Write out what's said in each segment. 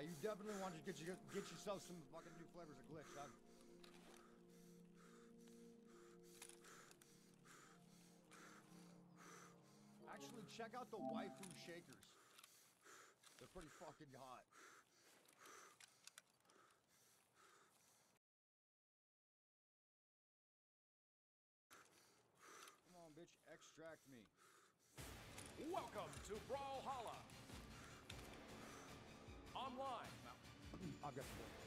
Yeah, you definitely want to get you get yourself some fucking new flavors of glitch, dog. Actually, check out the waifu shakers. They're pretty fucking hot. Come on, bitch, extract me. Welcome to Brawlhalla. Online. I've got the Alright,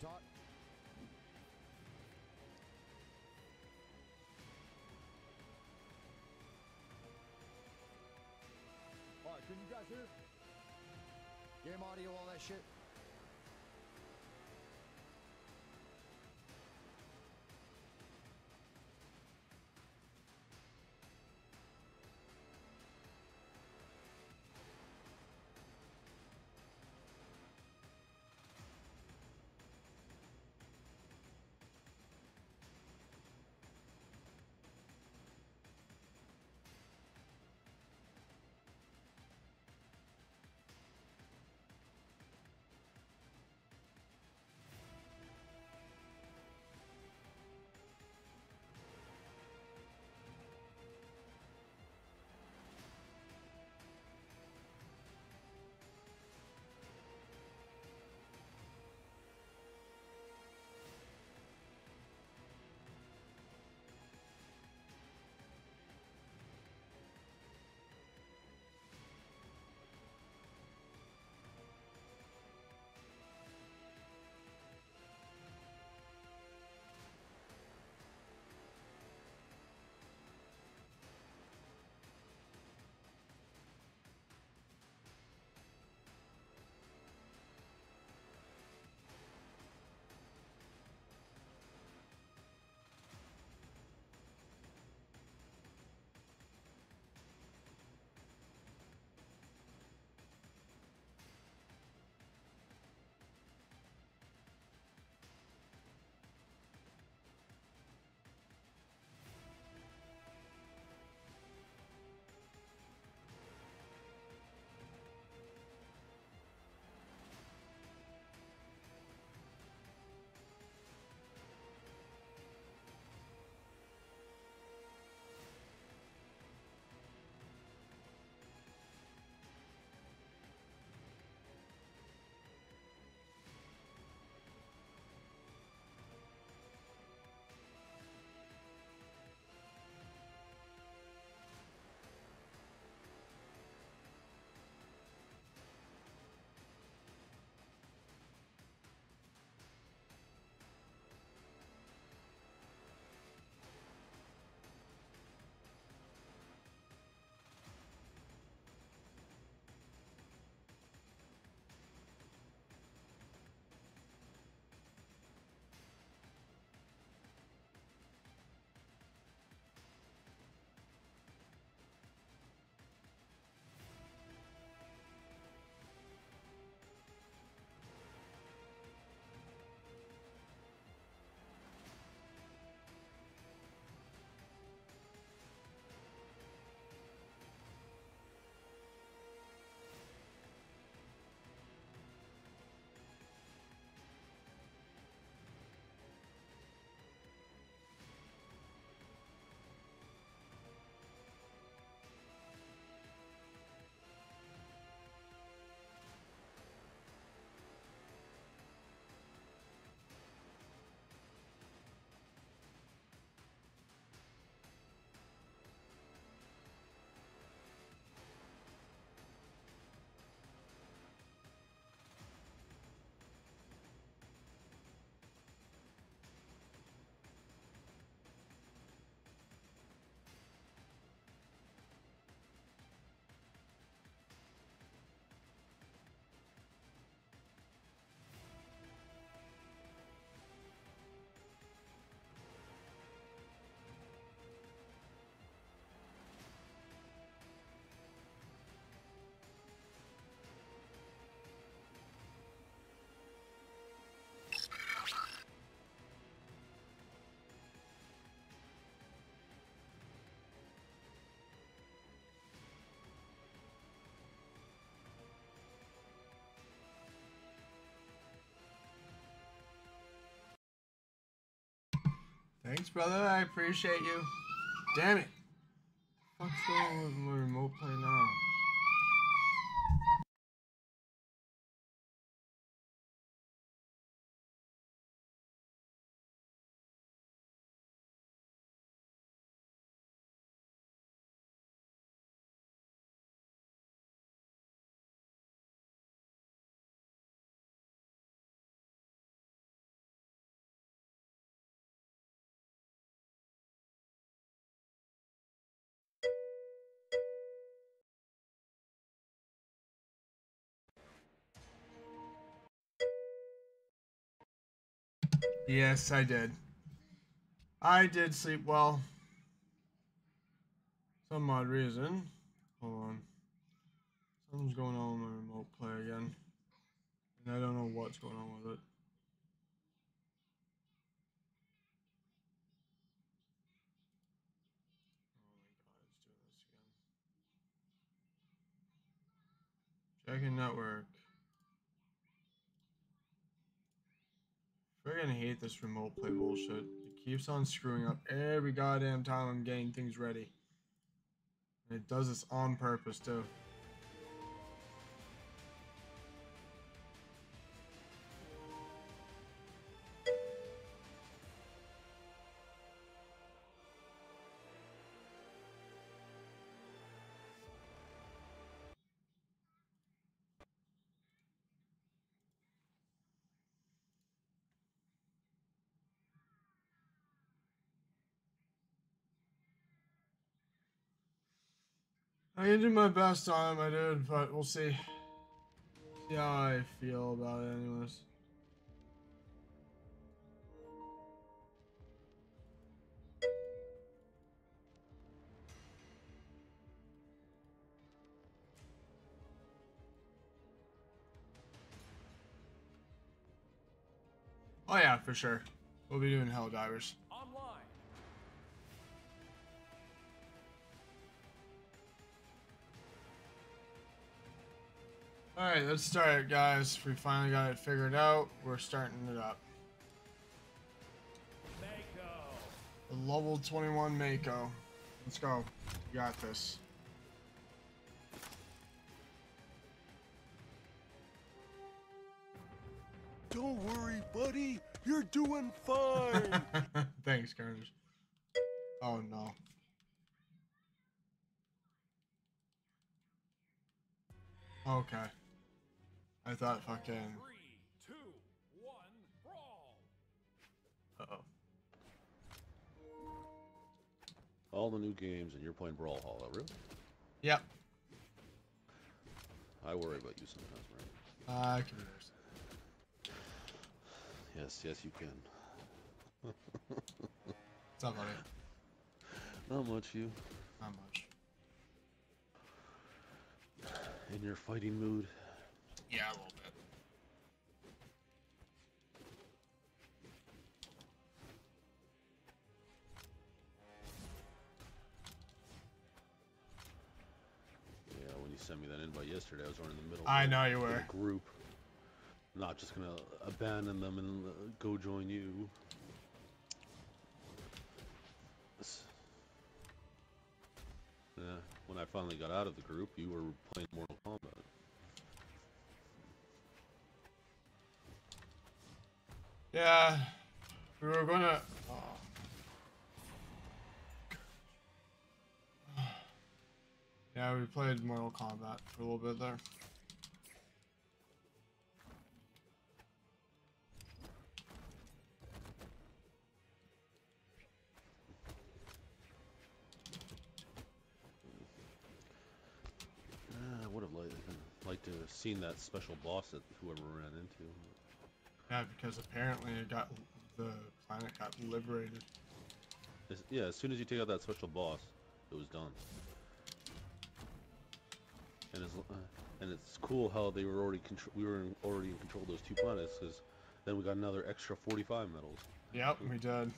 Talk. All right, can you guys hear? Game audio, all that shit. Thanks, brother. I appreciate you. Damn it. What's going with my remote play now? Yes, I did. I did sleep well. Some odd reason. Hold on. Something's going on with my remote play again. And I don't know what's going on with it. Oh my god, it's doing this again. Checking network. Friggin' hate this remote play bullshit. It keeps on screwing up every goddamn time I'm getting things ready. And it does this on purpose too. I can do my best on it, my dude, but we'll see. See how I feel about it, anyways. Oh yeah, for sure. We'll be doing Hell Alright, let's start it, guys. We finally got it figured out. We're starting it up. Mako. The level 21 Mako. Let's go. You got this. Don't worry, buddy. You're doing fine. Thanks, Carnage. Oh no. Okay. I thought fucking. Three, two, one, brawl. Uh oh. All the new games, and you're playing Brawl Hall, really? Yep. I worry about you sometimes, right? Uh, I can. Yes, yes, you can. What's up, buddy? Not much, you. Not much. In your fighting mood. Yeah, a little bit. Yeah, when you sent me that invite yesterday, I was already in the middle. I know you were. group. Not just gonna abandon them and uh, go join you. Yeah, when I finally got out of the group, you were playing Mortal Kombat. Yeah. We were gonna. Oh. Yeah, we played Mortal Kombat for a little bit there. Ah, I would have liked, liked to have seen that special boss that whoever ran into. Yeah, because apparently it got the planet got liberated. Yeah, as soon as you take out that special boss, it was done. And it's uh, and it's cool how they were already we were in, already in control of those two planets because then we got another extra 45 medals. Yep, we did.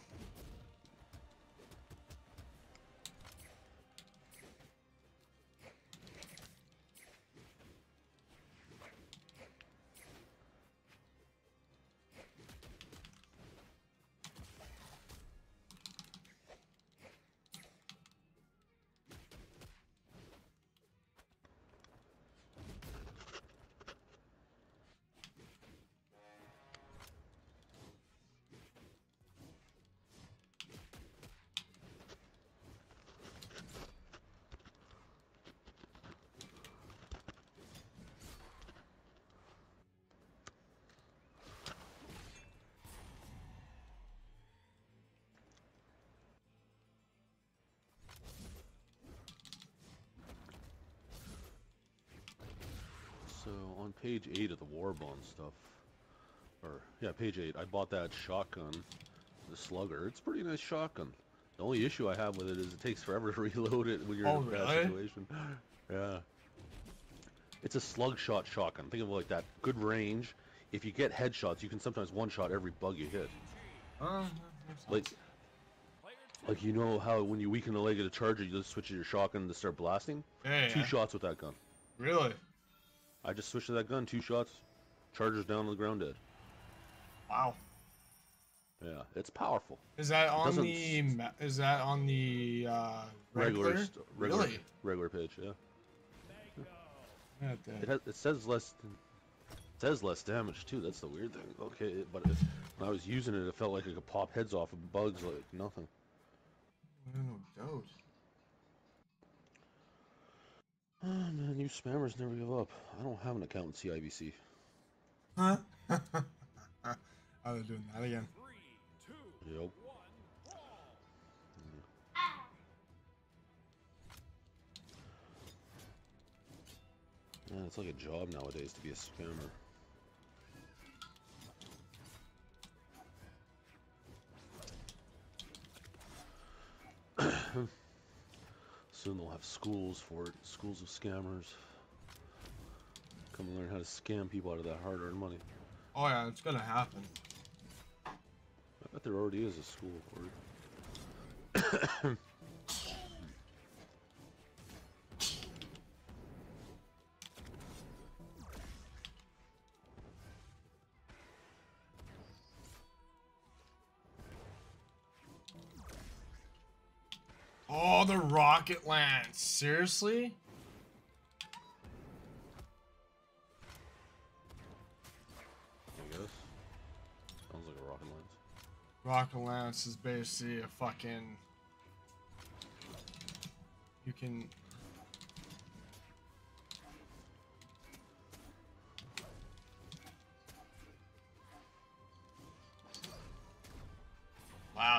Page eight of the war bond stuff, or yeah, page eight, I bought that shotgun, the Slugger. It's a pretty nice shotgun. The only issue I have with it is it takes forever to reload it when you're Oh, in a bad really? situation. Yeah. It's a slug shot shotgun. Think of it like that. Good range. If you get headshots, you can sometimes one shot every bug you hit. Uh, Like, like you know how when you weaken the leg of the charger, you just switch to your shotgun to start blasting. yeah, Two yeah. shots with that gun. Really? I just switched to that gun. Two shots, chargers down on the ground dead. Wow. Yeah, it's powerful. Is that on the? Is that on the uh, Regular, regular? regular, Really? regular page. Yeah. Yeah, It, has, it says less. It says less damage too. That's the weird thing. Okay, but it, when I was using it, it felt like I could pop heads off of bugs like nothing. no doubt. Oh man, you spammers never give up. I don't have an account in CIBC. Huh? oh, they're doing that again. Three, two, Yep. one, brawl. Yeah, it's like a job nowadays to be a spammer. Soon they'll have schools for it, schools of scammers. Come and learn how to scam people out of that hard-earned money. Oh yeah, it's gonna happen. I bet there already is a school for it. rocket lance. Seriously? I guess. Sounds like a rocket lance. Rocket lance is basically a fucking. You can.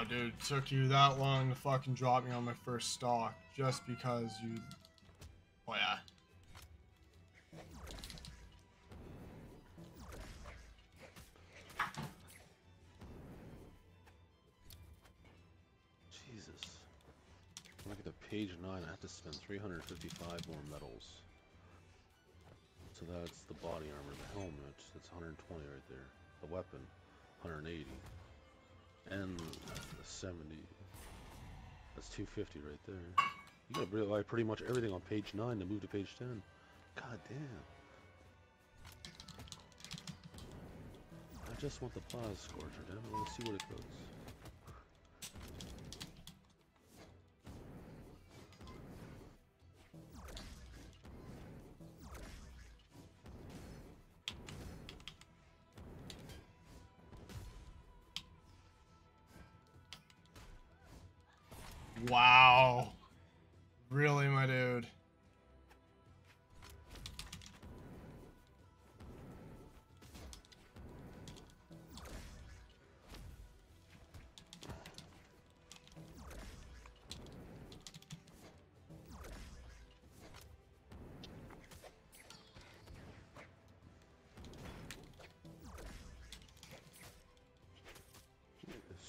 Dude, it took you that long to fucking drop me on my first stock just because you. Oh yeah. Jesus. I get to page 9, I have to spend 355 more metals. So that's the body armor, the helmet, that's 120 right there. The weapon, 180. And the 70. That's 250 right there. You gotta buy pretty much everything on page 9 to move to page 10. God damn. I just want the plasma scorcher, damn. I wanna see what it does. Wow. Really, my dude?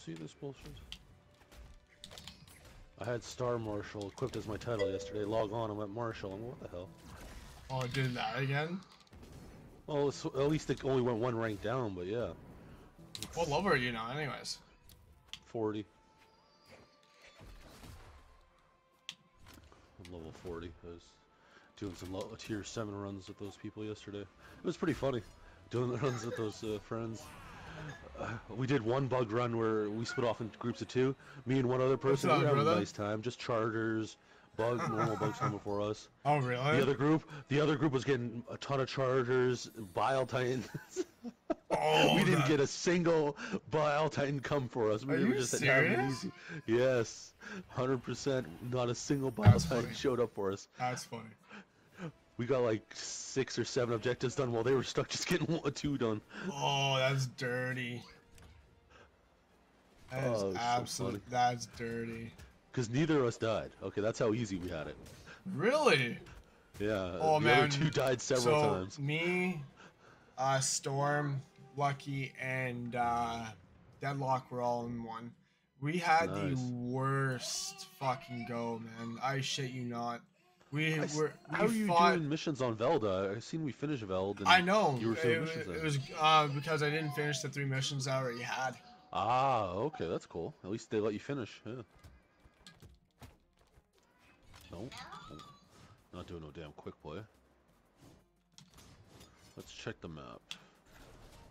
See this bullshit? I had Star Marshal equipped as my title yesterday. Log on and went Marshal. I'm what the hell? Oh, I did that again? Well, it's, at least it only went one rank down, but yeah, What level are you now, anyways? 40. I'm level 40. I was doing some tier 7 runs with those people yesterday. It was pretty funny doing the runs with those uh, friends. Uh, we did one bug run where we split off in groups of two. Me and one other person. up, we were having a nice time. Just chargers, bug, normal bugs coming for us. Oh, really? The other group, the other group was getting a ton of chargers, bile titans. oh, we didn't that- get a single bile titan come for us. We Are were you just serious? Yes, hundred percent. Not a single bile That's titan funny. showed up for us. That's funny. We got like six or seven objectives done while they were stuck just getting one, two done. Oh, that's dirty. That is Oh, it's so that's dirty. Because neither of us died. Okay, that's how easy we had it. Really? Yeah. Oh, man. two died several so times. me, uh, Storm, Lucky, and uh, Deadlock were all in one. We had Nice. the worst fucking go, man. I shit you not. We I were. We How are you doing missions on Velda? I seen we finished Veld. And I know. You were it, doing missions it there. was uh, because I didn't finish the three missions I already had. Ah, okay, that's cool. At least they let you finish. Yeah. No, not doing no damn quick play. Let's check the map.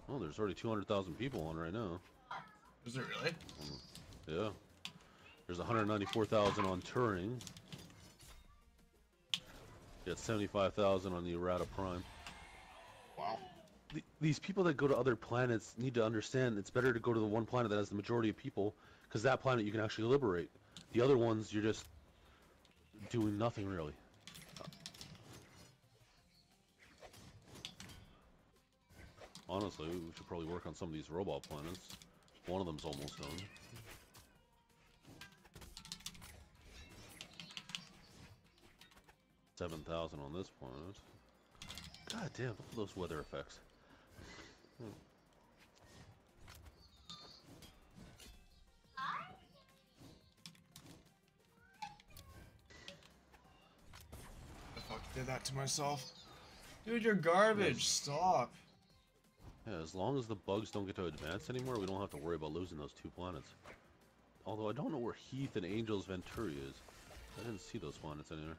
Oh, there's already 200,000 people on right now. Is it really? Yeah. There's 194,000 on Turing. Got 75,000 on the Erata Prime. Wow. Th- These people that go to other planets need to understand it's better to go to the one planet that has the majority of people, because that planet you can actually liberate. The other ones, you're just doing nothing really. Honestly, we should probably work on some of these robot planets. One of them's almost done. Seven thousand on this planet. God damn, look at those weather effects. I fuck did that to myself. Dude, you're garbage. Stop. Yeah, as long as the bugs don't get to advance anymore, we don't have to worry about losing those two planets. Although I don't know where Heeth and Angels Venturi is. I didn't see those planets anywhere.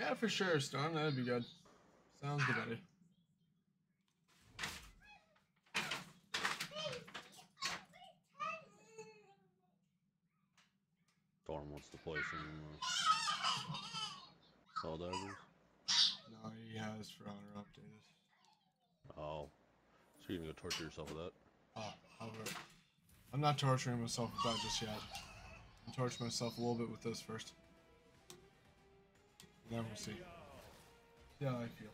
Yeah, for sure, Storm. That'd be good. Sounds good, buddy. Storm wants to play some uh, Helldivers. No, he has for honor updated. Oh. So you're gonna go torture yourself with that? Oh, however, I'm not torturing myself with that just yet. I'm torturing myself a little bit with this first. Then we'll see. Yeah, I feel.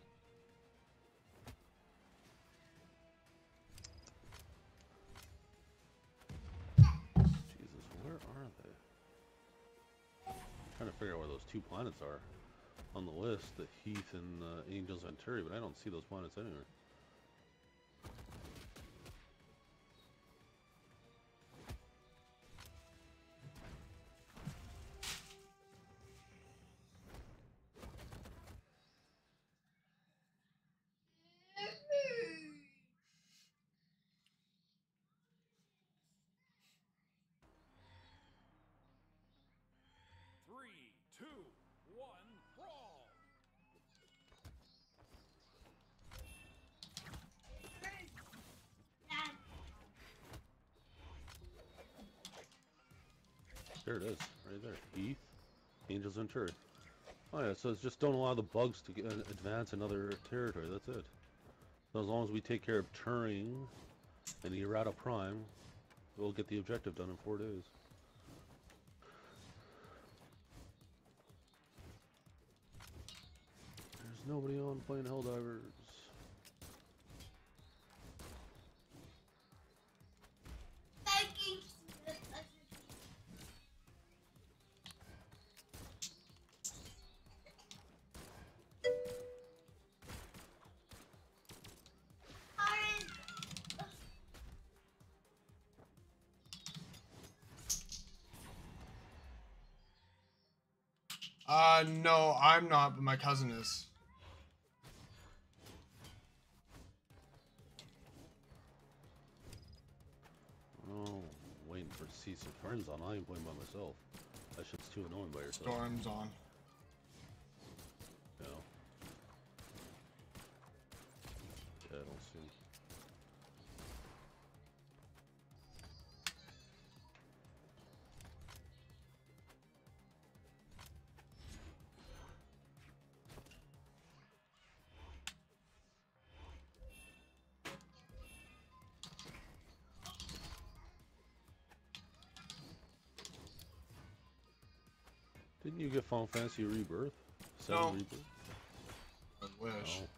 Jesus, where are they? trying to figure out where those two planets are on the list, the Heeth and uh, Angels Venturi, but I don't see those planets anywhere. It is, right there. Heeth, Angels Venturi. Oh yeah, so it's just don't allow the bugs to get, uh, advance another territory. That's it. So as long as we take care of Turing and Erata Prime, we'll get the objective done in four days. There's nobody on playing Helldivers. Uh, no, I'm not, but my cousin is. Oh, waiting for to see some friends on. I ain't playing by myself. That shit's too annoying by yourself. Storm's on. You get Final Fantasy Rebirth? Seven No. Rebirth? Oh.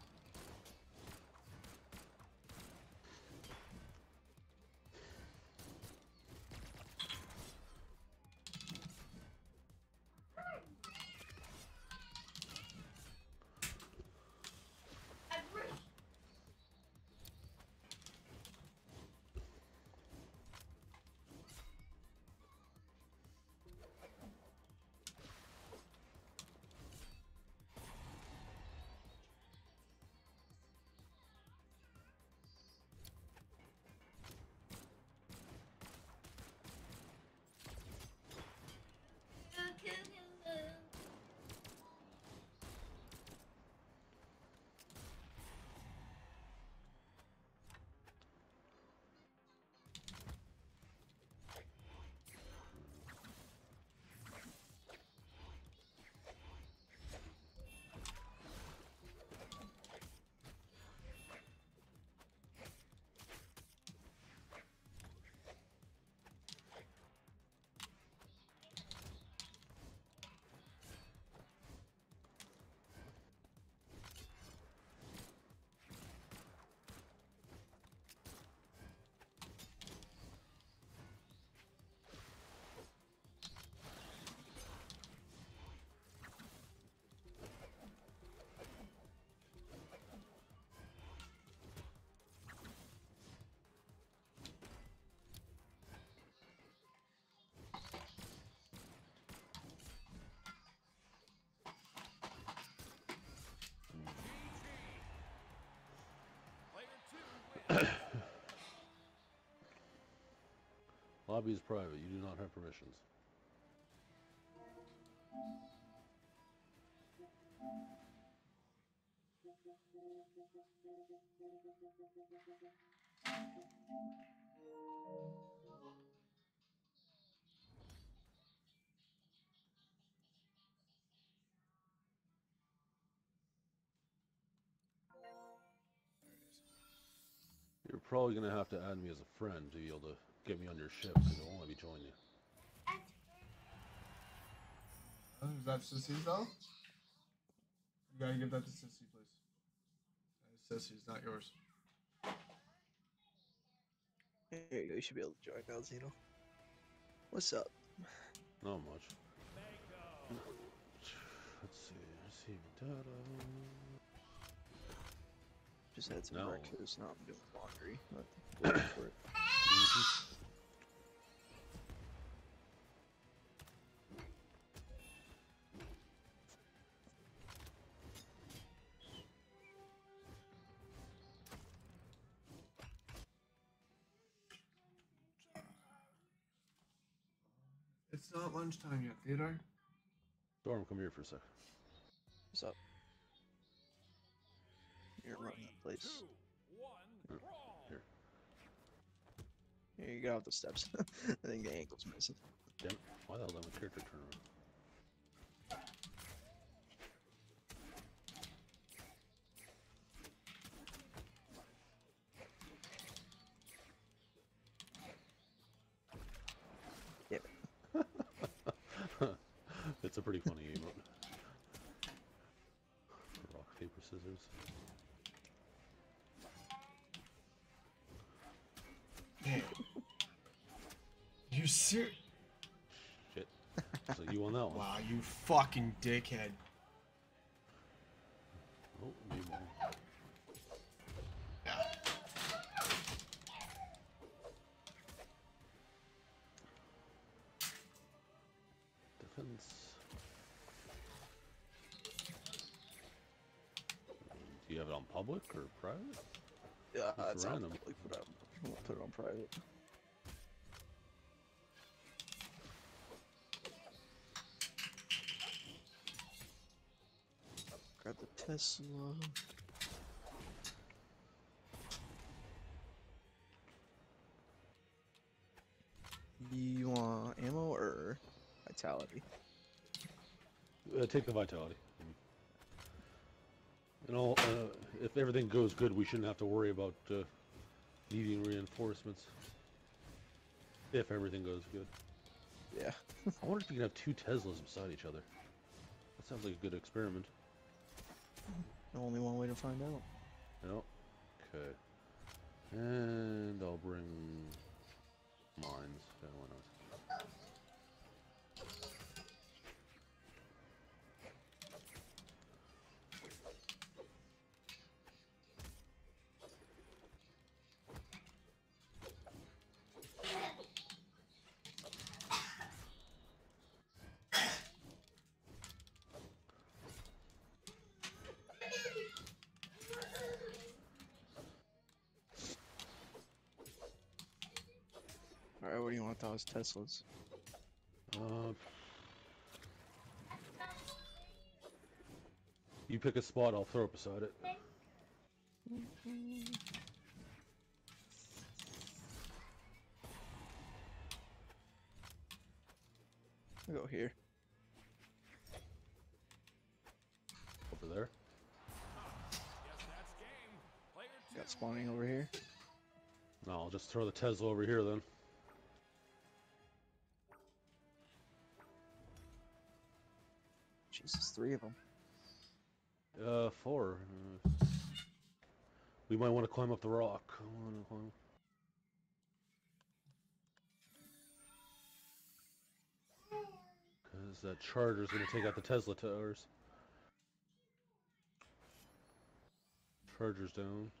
Lobby is private. You do not have permissions. You're probably gonna have to add me as a friend to be able to get me on your ship because I won't let me join you. Oh, Is that Sissy though? You gotta give that to Sissy, please. That is Sissy's, not yours. There you go. You should be able to join now, Zeno. What's up? Not much. Mako. Let's see. Receive data. Just had some No. breakfast. Now I'm doing laundry. But waiting for it. Not lunchtime yet, Theodore. Storm, come here for a sec. What's up? You're running that place. Two, one, Uh, here. Here you go up the steps. I think the ankle's missing. Damn it. Why the hell did my character turn around? So you won that one. Wow, you fucking dickhead. Oh, need more. Yeah. Defense. Do you have it on public or private? Yeah, That's it's on random. public, but I'm, I'm gonna put it on private. The Tesla. You want ammo or vitality? Uh, take the vitality. You know, uh, if everything goes good, we shouldn't have to worry about uh, needing reinforcements. If everything goes good. Yeah. I wonder if you can have two Teslas beside each other. That sounds like a good experiment. Only one way to find out. Yep. Okay. And I'll bring mines. Yeah, why not? Alright, what do you want those Teslas? Uh, you pick a spot, I'll throw it beside it. I'll go here. Over there. Guess that's game. Player two. Got spawning over here. No, I'll just throw the Tesla over here then. Of them. Uh, four. Uh, we might want to climb up the rock. I wanna climb- Cause that charger's gonna take out the Tesla towers. Charger's down.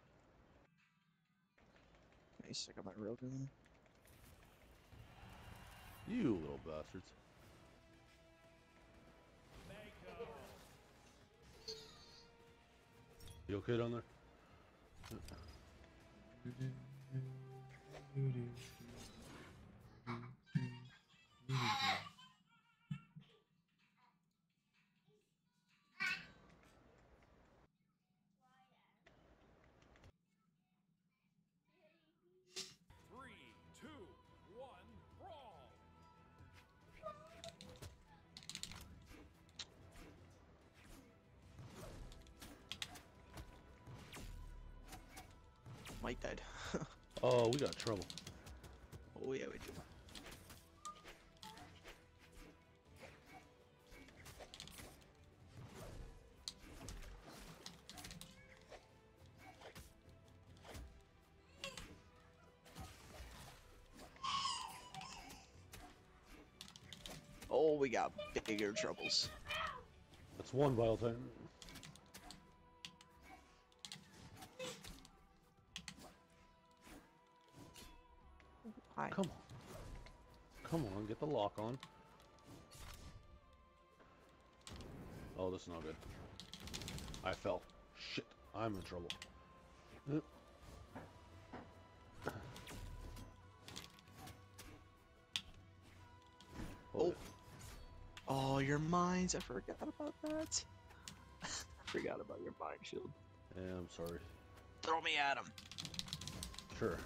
Nice, I got my railgun. You little bastards. You okay down Oh, we got trouble. oh yeah, we do. Oh, we got bigger troubles. That's one Bile Titan. Get the lock on. Oh, this is not good. I fell. Shit, I'm in trouble. Oh. Oh, your mines! I forgot about that. I forgot about your mine shield. Yeah, I'm sorry. Throw me at him. Sure.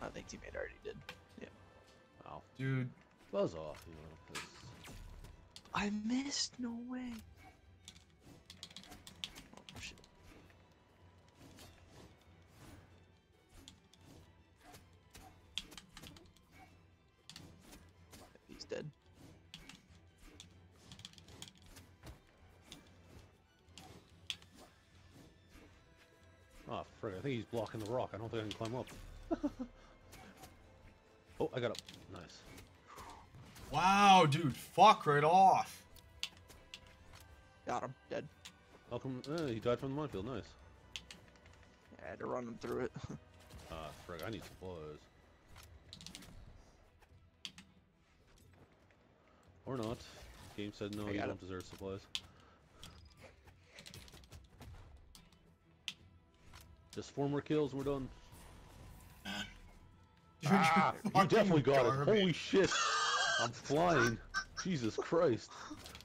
I think teammate already did. Wow. Dude, Buzz off, you know. 'cause I missed. No way. Oh shit. He's dead. Ah, oh, frick, I think he's blocking the rock. I don't think I can climb up. I got up. Nice. Wow, dude, fuck right off. Got him. Dead. How come? Eh, he died from the minefield. Nice. I had to run him through it. Ah, frick, I need supplies. Or not. Game said no, I you don't deserve supplies. Just four more kills and we're done. Dude, Ah, you're you fucking definitely got it. Holy shit. I'm flying. Jesus Christ.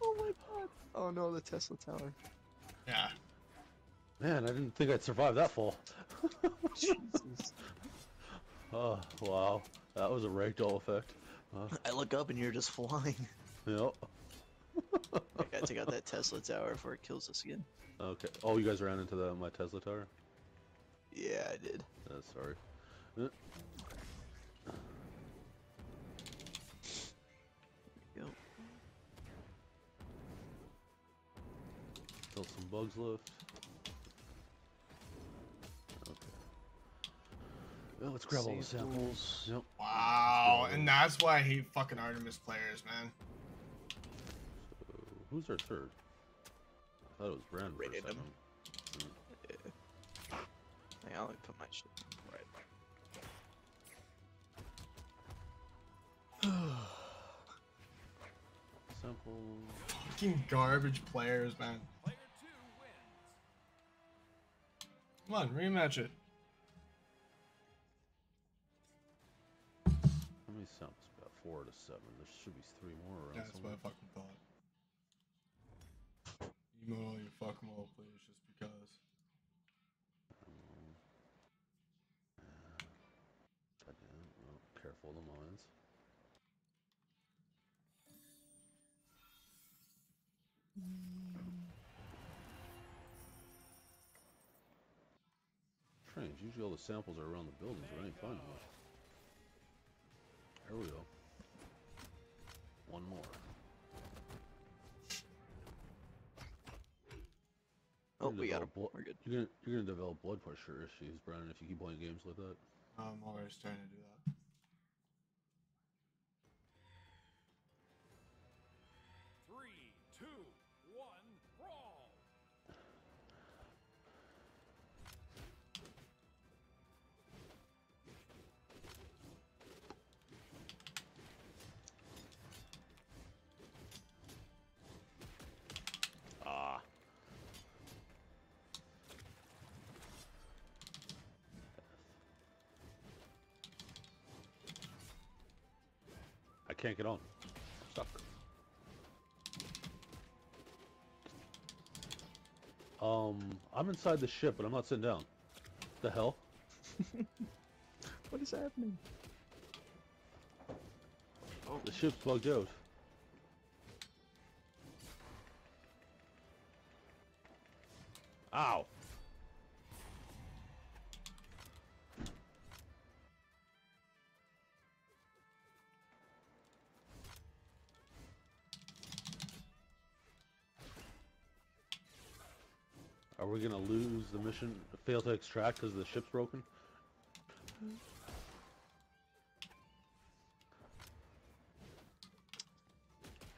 oh my god. Oh no, the Tesla tower. Yeah. Man, I didn't think I'd survive that fall. Jesus. Oh, wow. That was a ragdoll effect. Uh, I look up and you're just flying. yep. I gotta take out that Tesla tower before it kills us again. Okay. Oh, you guys ran into the my Tesla tower? Yeah, I did. Uh, sorry. Still some bugs left. Okay. Well, let's grab all the Samples. samples. Yep. Wow, and that's why I hate fucking Artemis players, man. So, who's our third? I thought it was Brand for a Rated him. second. Hang on, let me put my shit right. Sample. Fucking garbage players, man. Come on, rematch it. How many samples? we Got four to seven. There should be three more around Yeah, that's what. I fucking thought. Emote all you fucking will, please, just because. Um, Goddamn. Oh, careful of the mines. Strange. Usually all the samples are around the buildings, but I ain't finding much. There we go. One more. Oh, we got him. develop blo- We're good. You're gonna you're gonna develop blood pressure issues, Brandon, if you keep playing games like that. I'm always trying to do that. I'm inside the ship, but I'm not sitting down. The hell? What is happening? Oh, The ship's bugged out. Mission? Fail to extract because the ship's broken?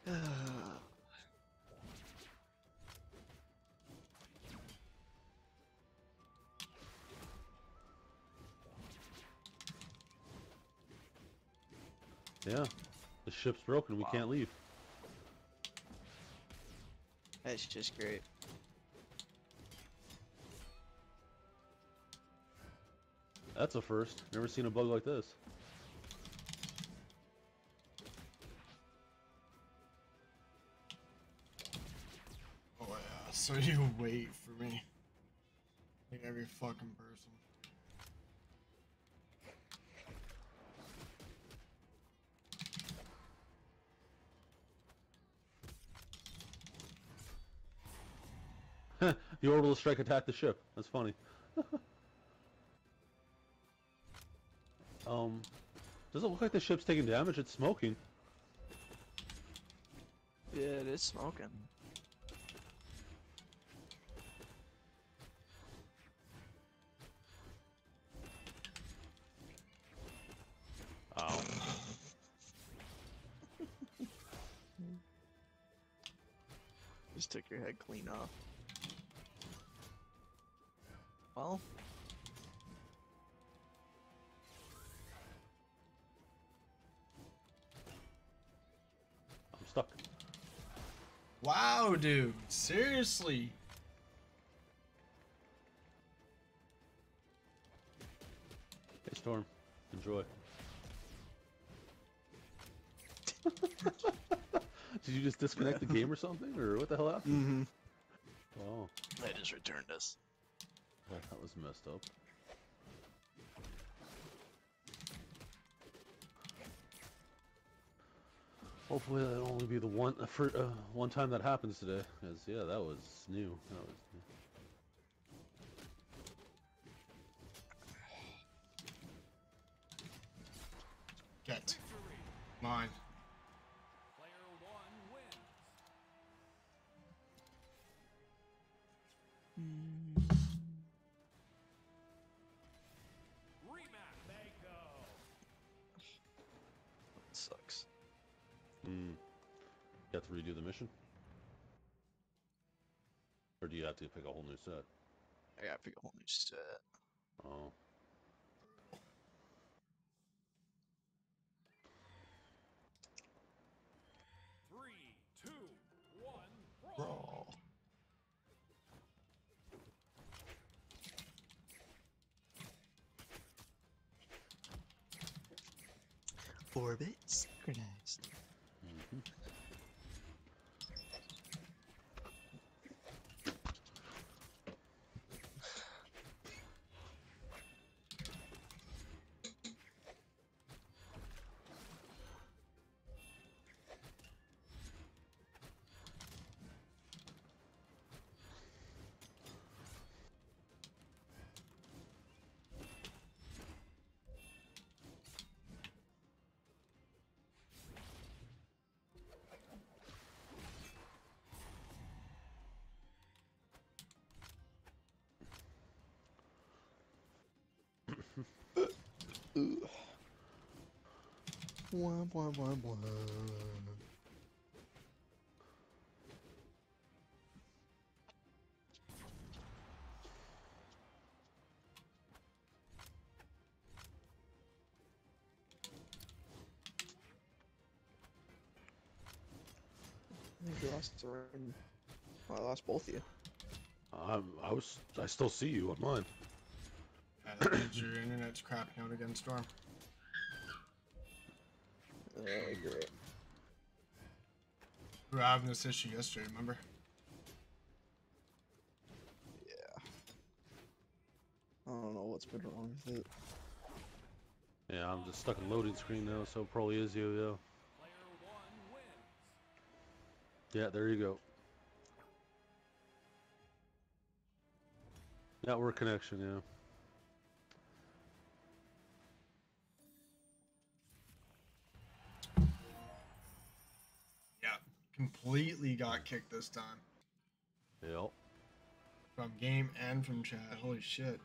Yeah, the ship's broken. We Wow. can't leave. That's just great. That's a first. Never seen a bug like this. Oh yeah, so you wait for me. Like every fucking person. the orbital strike attacked the ship. That's funny. Um, Does it look like the ship's taking damage. It's smoking. Yeah, it is smoking. Oh. Just took your head clean off. Well, Wow, dude. Seriously. Hey, Storm. Enjoy. Did you just disconnect the game or something, or what the hell happened? mm-hmm. Oh, They just returned us. well, that was messed up. Hopefully that'll only be the one uh, for uh, one time that happens today. Cause yeah, that was new. That was new. Get. Mine. Pick a set? I gotta pick a whole new set. Oh. Three, two, one, brawl. Brawl. Orbit synchronized. Wah, wah, wah, wah. I you lost the. Well, I lost both of you. I'm, I was. I still see you on mine. Yeah, that means your internet's crapping out again, Storm. Uh, great. We were having this issue yesterday, remember? Yeah. I don't know what's been wrong with it. Yeah, I'm just stuck in loading screen now, so it probably is you. Yeah. Player one wins. Yeah, there you go. Network connection, yeah. Completely got kicked this time. Yep. From game and from chat. Holy shit.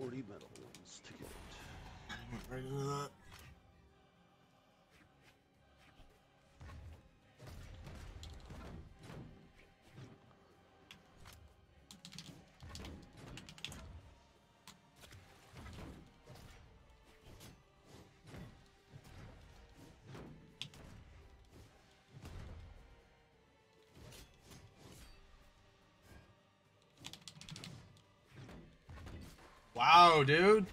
40 metal ones to get. That. Wow, dude.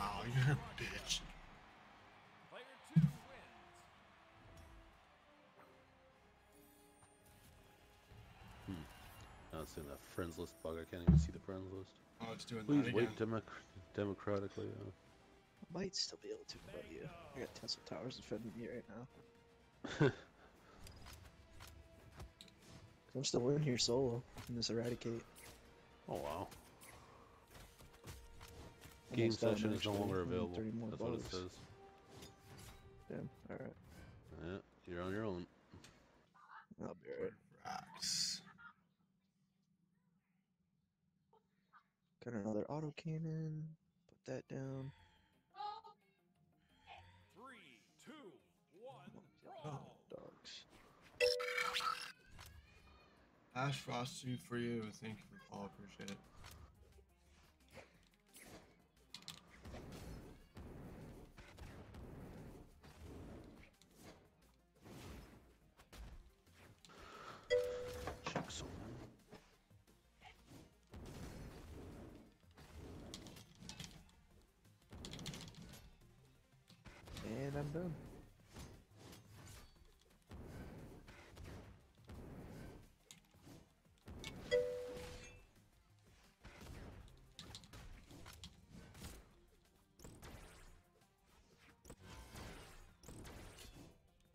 Wow, you're a bitch. Player two wins. Now it's in the friends list bug. I can't even see the friends list. Oh, it's doing Please that wait again. democ- democratically. Uh, Might still be able to, but yeah. I got Tesla Towers defending me right now. I'm still in here solo in this Eradicate. oh wow. Game session is no longer available. 30 more That's what it says. Damn, alright. Yeah, you're on your own. I'll be alright. Rocks. Got another auto cannon. Put that down. Three, two, one, Oh, brawl. dogs. Ash Frost 2 for you. Thank you for the follow. Appreciate it. Done.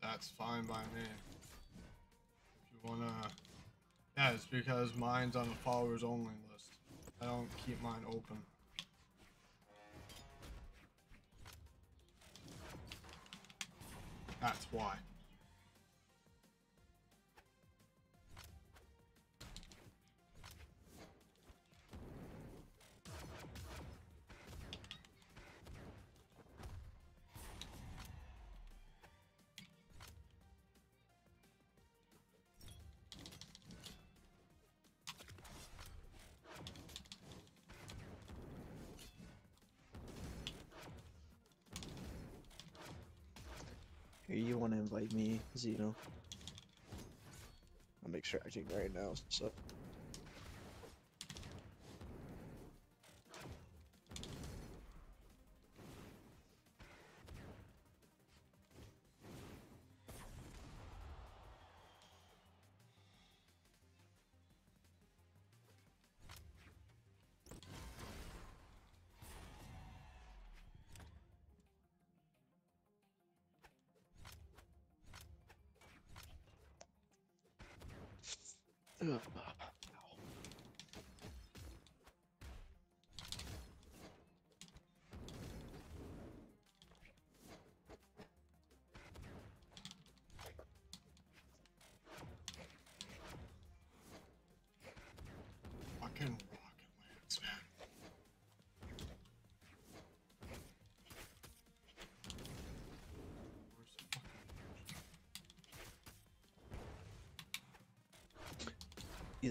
That's fine by me. If you wanna, yeah, it's because mine's on the followers only list. I don't keep mine open. That's why. You want I'll make sure I take right now, so.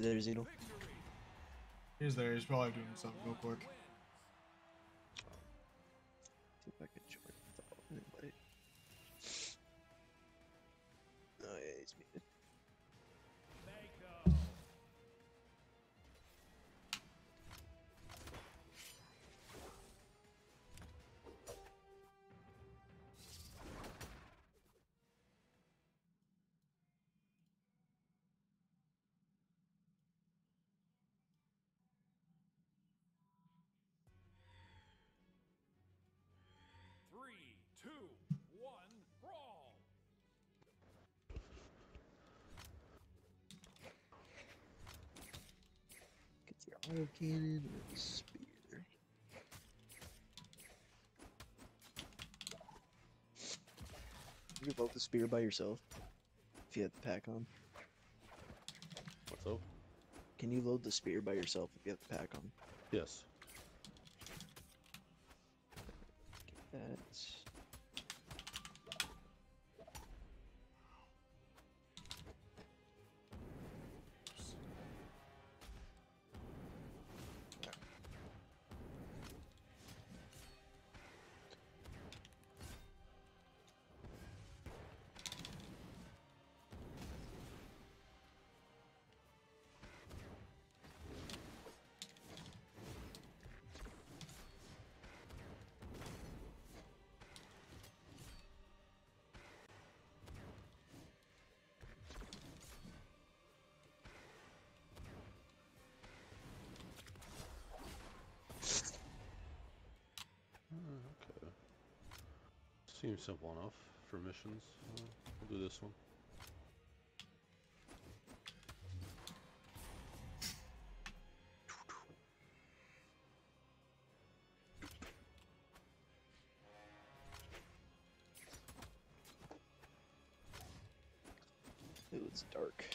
There, Zeno? He's there. He's probably doing something real quick. Fire cannon or spear? You could load the spear by yourself if you have the pack on. What's up? Can you load the spear by yourself if you have the pack on? Yes. That's Okay. Seems simple enough for missions. Uh, we'll do this one. Ooh, it's dark.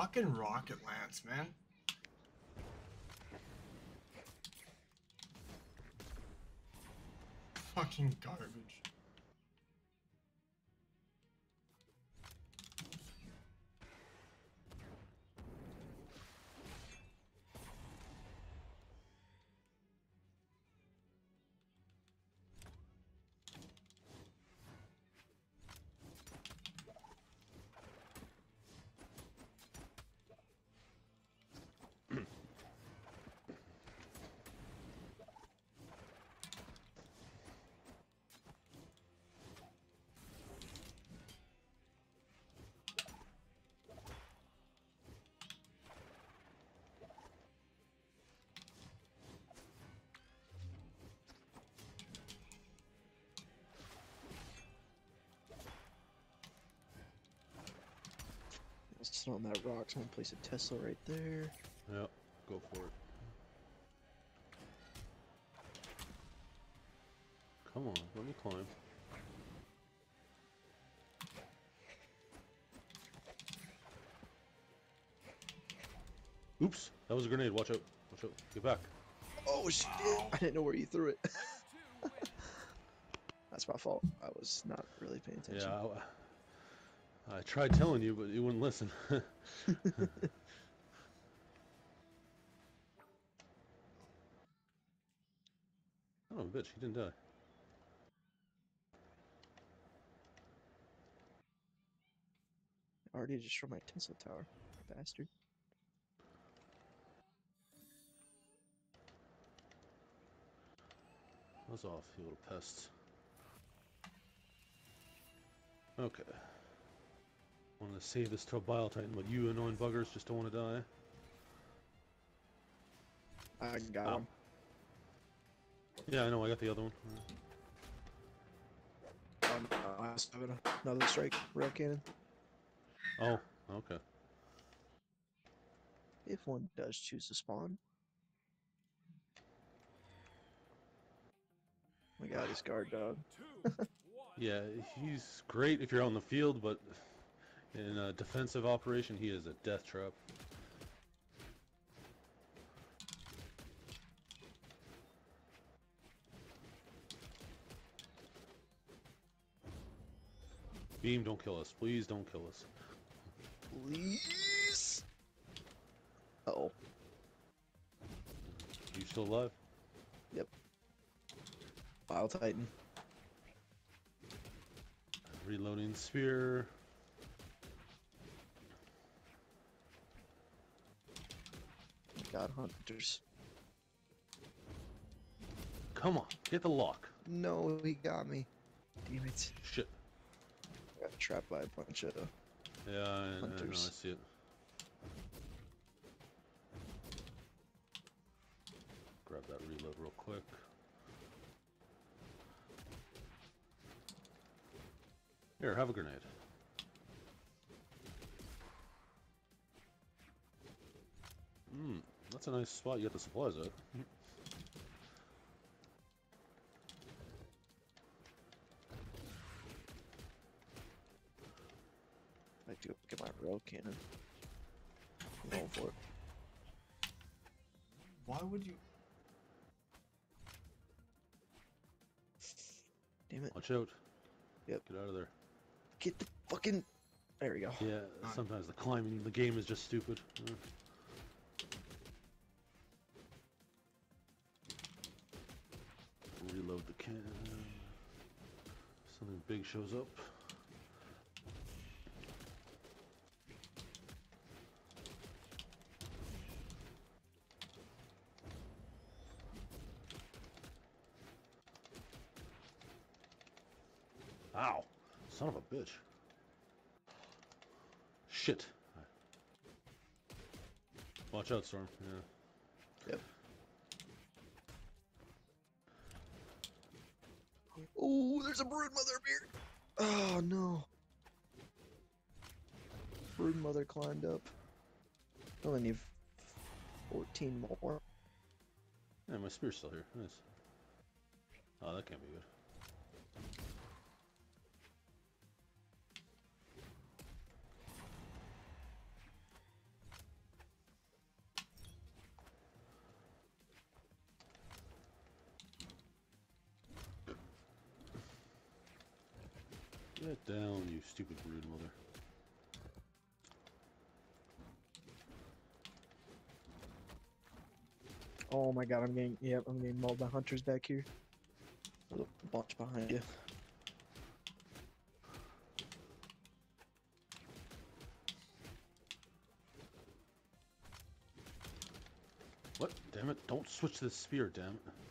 Fucking rocket lance, man. Fucking garbage. Sit on that rock, so I'm gonna place a Tesla right there. Yep, go for it. Come on, let me climb. Oops, that was a grenade. Watch out. Watch out. Get back. Oh shit! I didn't know where you threw it. Player two wins. That's my fault. I was not really paying attention. Yeah, I, I tried telling you, but you wouldn't listen. oh, bitch, he didn't die. Already destroyed my Tesla tower, bastard. Buzz off, you little pest. Okay. Wanted to save this to a Bile Titan, but you annoying buggers just don't want to die. I got Ow. him. Yeah, I know, I got the other one. Um, I also have another strike rail cannon. Oh, okay. If one does choose to spawn. Oh my god, this guard dog. Yeah, he's great if you're out in the field, but in a defensive operation, he is a death trap. Beam, don't kill us. Please don't kill us. Please. Uh oh. You still alive? Yep. Bile Titan. Reloading spear. God hunters. Come on, get the lock. No, he got me. Damn it. Shit. I got trapped by a bunch of. Yeah, I, I, know, I Hunters. see it. Grab that reload real quick. Here, have a grenade. Hmm, that's a nice spot you get the supplies at. I do get my rail cannon. I'm going for it. Why would you? Damn it. Watch out. Yep. Get out of there. Get the fucking. There we go. Yeah, Alright. sometimes the climbing in the game is just stupid. Yeah. The cannon. Something big shows up. Ow! Son of a bitch. Shit. Watch out, Storm. Yeah. Oh, there's a brood mother up here. Oh no. Brood mother climbed up. I only need 14 more. Yeah, my spear's still here. Nice. Oh, that can't be good. Oh my god, I'm getting yep, I'm getting mauled by hunters back here. There's a bunch behind you. What? Damn it! Don't switch to the spear, damn it.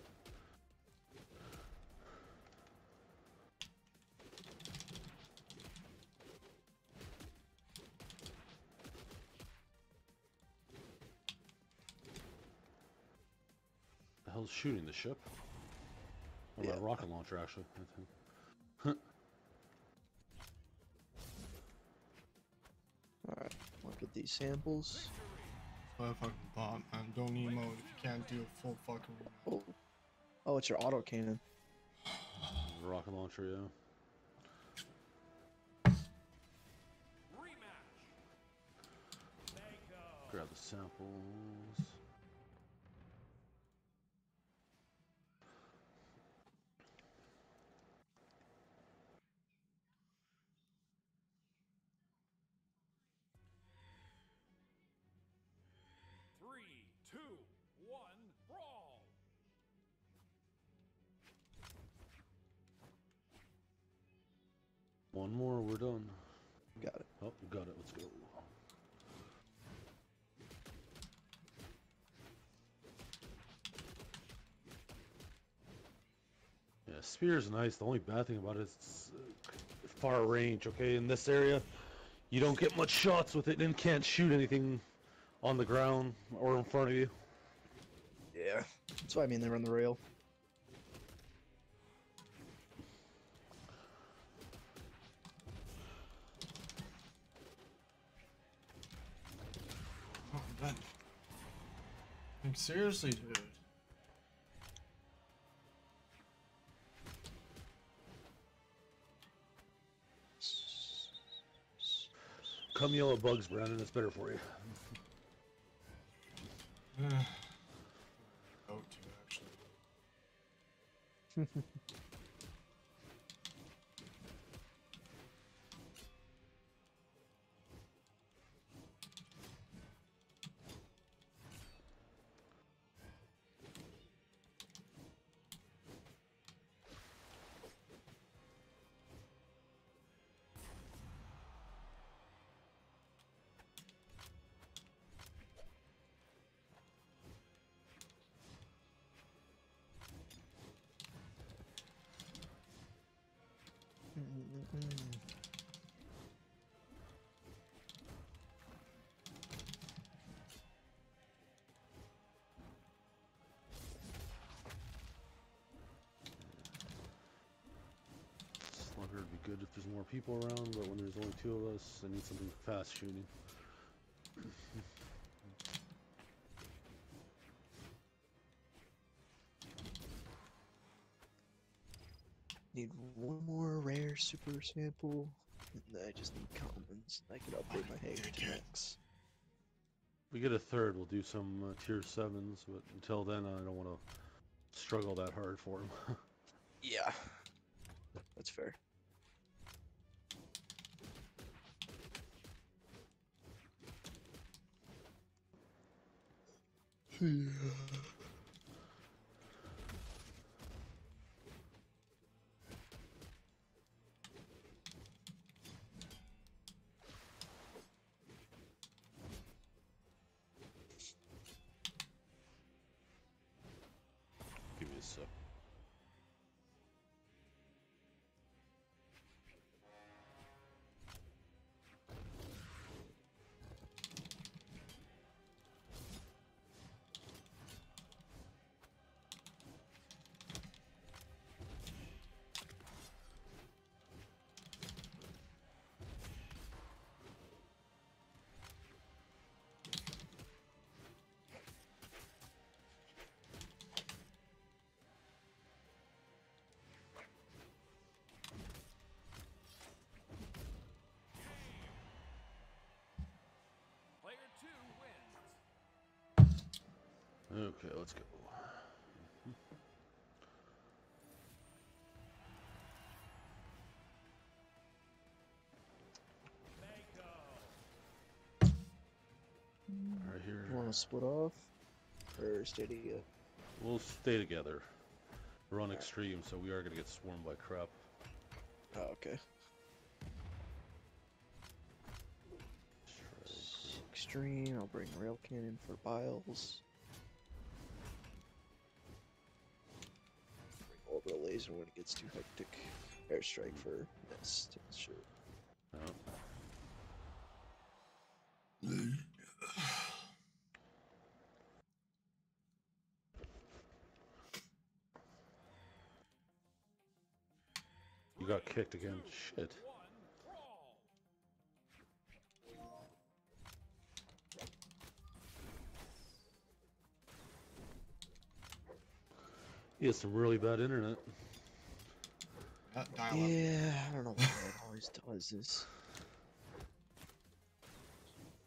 Shooting the ship? Or Yeah. a rocket launcher, actually. I think. Alright, look at these samples. What a fucking bot, man. Don't emote if you can't do a full fucking. remote. Oh. Oh, it's your auto cannon. Rocket launcher, yeah. Rematch. Grab the samples. More, we're done. Got it. Oh, got it. Let's go. Yeah, spear's nice. The only bad thing about it is it's uh, far range. Okay, in this area, you don't get much shots with it and can't shoot anything on the ground or in front of you. Yeah. That's what I mean they run the rail. Like, seriously, dude. Come yellow bugs, Brandon. It's better for you. Oh, Go to actually. there's only two of us, I need something fast shooting. Need one more rare super sample. And I just need commons. I can upgrade my hangar to max. We get a third, we'll do some uh, tier sevens, but until then, I don't want to struggle that hard for him. Yeah. That's fair. Give me Okay, let's go. Right here. You want to split off? Or stay together? We'll stay together. We're on extreme, so we are gonna get swarmed by crap. Oh, okay. Extreme, I'll bring rail cannon for Biles. Laser when it gets too hectic. Airstrike for Nest. Sure. Yeah. You got kicked again. Shit. He has some really bad internet. Uh, dial up. Yeah, I don't know why it always does this.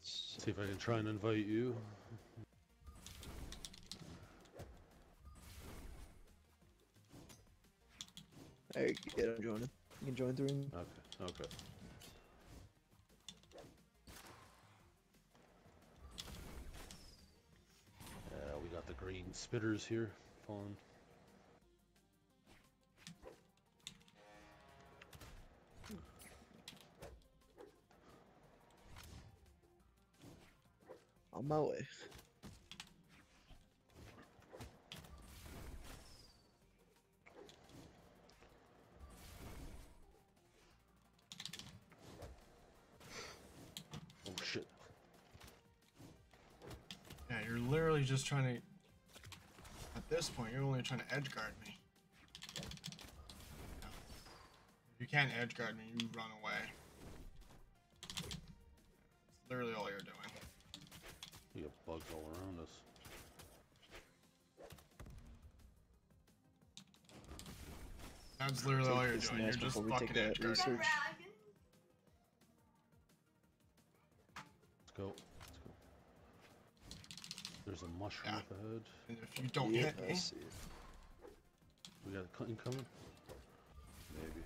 See if I can try and invite you. There you get I'm joining. You can join through. Okay, okay. Yeah, we got the green spitters here. Fun. On my way. Oh shit. Yeah, you're literally just trying to. At this point, you're only trying to edge guard me. If you can't edge guard me, you run away. It's literally all you're doing. We have bugs all around us. That's literally all you're doing. You're just before we fucking that research. Let's go. Let's go. There's a mushroom Yeah. up ahead. And if you don't yeah, hit I me, see it. We got a cutting coming? Maybe.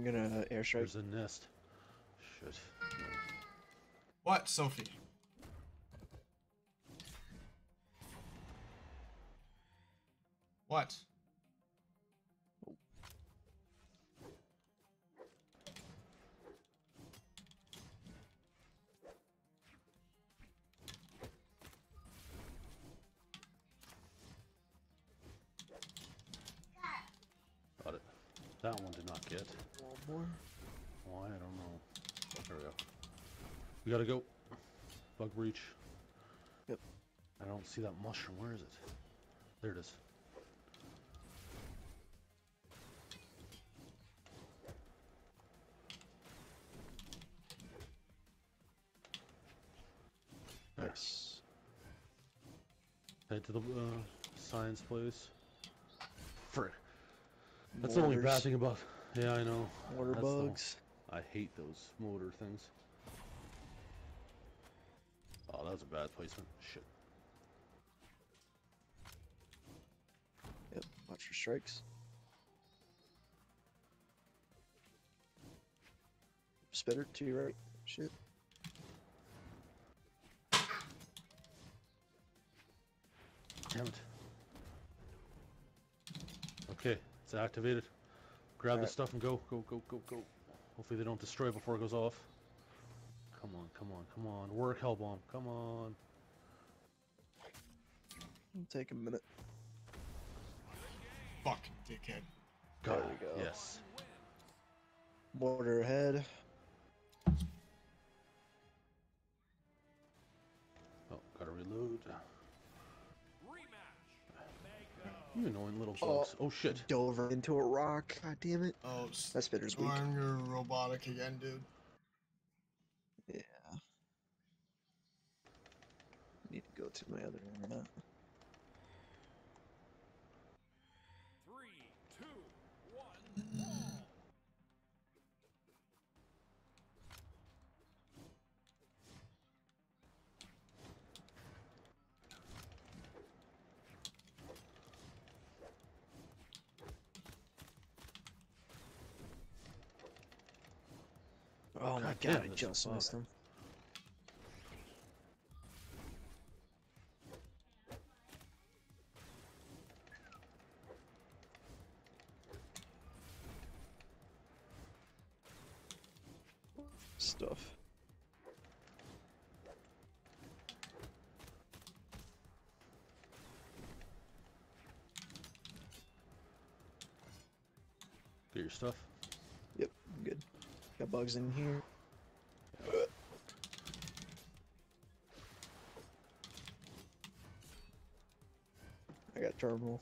I'm gonna airstrike. There's a nest. Shit. What, Sophie? What? Why? I don't know. There we go. We gotta go. Bug breach. Yep. I don't see that mushroom. Where is it? There it is. Nice. Head to the uh, science place. Frick. That's the only bad thing about. Yeah, I know. Water That's the bugs. I hate those motor things. Oh, that was a bad placement. Shit. Yep. Watch for strikes. Spitter to your right. Shit. Damn it. Okay, it's activated. Grab the Alright. stuff and go, go, go, go, go. Hopefully they don't destroy it before it goes off. Come on, come on, come on. Work, Hellbomb. Come on. It'll take a minute. Fucking dickhead. There God, we go. yes. Mortar ahead. Oh, gotta reload. You annoying little Oh. bugs. Oh, shit. Dove right into a rock. God damn it. Oh, s- That spitter's weak. Storm, you're robotic again, dude. Yeah. Need to go to my other internet. Three, two, one, Oh my God I just missed him. Bugs in here. I got terminal.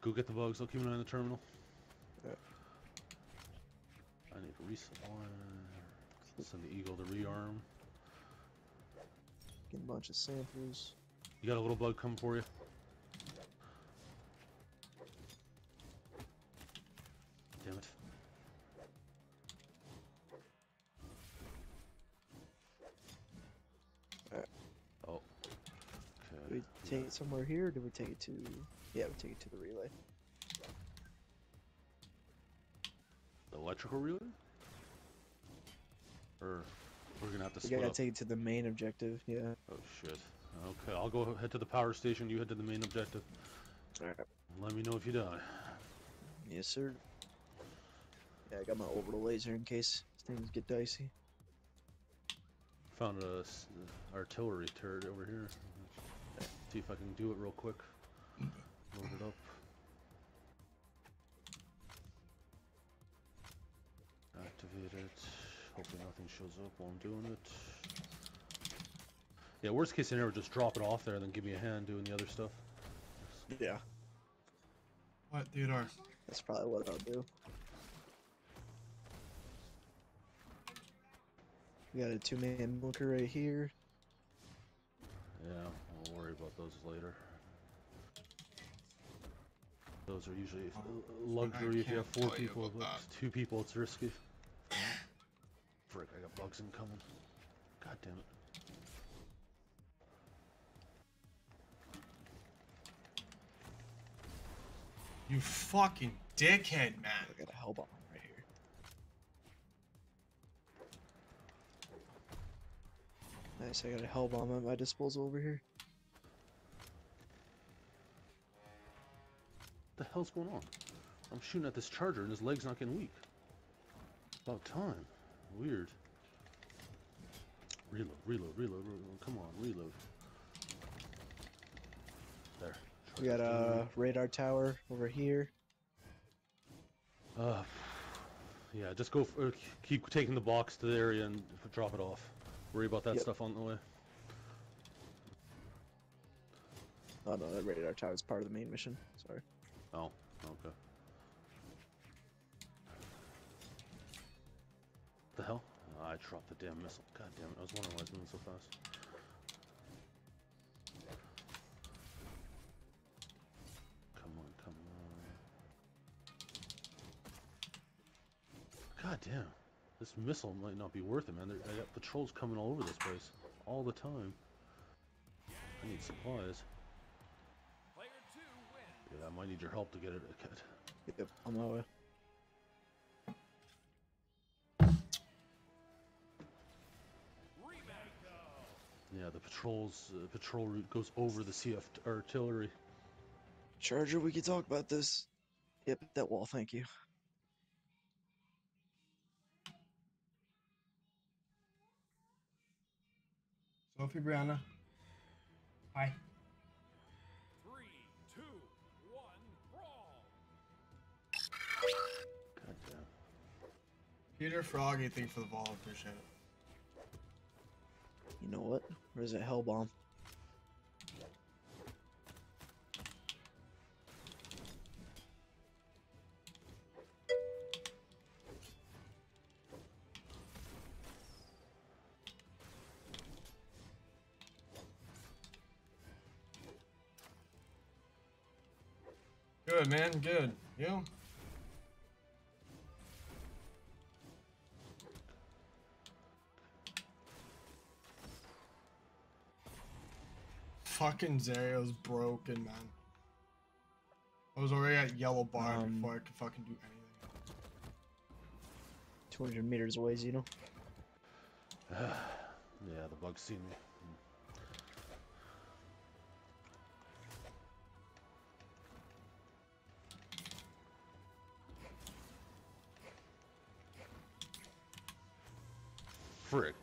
Go get the bugs. I'll keep an eye on the terminal. Bunch of samples. You got a little bug coming for you. Damn it. Alright. Oh. Do we take it somewhere here or do we take it to. Yeah, we take it to the relay. The electrical relay? Or we're gonna have to gotta up. take it to the main objective, yeah. Oh shit. Okay, I'll go head to the power station. You head to the main objective. Alright. Let me know if you die. Yes, sir. Yeah, I got my orbital laser in case things get dicey. Found a artillery turret over here. See if I can do it real quick. Load it up. Hopefully nothing shows up while I'm doing it. Yeah, worst case scenario, just drop it off there and then give me a hand doing the other stuff. Yeah. What, Theodore? That's probably what I'll do. We got a two man bunker right here. Yeah, we'll worry about those later. Those are usually f- Oh, luxury if you have four people, but two people it's risky. Frick, I got bugs incoming. God damn it. You fucking dickhead, man. I got a hell bomb right here. Nice, I got a hell bomb at my disposal over here. What the hell's going on? I'm shooting at this charger and his leg's not getting weak. About time. Weird. Reload, reload, reload, reload. Come on, reload. There. We got a radar tower over here. Uh, yeah, just go. For, uh, keep taking the box to the area and drop it off. Worry about that Yep. stuff on the way. Oh no, that radar tower is part of the main mission. Sorry. Oh, okay. The hell? Oh, I dropped the damn missile. God damn it! I was wondering why it's moving so fast. Come on, come on. God damn. This missile might not be worth it, man. There, I got patrols coming all over this place. All the time. I need supplies. Player two wins. Yeah, I might need your help to get it. Get. Yep, on my Yeah, the patrols uh, patrol route goes over the CF artillery. Charger, we can talk about this. Yep, that wall, thank you. Sophie Brianna. Hi. Three, two, one, brawl. God damn. Peter Frog, anything for the ball. Appreciate it. You know what? Where's that hell bomb? Good man, good. You? Fucking Zariel's broken, man. I was already at yellow bar Um, before I could fucking do anything. 200 meters away, Zeno. Yeah, the bug's seen me. Frick.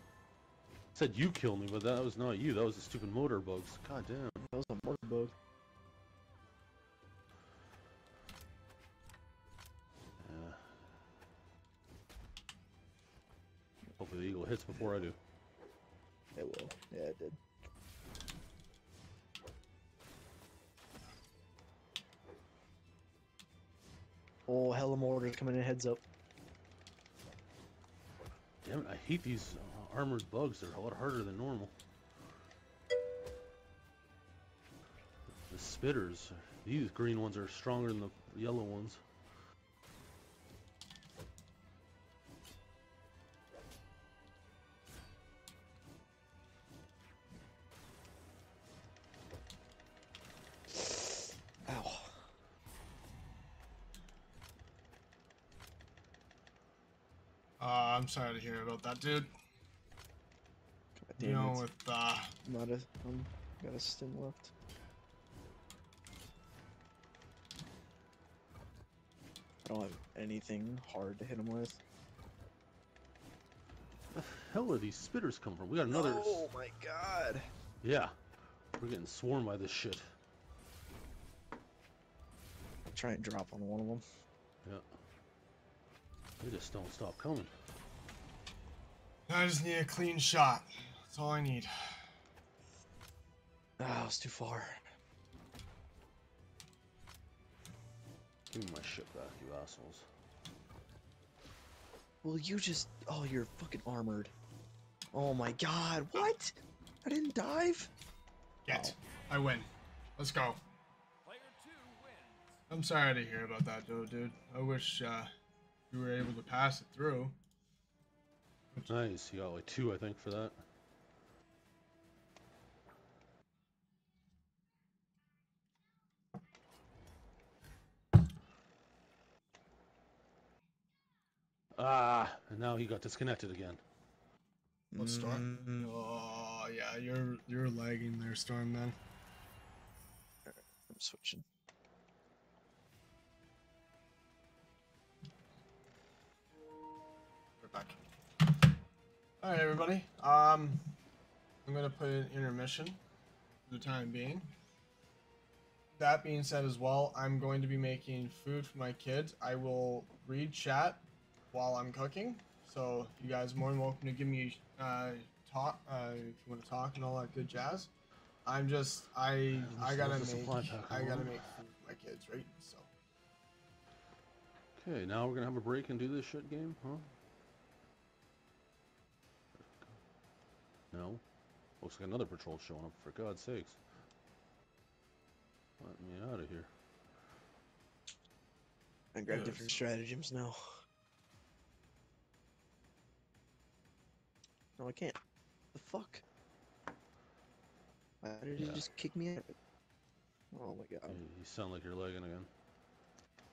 Said you killed me, but that was not you. That was the stupid motor bugs. God damn. That was a mortar bug. Yeah. Hopefully the eagle hits before I do. It will. Yeah, it did. Oh, hella mortars coming in. Heads up. Damn it, I hate these armored bugs. They're a lot harder than normal. The spitters. These green ones are stronger than the yellow ones. Ow. Uh, I'm sorry to hear about that, dude. God You damn know, it. with uh, Not a. Um, got a stim left. I don't have anything hard to hit him with. The hell are these spitters come from? We got another. Oh my god. Yeah. We're getting swarmed by this shit. I'll try and drop on one of them. Yeah. They just don't stop coming. I just need a clean shot. That's all I need. Ah, it's too far. Give me my shit back, you assholes. Well, you just. Oh, you're fucking armored. Oh my god, what? I didn't dive? Get. I win. Let's go. Player two wins. I'm sorry to hear about that, though, dude. I wish uh, you were able to pass it through. Nice. You got like two, I think, for that. Ah, and now he got disconnected again. What storm? Mm, Oh yeah, you're you're lagging there, Storm. Then I'm switching. we're back. All right, everybody. Um, I'm gonna put an intermission for the time being. that being said, as well, I'm going to be making food for my kids. I will read chat while I'm cooking, so you guys are more than welcome to give me uh, talk uh, if you want to talk and all that good jazz. I'm just I I gotta make supply I gotta make food for my kids, right? So Okay, now we're gonna have a break and do this shit game, huh? No. Looks like another patrol showing up, for God's sakes. Let me out of here. I grab Yes. different stratagems now. No, I can't. The fuck? Why did Yeah. he just kick me out? Oh my god. You, you sound like you're lagging again.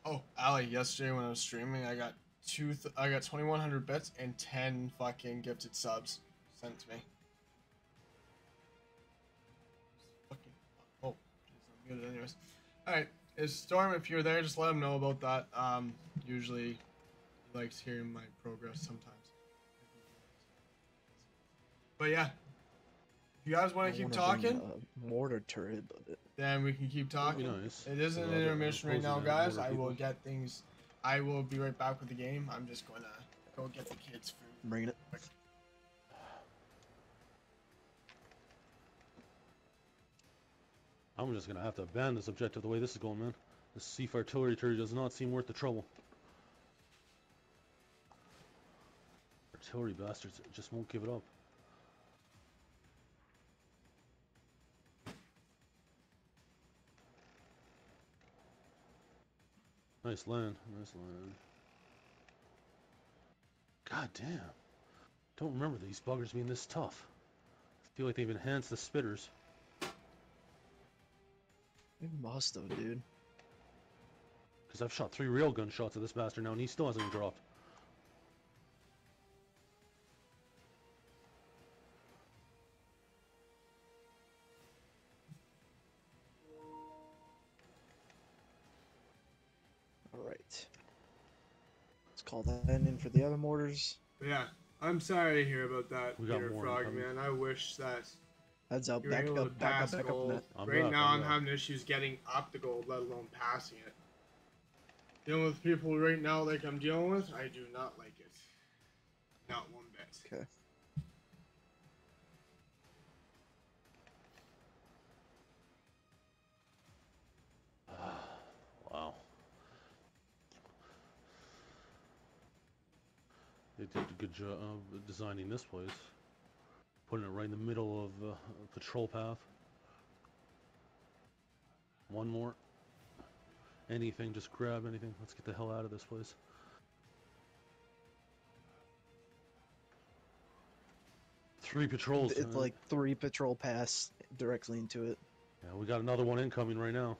oh, Ali, yesterday when I was streaming, I got two th- I got 2100 bits and 10 fucking gifted subs sent to me. Fucking oh, jeez, I'm muted anyways. All right, is Storm? If you're there, just let him know about that. Um, usually he likes hearing my progress sometimes. But yeah, if you guys want to keep talking, a mortar turret, but it, then we can keep talking. nice. It is an With all the intermission right now, guys. I will people. get things. I will be right back with the game. I'm just gonna go get the kids' food. I'm bringing it. I'm just gonna have to abandon this objective the way this is going, man. This Seaf artillery turret does not seem worth the trouble. Artillery bastards just won't give it up. Nice land, nice land. God damn. Don't remember these buggers being this tough. I feel like they've enhanced the spitters. We must have, dude. Because I've shot three real gunshots at this bastard now, and he still hasn't dropped. Call that in for the other mortars. Yeah, I'm sorry to hear about that, We got Peter more Frog, man. I wish that Heads up, back able to up, back pass up, back up. gold. Net. I'm right back, now, I'm I'm having issues getting up the gold, let alone passing it. Dealing with people right now like I'm dealing with, I do not like it. Not one bit. Okay. They did a good job designing this place. Putting it right in the middle of the uh, patrol path. One more. Anything, just grab anything. Let's get the hell out of this place. Three patrols. It's uh, like three patrol pass directly into it. Yeah, we got another one incoming right now.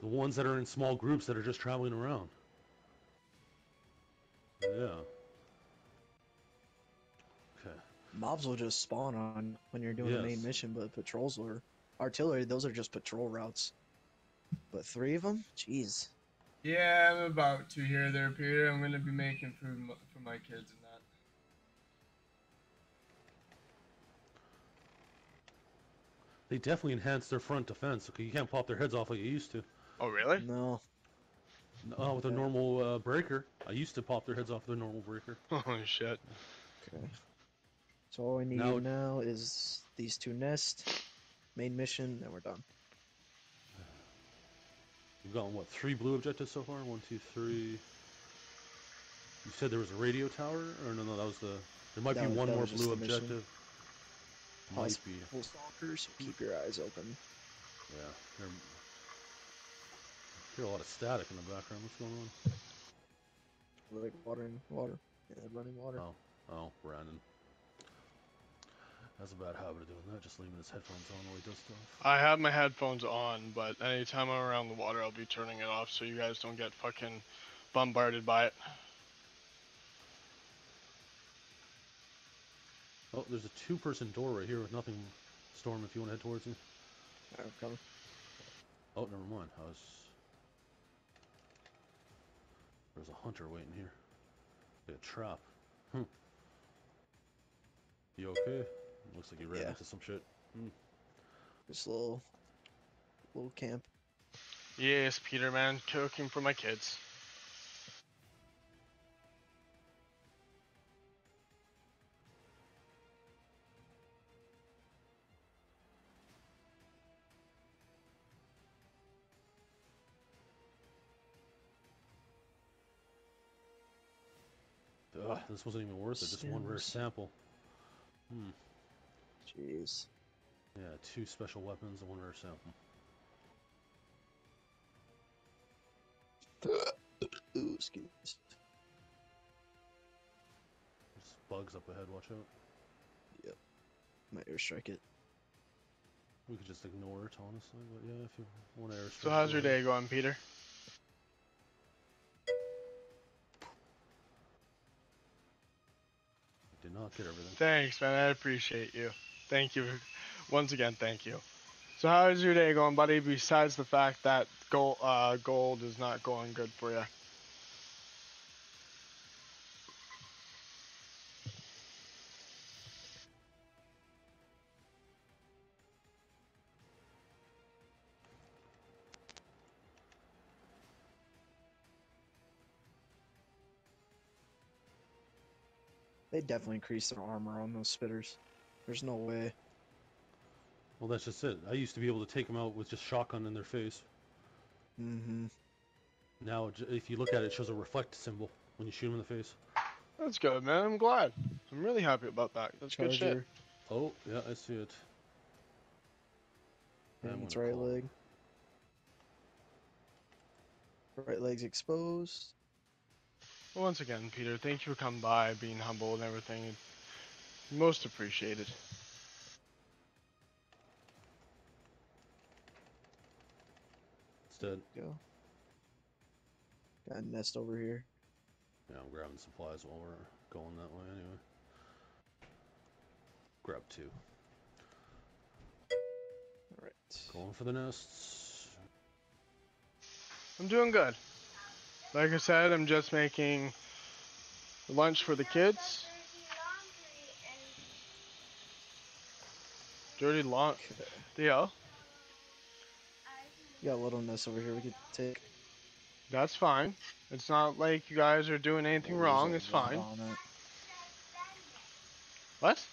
The ones that are in small groups that are just traveling around. Yeah. Okay. Mobs will just spawn on when you're doing the main mission, but patrols or artillery, those are just patrol routes. But three of them? Jeez. Yeah, I'm about to here, there, Peter. I'm gonna be making food for my kids and that. They definitely enhanced their front defense. Okay, you can't pop their heads off like you used to. Oh, really? No. Uh, with a normal uh, breaker. I used to pop their heads off with a normal breaker. Holy shit. Okay. So all I need Now- now, is these two nests, main mission, and we're done. We've gotten what three blue objectives so far? One, two, three. You said there was a radio tower, or no? No, that was the. There might That be was- one more blue objective. Might be. Possible stalkers, keep your eyes open. Yeah. There. Hear a lot of static in the background. What's going on? Like water and water. Yeah, running water. Oh, oh, Brandon. Has a bad habit of doing that, just leaving his headphones on while he does stuff. I have my headphones on, but anytime I'm around the water, I'll be turning it off so you guys don't get fucking bombarded by it. Oh, there's a two-person door right here with nothing. Storm, if you want to head towards me. Oh, I'm coming. Oh, never mind. I was. There's a hunter waiting here. Like a trap. Hmm. You okay? Looks like you ran Yeah. into some shit. Just a little, little camp. Yes, Peter, man, cooking for my kids. This wasn't even worth it. Just one rare sample. Hmm. Jeez. Yeah, two special weapons and one rare sample. Ooh, excuse. There's bugs up ahead. Watch out. Yep. Might airstrike it. We could just ignore it, honestly. But yeah, if you want to airstrike. So how's your day going, Peter? Not get everything. Thanks, man. I appreciate you. Thank you. Once again, thank you. So how's your day going, buddy? Besides the fact that gold, uh, gold is not going good for you. Definitely increased their armor on those spitters. There's no way. Well, that's just it. I used to be able to take them out with just shotgun in their face. Mm-hmm. Now, if you look at it, it shows a reflect symbol when you shoot them in the face. That's good, man. I'm glad. I'm really happy about that. That's good shit. Oh, yeah, I see it. And its right call leg. Right leg's exposed. Once again, Peter, thank you for coming by, being humble and everything. It's Most appreciated. It's dead. Go. Got a nest over here. Yeah, I'm grabbing supplies while we're going that way anyway. Grab two. Alright. Going for the nests. I'm doing good. Like I said, I'm just making lunch for the kids. Dirty lawn. Yeah, You got a little mess over here we could take. that's fine. It's not like you guys are doing anything wrong. It's fine. it. What?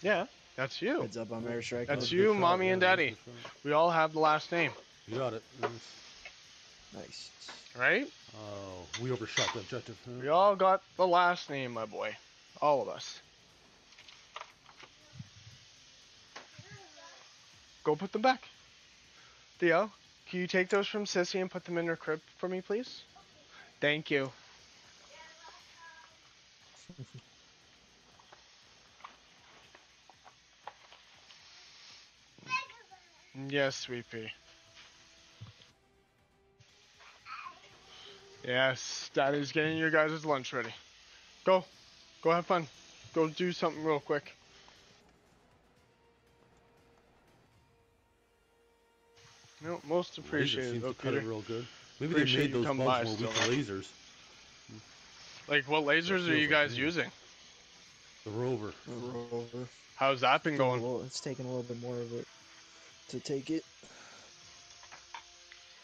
Yeah, that's you. Heads up, I'm airstrike. That's That's you, mommy, and daddy. We all have the last name, You got it. Nice. Nice. right? Oh, we overshot the objective. huh? We all got the last name, my boy. All of us. Go put them back. Theo, can you take those from Sissy and put them in her crib for me, please? Thank you. Yes, sweet pea. Yes, Daddy's getting your guys' lunch ready. Go. Go have fun. Go do something real quick. No, most Laser appreciated seems to cut it real good. Maybe Appreciate they you made those coming bugs by more weak to lasers. Like, what lasers are you guys me. using? The rover. The Rover. How's that been going? little- It's taking a little bit more of it to take it.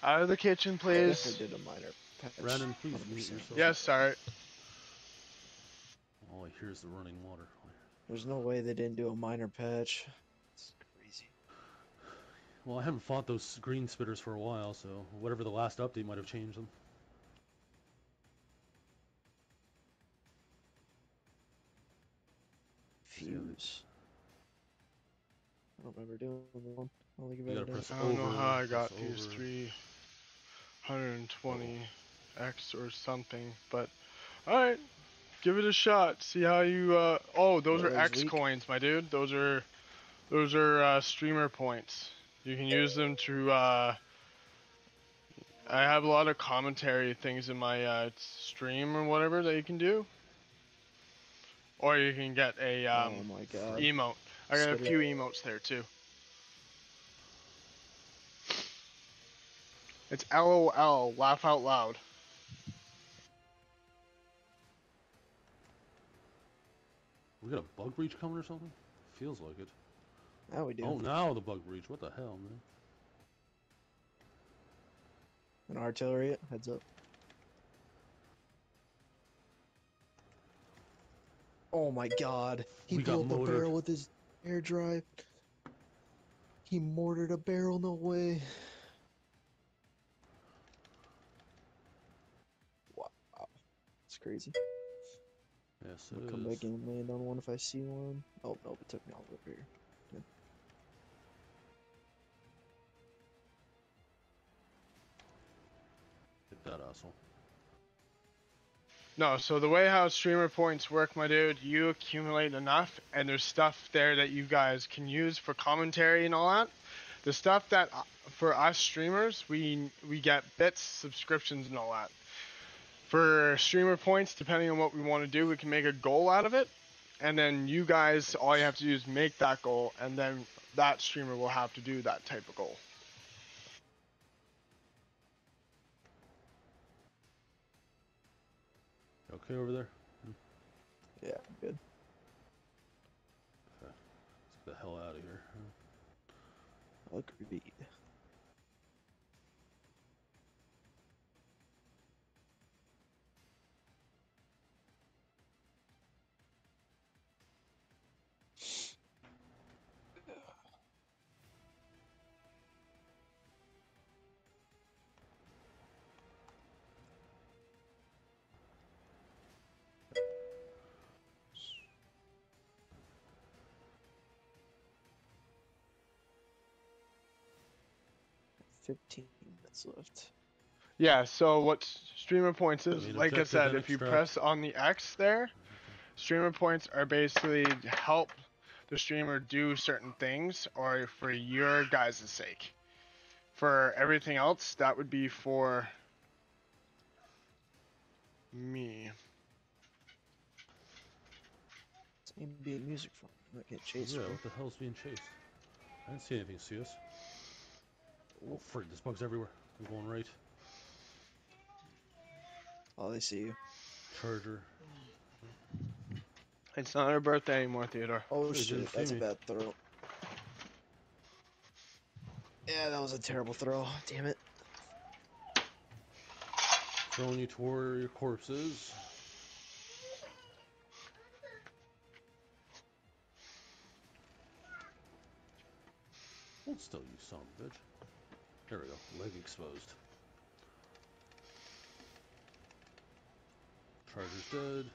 Out of the kitchen, I please. definitely did a minor patch. Brandon, please mute 100%. yourself. Yes, sorry. All I hear is the running water. There's no way they didn't do a minor patch. It's crazy. Well, I haven't fought those green spitters for a while, so whatever the last update might have changed them. Remember doing one. I don't think I've You ever gotta done press I don't know how I got press these 320x or something, but alright. Give it a shot. See how you, uh, oh, those What are are X weak? coins, my dude. Those are, those are, uh, streamer points. You can use them to, uh, I have a lot of commentary things in my, uh, stream or whatever that you can do. Or you can get a, um, oh my god. emote. I got a few emotes there too. It's LOL, laugh out loud. We got a bug breach coming or something? Feels like it. Now we do. Oh, now the bug breach. What the hell, man? An artillery, heads up. Oh my god. He we built the barrel with his air drive. He mortared a barrel, no way. Wow. It's crazy. Yes, I'll come is. back and land on one if I see one. Oh, no, it took me all the way over here. Hit that asshole. No, so the way how streamer points work, my dude, you accumulate enough, and there's stuff there that you guys can use for commentary and all that. The stuff that uh, for us streamers, we we get bits, subscriptions, and all that. For streamer points, depending on what we want to do, we can make a goal out of it, and then you guys, all you have to do is make that goal, and then that streamer will have to do that type of goal. Okay over there? Yeah, good. Let's get the hell out of here. Agreed. Fifteen minutes left. Yeah, so what streamer points is, like I said, if you extract. press on the X there, streamer points are basically help the streamer do certain things or for your guys' sake. For everything else, that would be for me. Same beat music from. Might get chased. Yeah, what the hell's being chased? I didn't see anything see us. Oh, frick, there's bugs everywhere. I'm going right. Oh, they see you. Charger. It's not her birthday anymore, Theodore. Oh They didn't shit, see that's a me. bad throw. Yeah, that was a terrible throw. Damn it. Throwing you toward your corpses. Hold still, you son of a bitch. There we go. Leg exposed. Charger's dead.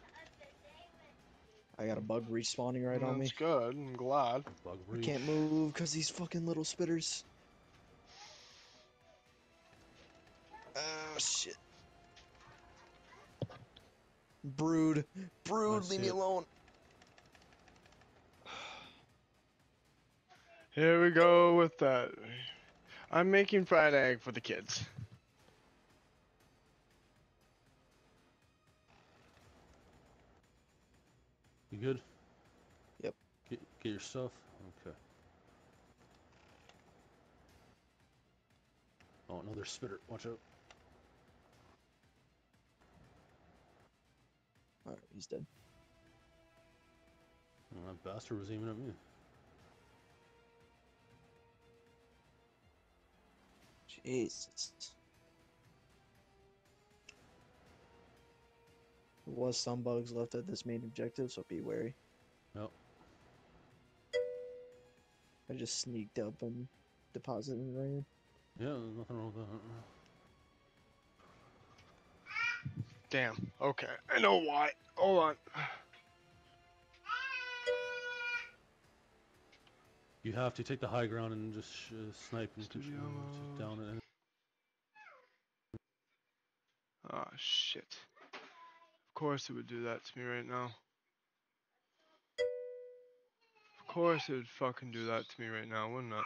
I got a bug respawning right on me. That's good. I'm glad. Bug I breach. can't move because these fucking little spitters. Oh shit. Brood. Brood, I leave me it. alone. Here we go with that. I'm making fried egg for the kids. You good? Yep. Get, get your stuff? Okay. Oh, another spitter. Watch out. Alright, he's dead. Oh, that bastard was aiming at me. Jesus. There was some bugs left at this main objective, so be wary. Yep. I just sneaked up and deposited and ran. Yeah, there's nothing wrong with that. Damn. Okay. I know why. Hold on. You have to take the high ground and just uh, snipe and down it. Oh shit. Of course it would do that to me right now. Of course it would fucking do that to me right now, wouldn't it?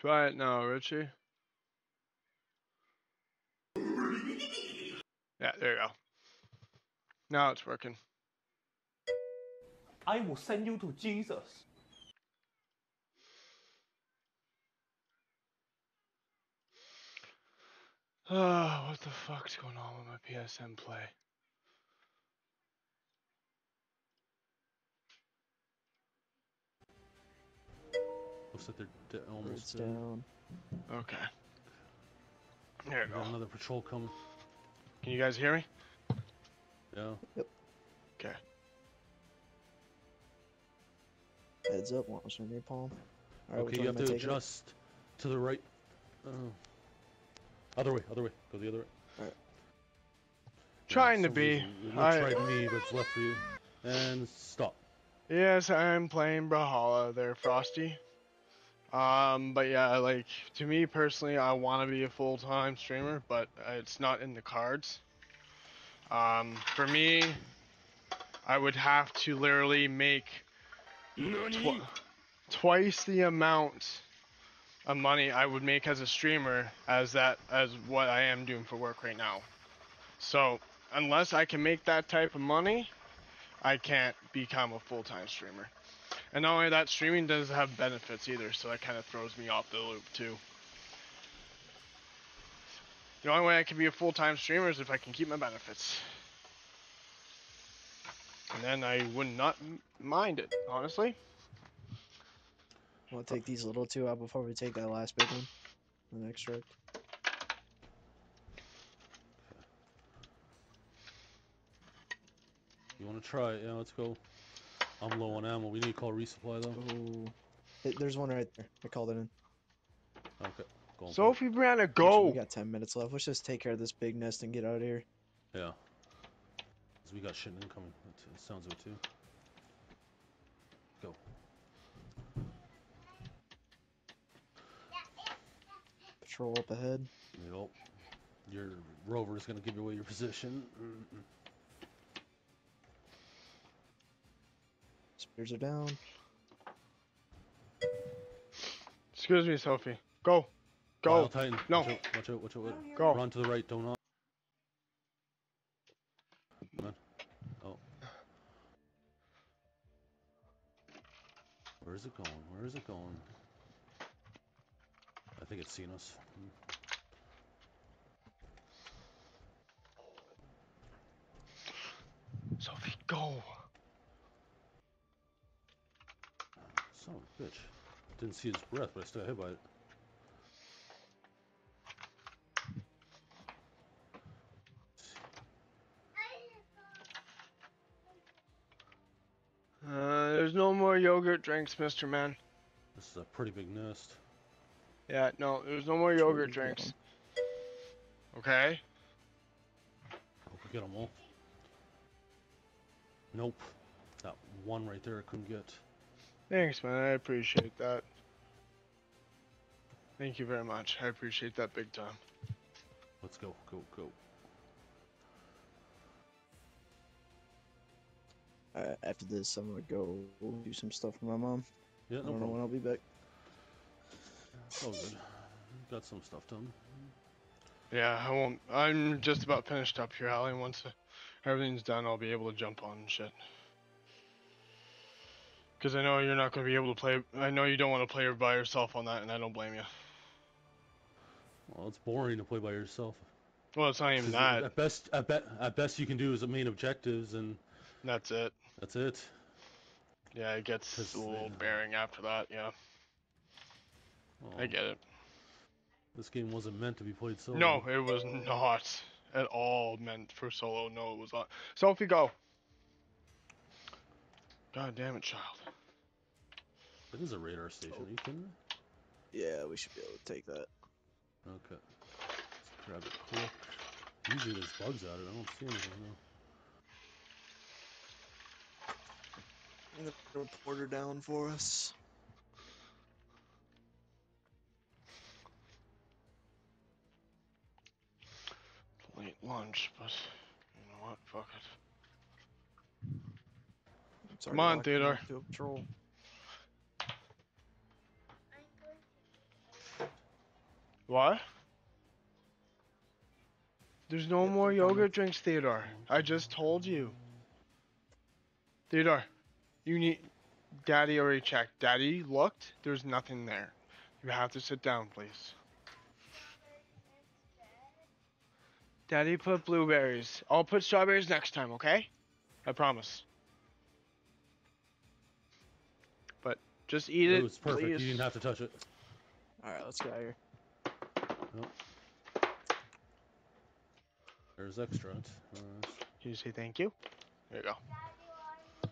Try it now, Richie. Yeah, there you go. Now it's working. I will send you to Jesus. Oh, what the fuck's going on with my PSN play? Looks like they're de- almost there. down. Okay. There We go. another patrol coming. Can you guys hear me? Yeah. Yep. Okay. Heads up, launch a napalm. Alright, okay, you have to adjust to the right. Uh, other way, other way. Go the other way. Alright. Yeah, Trying to be. reason It looks I- right me, but it's left for you. And stop. Yes, I'm playing Brawlhalla there, Frosty. Um, but yeah, like to me personally, I want to be a full-time streamer, but uh, it's not in the cards. Um, for me, I would have to literally make tw- twice the amount of money I would make as a streamer as that as what I am doing for work right now. So unless I can make that type of money, I can't become a full-time streamer. And not only that, streaming doesn't have benefits either, so that kind of throws me off the loop too. The only way I can be a full-time streamer is if I can keep my benefits. And then I would not m- mind it, honestly. Want to take these little two out before we take that last big one? The next truck. You want to try it? Yeah, let's go. I'm low on ammo. We need to call resupply though. Oh, there's one right there. I called it in. Okay. Go on, Sophie Brianna, Actually, go! We got 10 minutes left. Let's just take care of this big nest and get out of here. Yeah. 'Cause we got shit incoming. That it sounds good too. Go. Patrol up ahead. Yep. Your rover is gonna give you away your position. Mm-mm. Spears are down. Excuse me, Sophie. Go! Go! Bile Titan. No. Watch out, watch out, watch out. watch- Go! Run to the right, don't on. Man. Oh. Where is it going? Where is it going? I think it's seen us. Hmm. Bitch. Didn't see his breath, but I still hit by it. Uh, there's no more yogurt drinks, Mr. Man. This is a pretty big nest. Yeah, no, there's no more yogurt we drinks. Okay? Hope we get them all. Nope. That one right there I couldn't get. Thanks, man. I appreciate that. Thank you very much. I appreciate that big time. Let's go, go, go. Uh, after this, I'm gonna go do some stuff for my mom. Yeah, I no don't know problem. when I'll be back. It's all good. Got some stuff done. Yeah, I won't. I'm just about finished up here, Allie. Once uh, everything's done, I'll be able to jump on and shit. Because I know you're not going to be able to play. I know you don't want to play by yourself on that, and I don't blame you. Well, it's boring to play by yourself. Well, it's not even that. At best, at, be- at best, you can do is the main objectives, and That's it. that's it. Yeah, it gets a little uh, bearing after that. Yeah, I Oh, get it. This game wasn't meant to be played solo. No, it was not at all meant for solo. No, it was not. Sophie, go. God damn it, child. It is a radar station. Are you kidding me? Yeah, we should be able to take that. Okay. Let's grab it quick. Usually there's bugs at it. I don't see anything though. I'm gonna report her down for us. Late lunch, but you know what? Fuck it. It's Come already on, locked in Theodore. to a. What? There's no Yep, more they're coming. yogurt drinks, Theodore. I just told you. Theodore, you need. Daddy already checked. Daddy looked. There's nothing there. You have to sit down, please. Daddy put blueberries. I'll put strawberries next time, okay? I promise. Just eat It it. was perfect. please. You didn't have to touch it. Alright, let's get out of here. There's extra. Uh, Can you say thank you? There you go.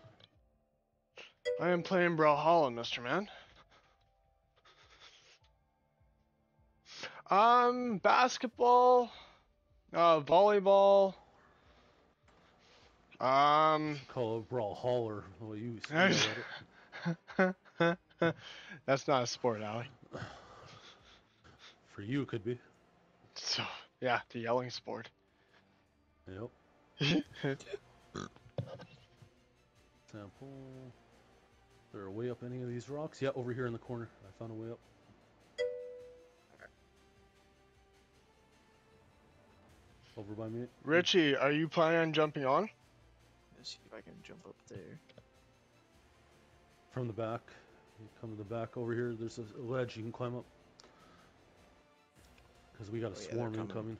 I am playing Brawlhalla, Mr. Man. Um, basketball, uh, volleyball. Um, call it brawl hauler. The way you said it. that's not a sport, Ali. For you, it could be. So, yeah, the yelling sport. Yep. Sample. There a way up any of these rocks? Yeah, over here in the corner. I found a way up. Over by me. Richie, are you planning on jumping on? Let's see if I can jump up there. From the back. You come to the back over here. There's a ledge you can climb up. Because we got a Oh, yeah, swarm coming. incoming.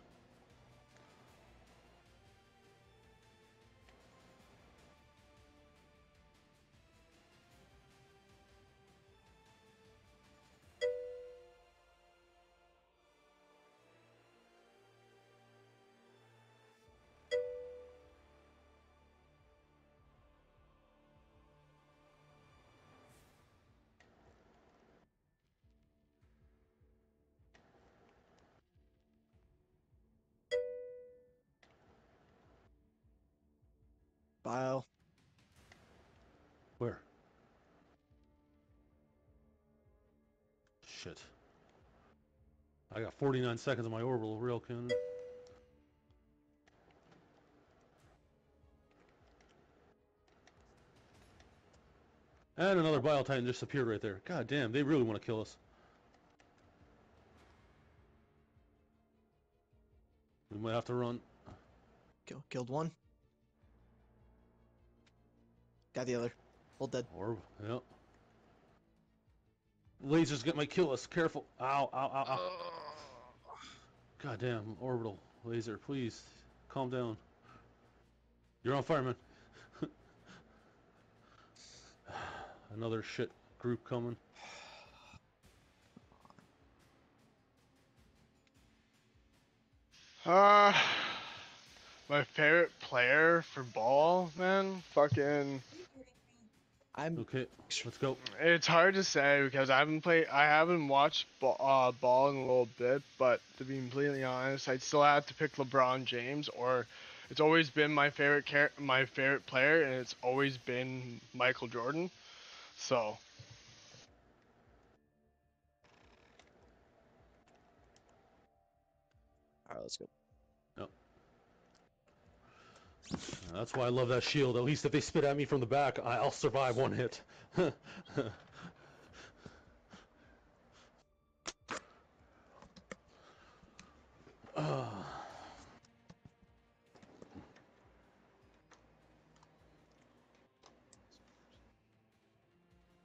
Bio. Where? Shit. I got 49 seconds on my orbital rail cannon. And another Bile Titan just appeared right there. God damn, they really want to kill us. We might have to run. Kill, killed one. Got the other. Hold dead. Or, yep. Lasers get might kill us. Careful. Ow, ow, ow, ow. God damn, orbital laser, please calm down. You're on fire, man. Another shit group coming. Uh, my favorite player for ball, man. Fucking. I'm Okay, let's go. It's hard to say because I haven't played. I haven't watched ball, uh, ball in a little bit, but to be completely honest, I'd still have to pick LeBron James. Or it's always been my favorite char- my favorite player, and it's always been Michael Jordan. So alright, let's go. That's why I love that shield. At least if they spit at me from the back, I'll survive one hit.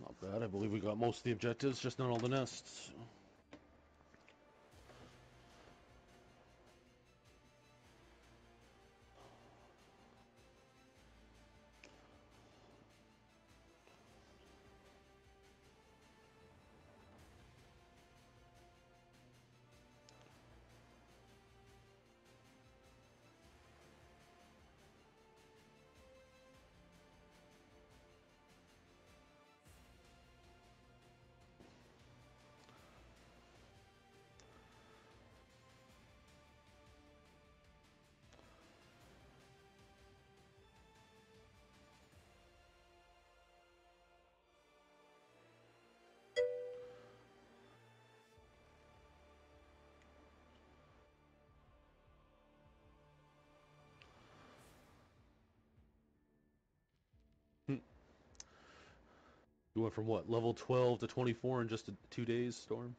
Not bad. I believe we got most of the objectives, just not all the nests. You went from what, level 12 to 24 in just a, two days, Storm?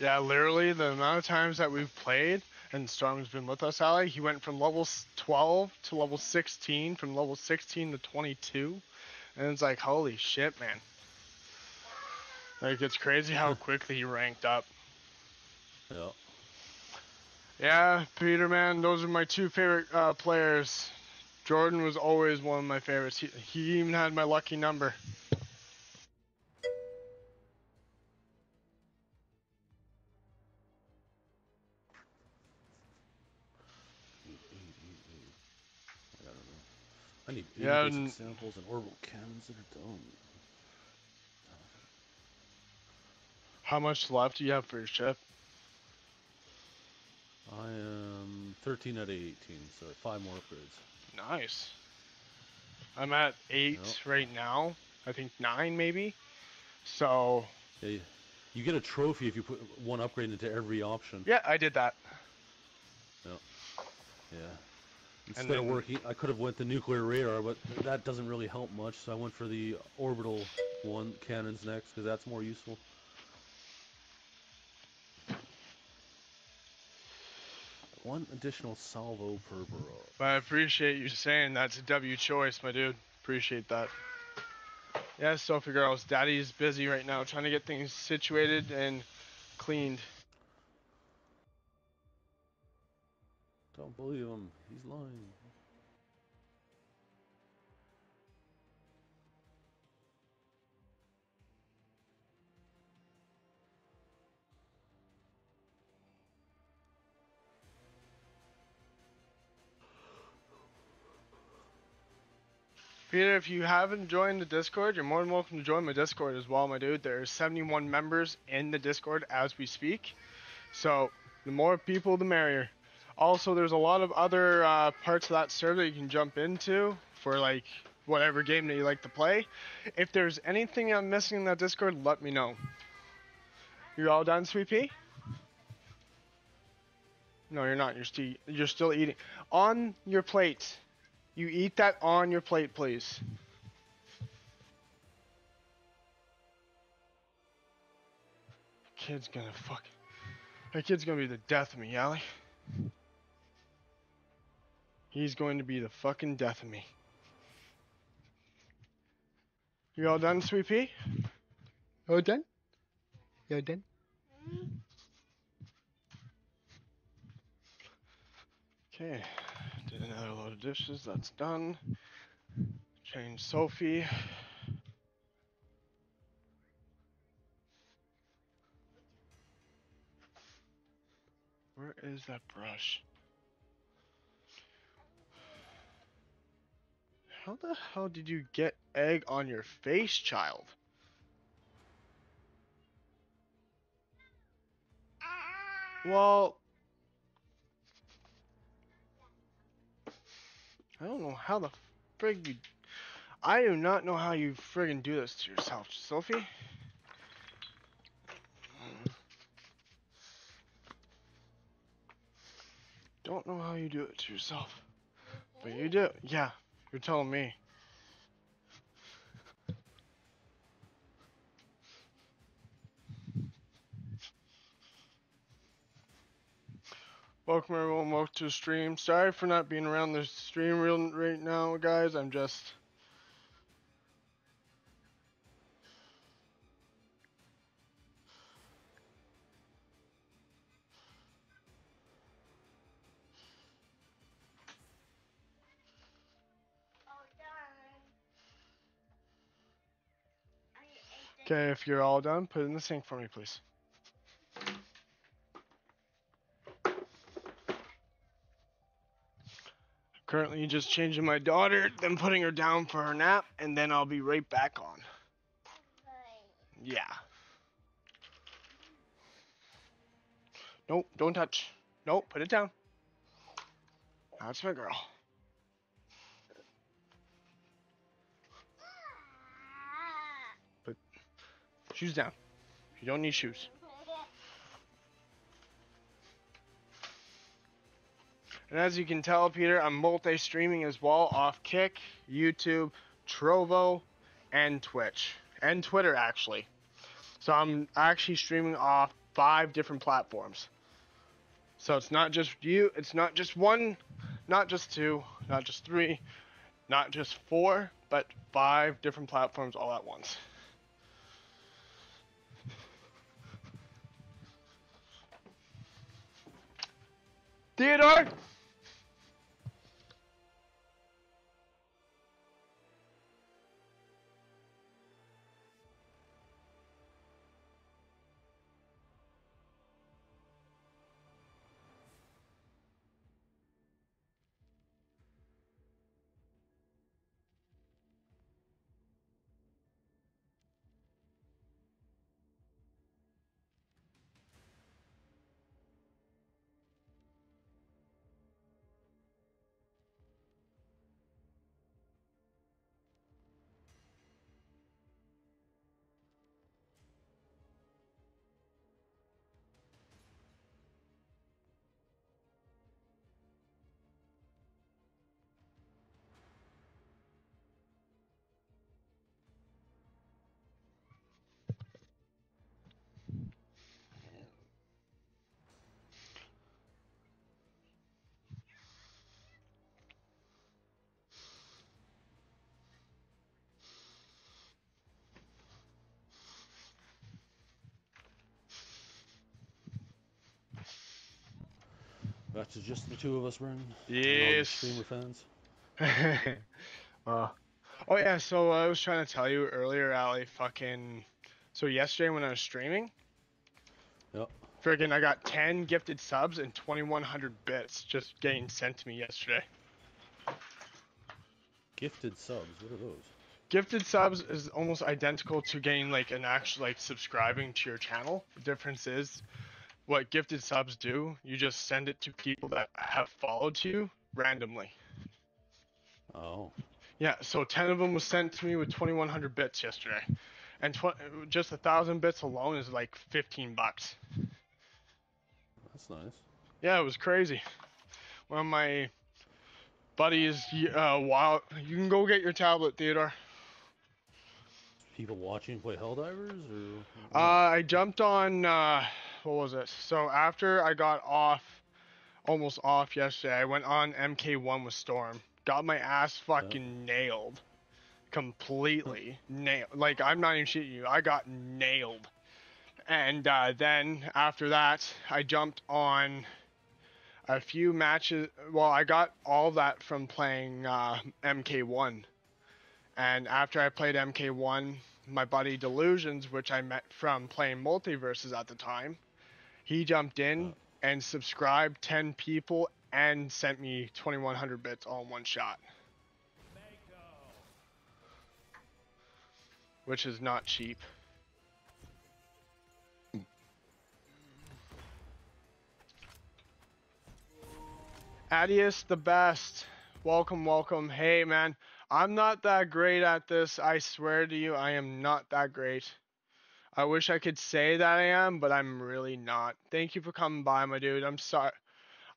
Yeah, literally the amount of times that we've played and Storm's been with us, Ally, he went from level 12 to level 16, from level 16 to 22. And it's like, holy shit, man. Like, it's crazy how quickly he ranked up. Yeah. Yeah, Peter, man, those are my two favorite uh, players. Jordan was always one of my favorites. He, he even had my lucky number. I don't know. I need 80 Yeah, and- samples and orbital cannons that are done. How much left do you have for your ship? I am 13 out of 18, so five more upgrades. Nice. I'm at eight right now. I think nine maybe. So Yeah, you- get a trophy if you put one upgrade into every option. yeah, I did that. Yeah. Instead then- of working, I could have went the nuclear radar, but that doesn't really help much. So I went for the orbital one cannons next because that's more useful. One additional salvo per barrage. But I appreciate you saying that's a W choice, my dude. Appreciate that. Yeah, Sophie girls, Daddy's busy right now trying to get things situated and cleaned. Don't believe him. He's lying. Peter, if you haven't joined the Discord, you're more than welcome to join my Discord as well, my dude. There's 71 members in the Discord as we speak. So, the more people, the merrier. Also, there's a lot of other uh, parts of that server that you can jump into for like whatever game that you like to play. If there's anything I'm missing in that Discord, let me know. You all done, Sweet Pea? No, you're not. You're still you're still eating on your plate. You eat that on your plate, please. Kid's gonna fuck. That kid's gonna be the death of me, Allie. He's going to be the fucking death of me. You all done, Sweet Pea? All done? You all done? Okay, another load of dishes. That's done. Change Sophie. Where is that brush? How the hell did you get egg on your face, child? Well, I don't know how the frig you. I do not know how you friggin' do this to yourself, Sophie. Don't know how you do it to yourself. But you do. Yeah, you're telling me. Welcome everyone, welcome to the stream. Sorry for not being around the stream real right now, guys. I'm just Okay, if you're all done, put it in the sink for me, please. Currently just changing my daughter, then putting her down for her nap, and then I'll be right back on. Yeah. Nope, don't touch. Nope, put it down. That's my girl. Put shoes down. You don't need shoes. And as you can tell, Peter, I'm multi-streaming as well off Kick, YouTube, Trovo, and Twitch. And Twitter, actually. So I'm actually streaming off five different platforms. So it's not just you, it's not just one, not just two, not just three, not just four, but five different platforms all at once. Theodore? Back to just the two of us, Brennan. and Yes. Streamer fans. uh, oh yeah, so I was trying to tell you earlier, Ali. Fucking. So yesterday when I was streaming, Yep. friggin' I got 10 gifted subs and 2,100 bits just getting sent to me yesterday. Gifted subs. What are those? Gifted subs is almost identical to getting like an actual like subscribing to your channel. The difference is what gifted subs do, you just send it to people that have followed you randomly. Oh. Yeah, so 10 of them was sent to me with 2100 bits yesterday. And tw- just a thousand bits alone is like 15 bucks. That's nice. Yeah, it was crazy. One of my buddies, uh, wow, you can go get your tablet, Theodore. People watching play Helldivers, or Uh, I jumped on, uh, what was it? So after I got off, almost off yesterday, I went on MK1 with Storm. Got my ass fucking nailed. Completely nailed. Like, I'm not even shitting you. I got nailed. And uh, then after that, I jumped on a few matches. Well, I got all that from playing uh, MK1. And after I played MK1, my buddy Delusions, which I met from playing MultiVersus at the time, he jumped in and subscribed 10 people and sent me 2100 bits all in one shot. Which is not cheap. Adius the best. Welcome, welcome. Hey man, I'm not that great at this. I swear to you, I am not that great. I wish I could say that I am, but I'm really not. Thank you for coming by, my dude. I'm sorry.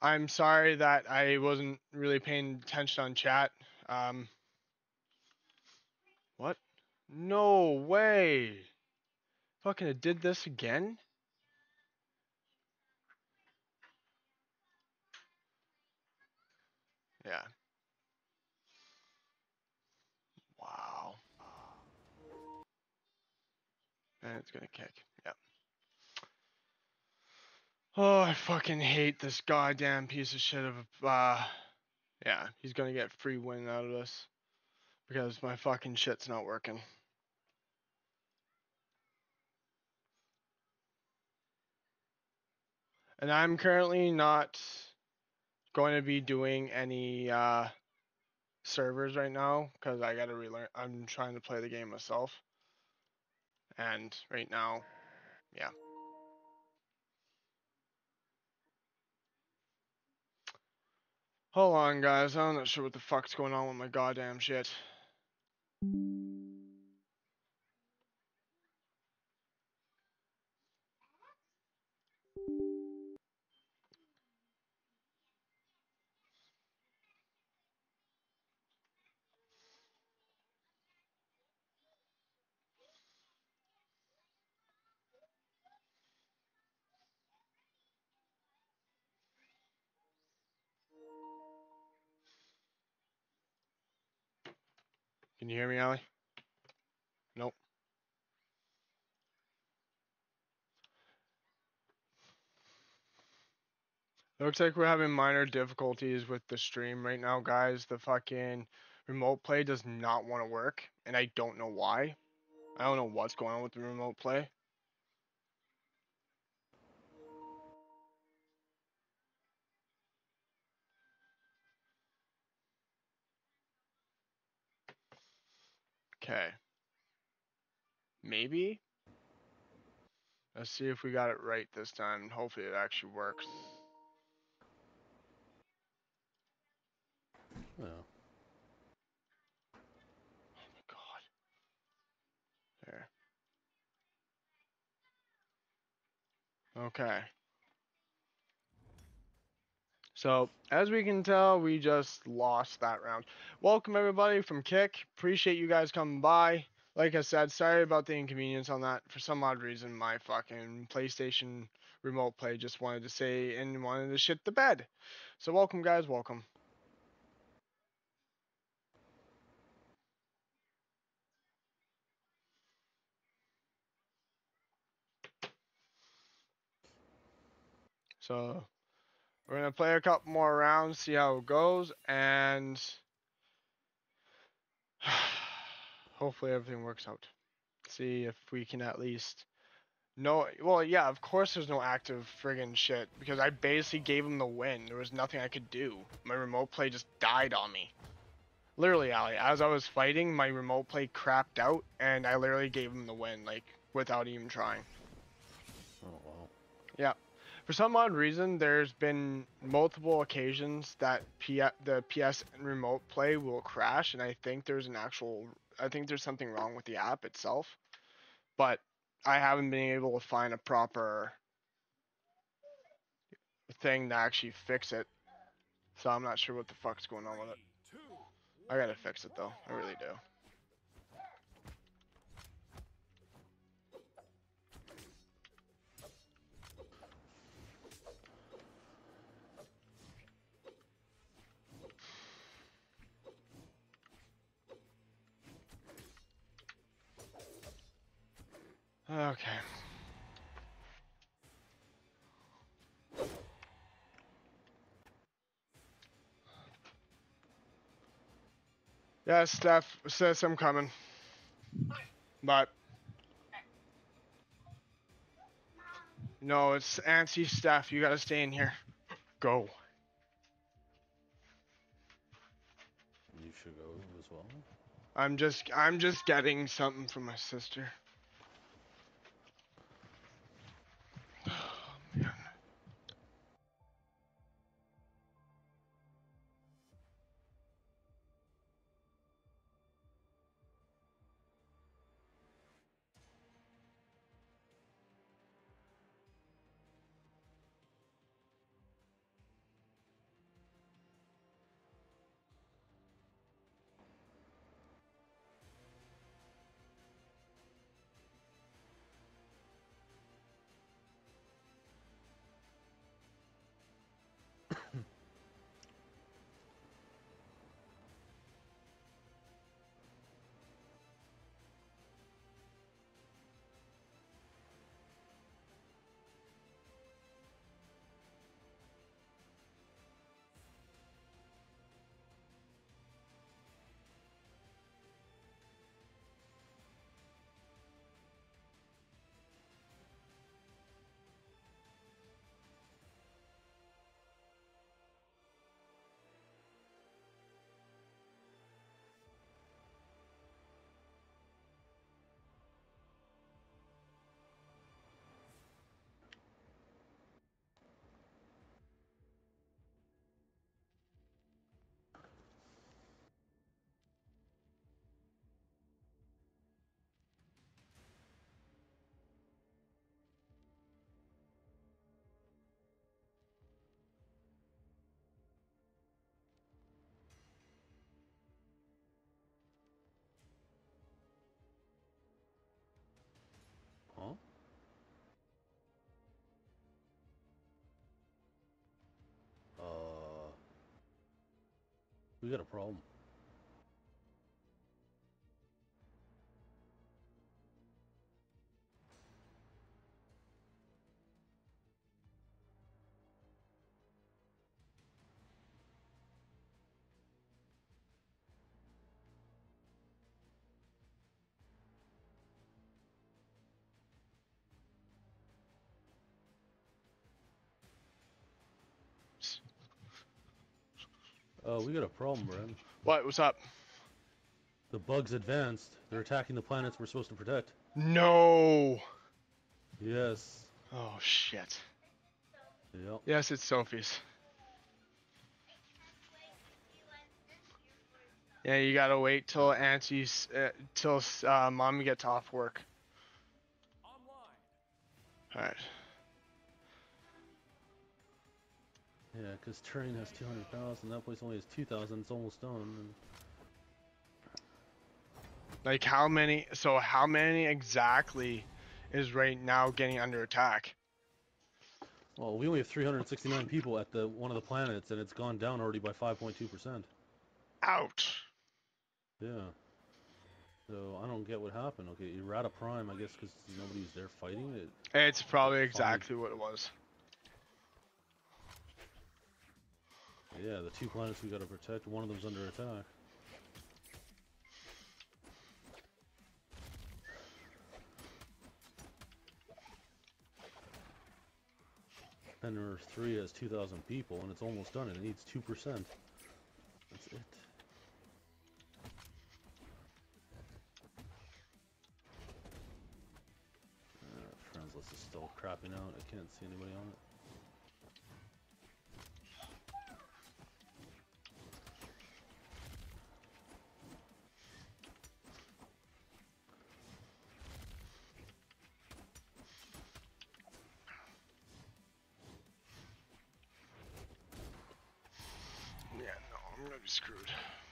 I'm sorry that I wasn't really paying attention on chat. Um, what? No way. Fucking it did this again? Yeah. And it's gonna kick. Yep. Oh, I fucking hate this goddamn piece of shit of uh yeah, he's gonna get free win out of this. Because my fucking shit's not working. And I'm currently not going to be doing any uh servers right now because I gotta relearn. I'm trying to play the game myself, and right now, yeah. Hold on, guys. I'm not sure what the fuck's going on with my goddamn shit. Can you hear me, Ali? Nope. Looks like we're having minor difficulties with the stream right now, guys. The fucking remote play does not want to work, and I don't know why. I don't know what's going on with the remote play. Okay. Maybe? Let's see if we got it right this time. Hopefully it actually works. Yeah. Oh my god. There. Okay. So, as we can tell, we just lost that round. Welcome everybody from Kick. Appreciate you guys coming by. Like I said, sorry about the inconvenience on that. For some odd reason, my fucking PlayStation remote play just wanted to say and wanted to shit the bed. So welcome guys, welcome. So we're gonna play a couple more rounds, see how it goes, and hopefully everything works out. See if we can at least no well yeah, of course there's no active friggin' shit because I basically gave him the win. There was nothing I could do. My remote play just died on me. Literally, Ali, as I was fighting, my remote play crapped out and I literally gave him the win, like without even trying. For some odd reason, there's been multiple occasions that P- the PS remote play will crash, and I think there's an actual, I think there's something wrong with the app itself, but I haven't been able to find a proper thing to actually fix it, so I'm not sure what the fuck's going on with it. I gotta fix it though, I really do. Okay. Yeah, Steph says I'm coming. But no, it's Auntie Steph. You gotta stay in here. Go. You should go as well. I'm just I'm just getting something from my sister. Got a problem. Oh, we got a problem, Bren. What? What's up? The bugs advanced. They're attacking the planets we're supposed to protect. No. Yes. Oh shit. Yep. Yes, it's Sophie's. Yeah, you gotta wait till Auntie's, uh, till uh, mommy gets off work. Alright. Yeah, because Turing has 200,000. That place only has 2,000. It's almost done. And Like how many? So how many exactly is right now getting under attack? well, we only have 369 people at the one of the planets, and it's gone down already by 5.2 percent. Ouch. Yeah. So I don't get what happened. Okay, Erata Prime, I guess, because nobody's there fighting it. It's probably exactly what it was. Yeah, the two planets we gotta protect. One of them's under attack. Fenrir 3 has 2,000 people, and it's almost done. and It needs 2%. That's it. Uh, friends list is still crapping out. I can't see anybody on it. Be screwed.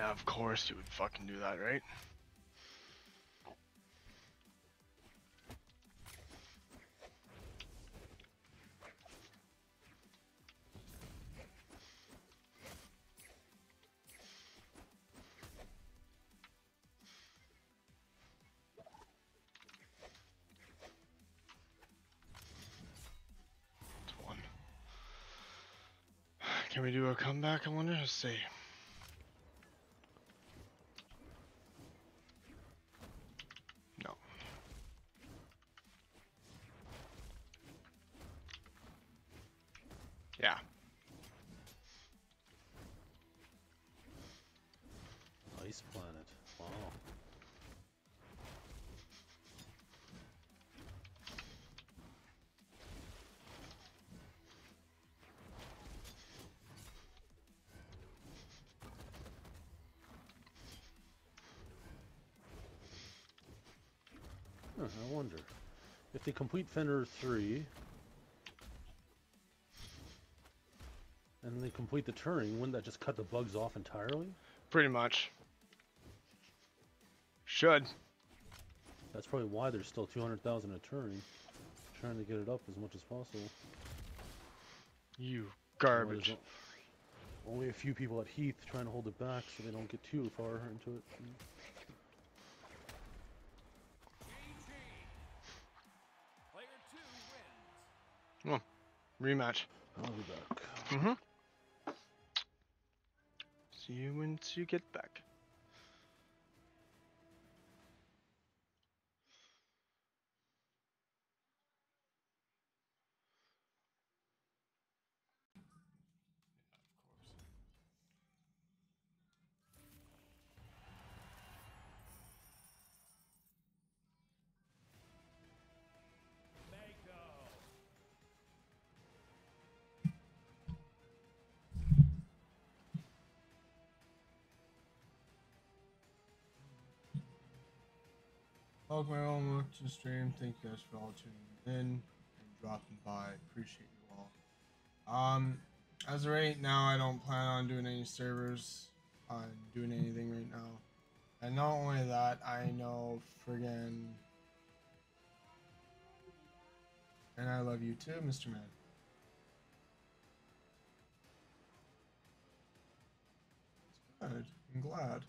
Yeah, of course you would fucking do that, right? It's one. Can we do a comeback? I wonder. Let's see. If they complete Fenrir 3, and they complete the Turing, wouldn't that just cut the bugs off entirely? Pretty much. Should. That's probably why there's still 200,000 at Turing. Trying to get it up as much as possible. You garbage. Only a few people at Heeth trying to hold it back so they don't get too far into it. Rematch. I'll be back. Mm-hmm. See you once you get back. Welcome everyone to stream. Thank you guys for all tuning in and dropping by. Appreciate you all. Um, as of right now, I don't plan on doing any servers, on doing anything right now. And not only that, I know friggin' And I love you too, Mr. Man. It's good. I'm glad.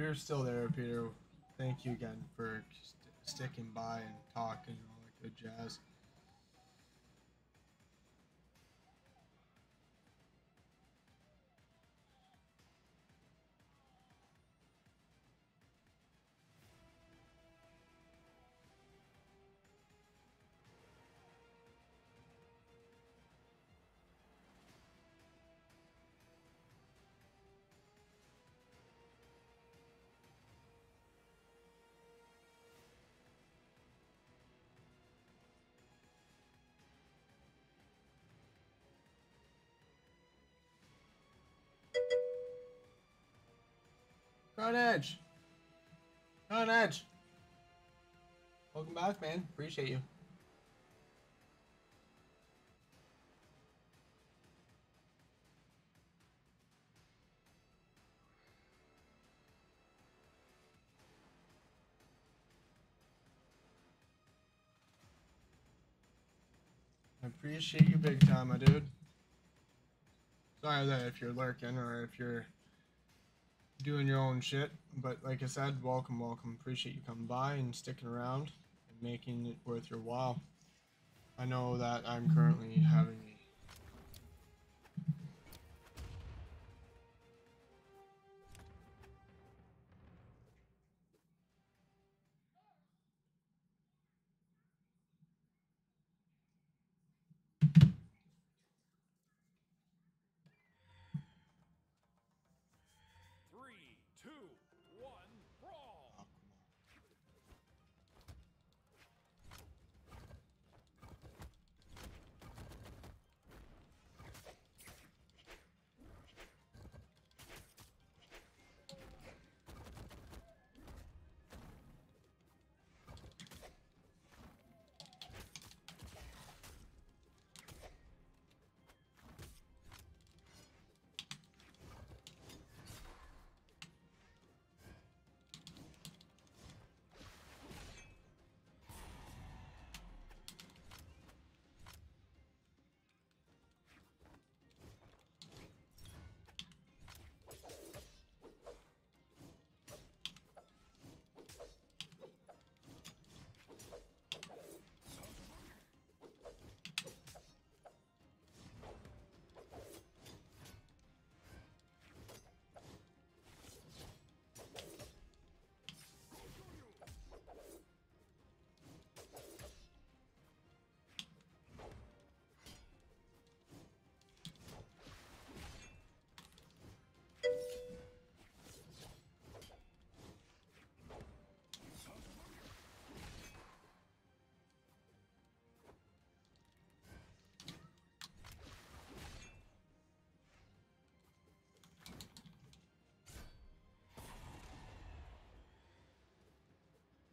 You're still there, Peter, thank you again for st- sticking by and talking and all that good jazz. On Edge. On Edge. Welcome back, man. Appreciate you. I appreciate you big time, my dude. Sorry that if you're lurking or if you're doing your own shit. But like I said, welcome, welcome. Appreciate you coming by and sticking around and making it worth your while. I know that I'm currently having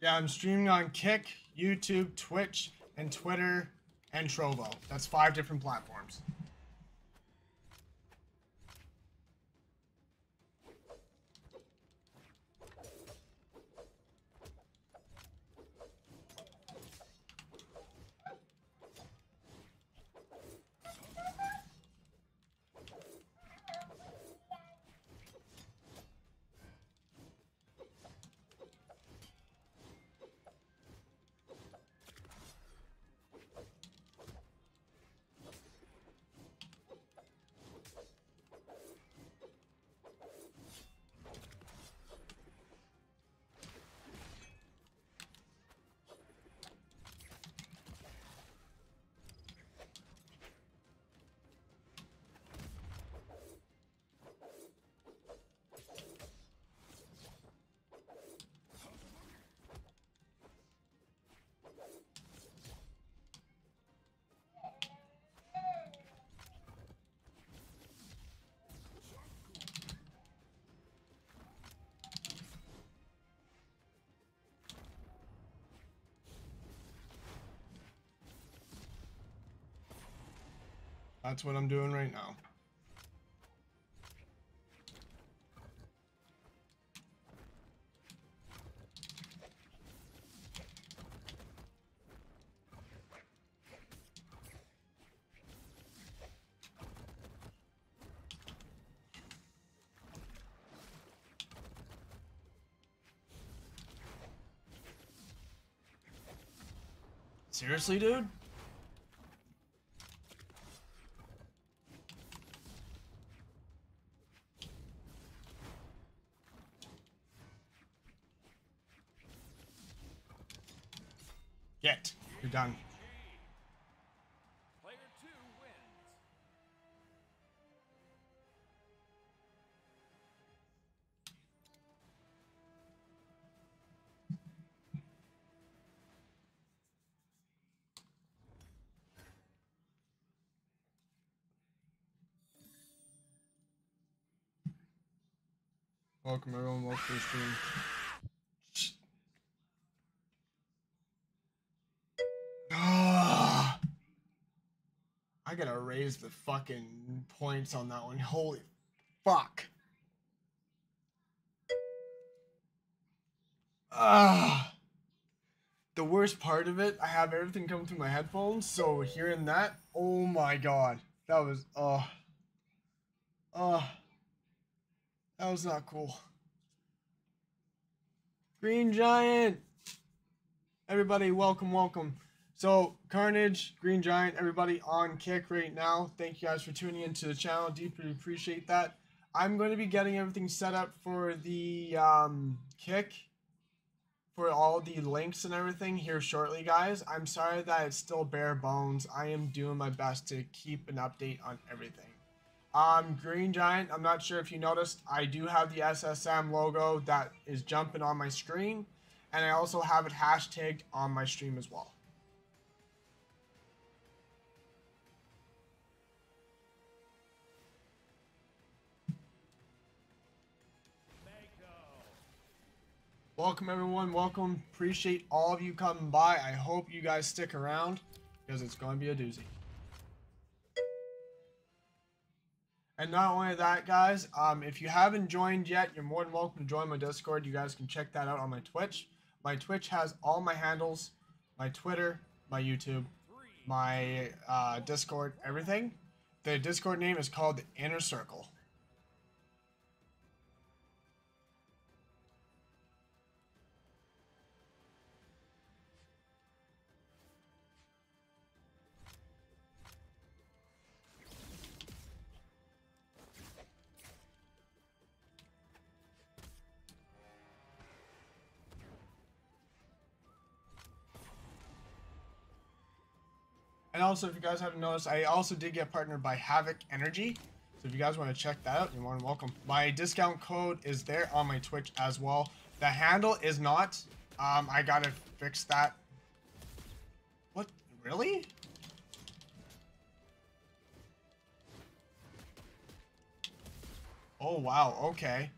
Yeah, I'm streaming on Kick, YouTube, Twitch, and Twitter, and Trovo. That's five different platforms. That's what I'm doing right now. Seriously, dude? Welcome everyone, welcome to the stream. Gotta raise the fucking points on that one. Holy fuck. Ah. The worst part of it, I have everything coming through my headphones, so hearing that, oh my god. That was uh uh that was not cool. Green Giant. Everybody, welcome, welcome. So, Carnage, Green Giant, everybody on kick right now. Thank you guys for tuning into the channel. Deeply appreciate that. I'm going to be getting everything set up for the um, kick, for all the links and everything here shortly, guys. I'm sorry that it's still bare bones. I am doing my best to keep an update on everything. Um, Green Giant, I'm not sure if you noticed, I do have the SSM logo that is jumping on my screen, and I also have it hashtagged on my stream as well. Welcome everyone, welcome. Appreciate all of you coming by. I hope you guys stick around because it's going to be a doozy. And not only that, guys, um, if you haven't joined yet, you're more than welcome to join my Discord. You guys can check that out on my Twitch. My Twitch has all my handles, my Twitter, my YouTube, my uh, Discord, everything. The Discord name is called the Inner Circle. And also, if you guys haven't noticed, I also did get partnered by Havoc Energy. So if you guys want to check that out, you're more than welcome. My discount code is there on my Twitch as well. The handle is not. Um, I gotta fix that. What? Really? Oh, wow. Okay.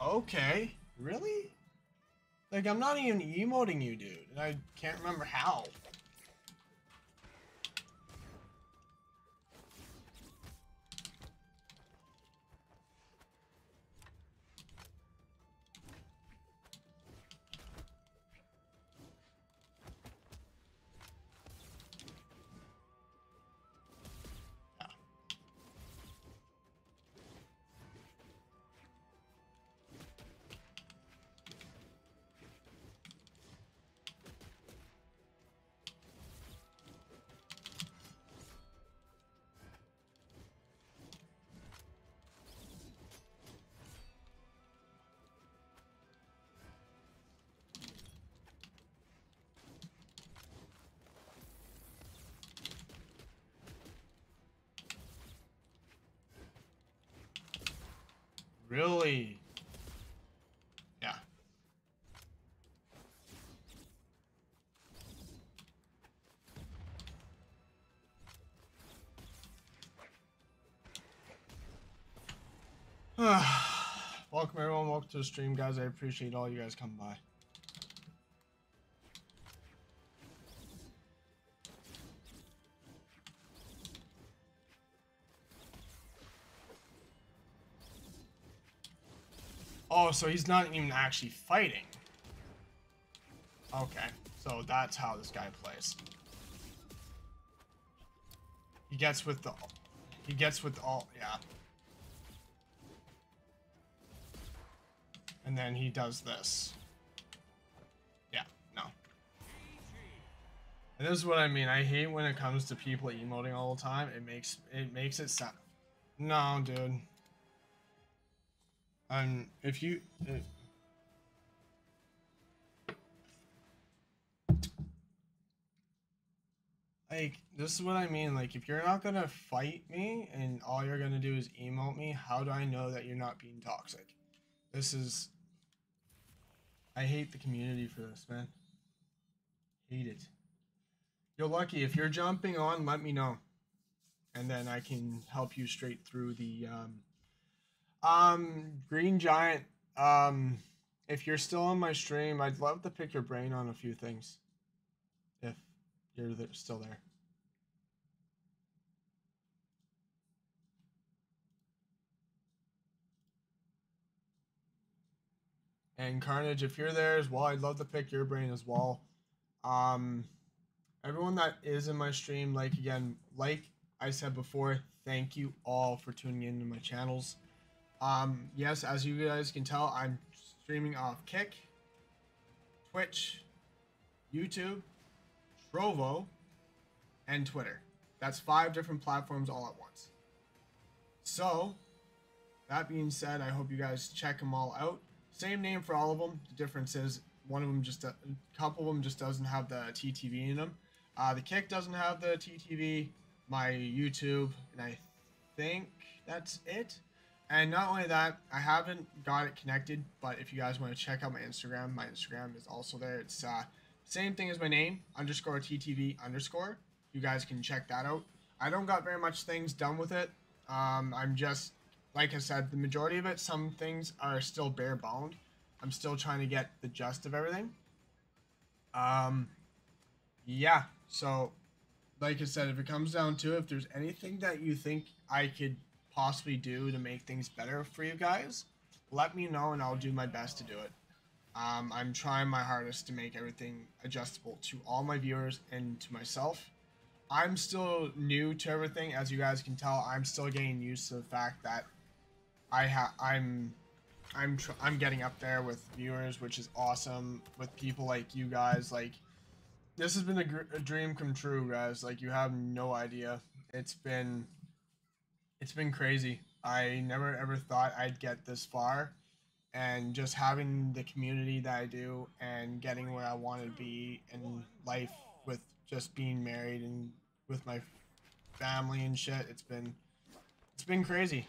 Okay. Really? Like, I'm not even emoting you, dude. And I can't remember how. Welcome to the stream, guys. I appreciate all you guys come by. Oh, so he's not even actually fighting. Okay, so that's how this guy plays. He gets with the... He gets with all... Yeah. And then he does this. Yeah, no. And this is what I mean. I hate when it comes to people emoting all the time. It makes it makes it sound. No, dude. And if you. Like this is what I mean. Like if you're not gonna fight me and all you're gonna do is emote me, how do I know that you're not being toxic? This is. I hate the community for this, man. Hate it. You're lucky if you're jumping on. Let me know, and then I can help you straight through the um, um Green Giant. Um, if you're still on my stream, I'd love to pick your brain on a few things. If you're th- still there. And Carnage, if you're there as well, I'd love to pick your brain as well. Um, everyone that is in my stream, like again, like I said before, thank you all for tuning into my channels. Um, yes, as you guys can tell, I'm streaming off Kick, Twitch, YouTube, Trovo, and Twitter. That's five different platforms all at once. So, that being said, I hope you guys check them all out. Same name for all of them. The difference is one of them just a couple of them just doesn't have the TTV in them. Uh, the Kick doesn't have the TTV. My YouTube, and I think that's it. And not only that, I haven't got it connected, but if you guys want to check out my Instagram, my Instagram is also there. It's uh, same thing as my name, underscore TTV underscore. You guys can check that out. I don't got very much things done with it. Um, I'm just, like I said, the majority of it, some things are still bare boned. I'm still trying to get the gist of everything. Um, yeah, so like I said, if it comes down to if there's anything that you think I could possibly do to make things better for you guys, let me know and I'll do my best to do it. Um, I'm trying my hardest to make everything adjustable to all my viewers and to myself. I'm still new to everything, as you guys can tell. I'm still getting used to the fact that I have I'm I'm I'm getting up there with viewers, which is awesome. With people like you guys, like this has been a, a dream come true, guys. Like you have no idea. It's been it's been crazy. I never ever thought I'd get this far, and just having the community that I do and getting where I want to be in life with just being married and with my family and shit. It's been it's been crazy.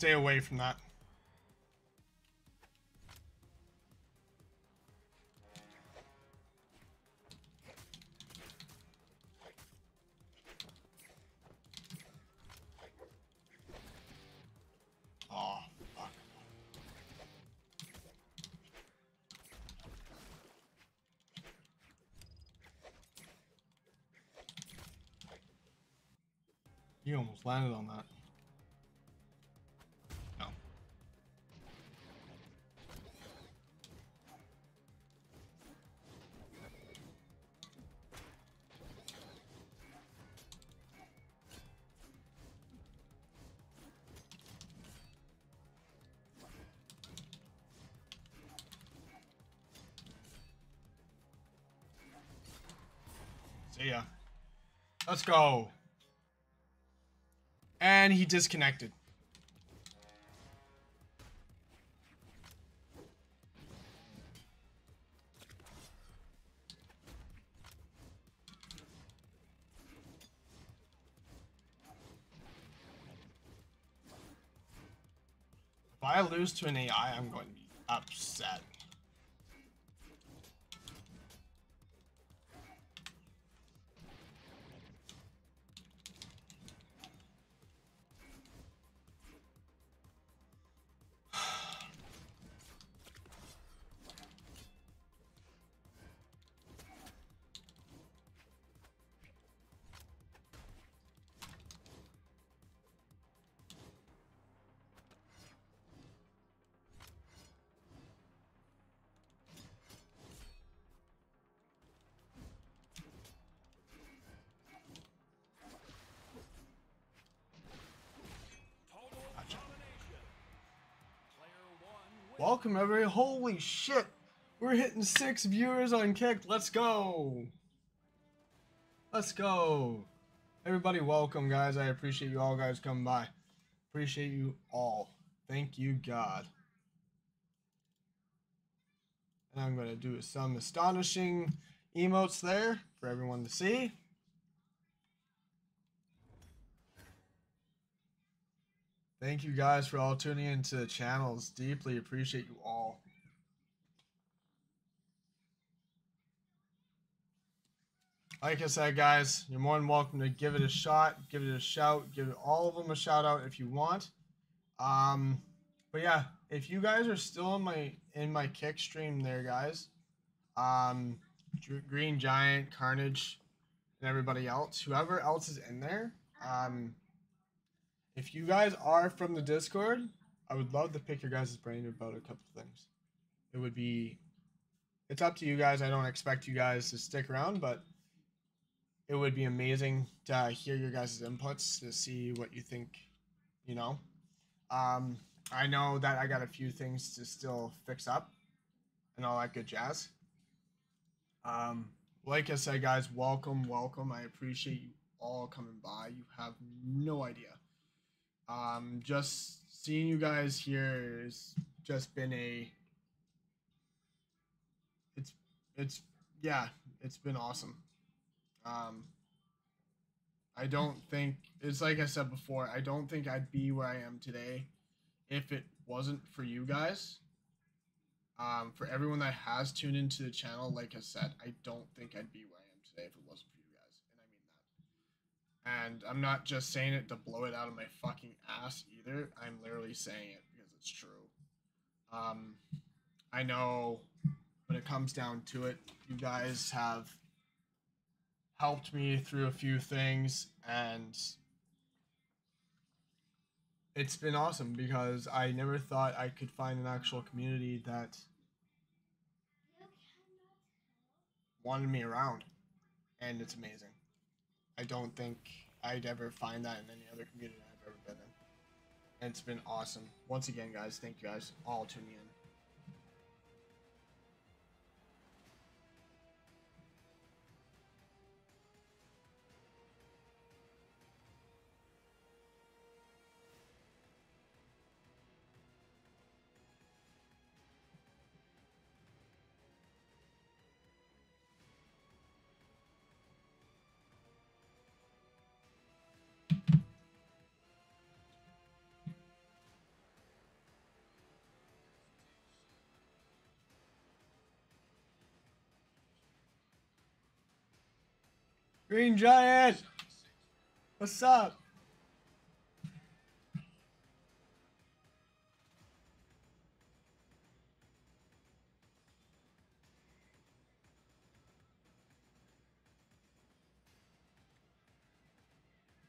Stay away from that. You almost landed on that. Let's go. And he disconnected. If I lose to an AI, I'm going to be upset. Welcome everybody. Holy shit. We're hitting six viewers on Kick. Let's go. Let's go. Everybody welcome guys. I appreciate you all guys coming by. Appreciate you all. Thank you God. And I'm going to do some astonishing emotes there for everyone to see. Thank you guys for all tuning into the channels. Deeply appreciate you all. Like I said, guys, you're more than welcome to give it a shot, give it a shout, give all of them a shout out if you want. Um, but yeah, if you guys are still in my in my kick stream there, guys, um, Green Giant, Carnage, and everybody else, whoever else is in there, um, if you guys are from the Discord, I would love to pick your guys' brain about a couple things. It would be, it's up to you guys. I don't expect you guys to stick around, but it would be amazing to hear your guys' inputs to see what you think, you know. Um, I know that I got a few things to still fix up and all that good jazz. Um, like I said, guys, welcome, welcome. I appreciate you all coming by. You have no idea. Um, just seeing you guys here has just been a. It's it's yeah, it's been awesome. Um, I don't think it's like I said before. I don't think I'd be where I am today if it wasn't for you guys. Um, for everyone that has tuned into the channel, like I said, I don't think I'd be where I am today if it wasn't for you guys, and I mean that. And I'm not just saying it to blow it out of my fucking ass either. I'm literally saying it because it's true. Um, I know when it comes down to it, you guys have helped me through a few things and it's been awesome because I never thought I could find an actual community that wanted me around and it's amazing. I don't think I'd ever find that in any other community I've ever been in. And it's been awesome. Once again, guys, thank you guys all tuning in. Green Giant! What's up?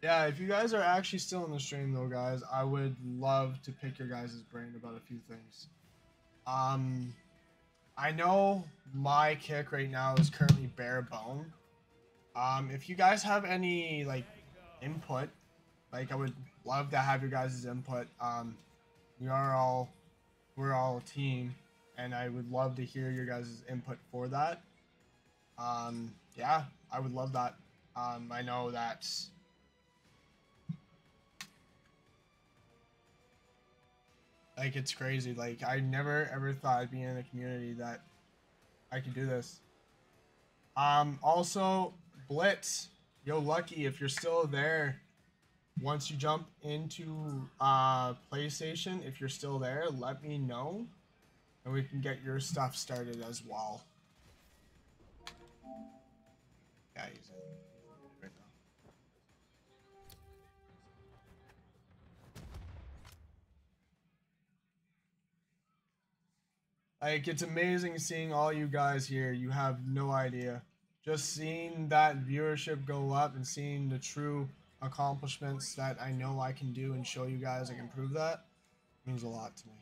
Yeah, if you guys are actually still in the stream though, guys, I would love to pick your guys' brain about a few things. Um, I know my kick right now is currently bare bone. Um, if you guys have any like input, like I would love to have your guys' input. Um, we are all we're all a team, and I would love to hear your guys' input for that. Um, yeah, I would love that. Um, I know that. Like it's crazy. Like I never ever thought I'd be in a community that I could do this. Um, also, Blitz, yo, Lucky, if you're still there, once you jump into uh, PlayStation, if you're still there, let me know, and we can get your stuff started as well. Yeah, he's in right now. Like it's amazing seeing all you guys here. You have no idea. Just seeing that viewership go up and seeing the true accomplishments that I know I can do and show you guys I can prove that means a lot to me.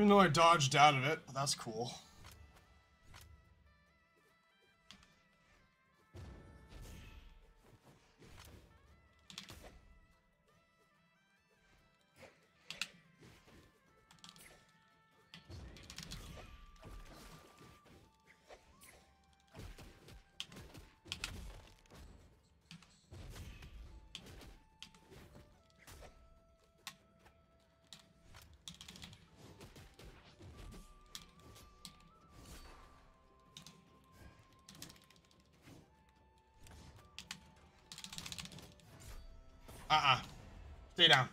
Even though I dodged out of it, that's cool. Uh-uh. Stay down.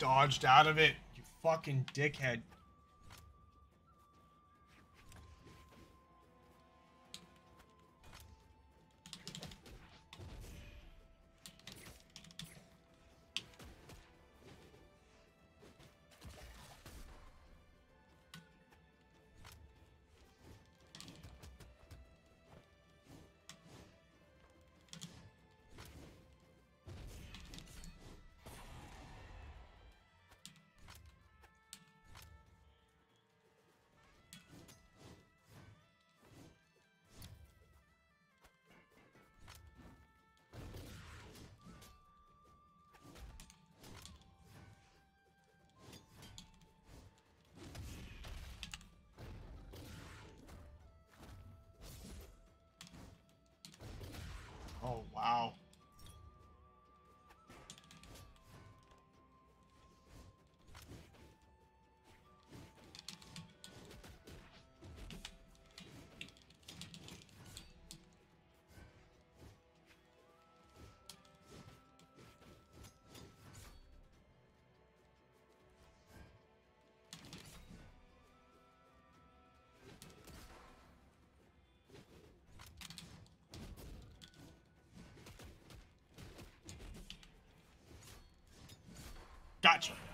Dodged out of it, you fucking dickhead.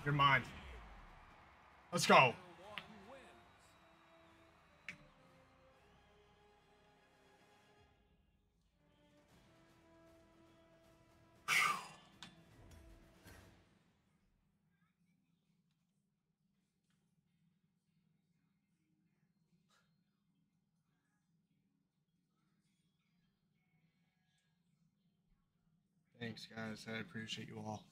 You're mine. Let's go. Thanks, guys. I appreciate you all.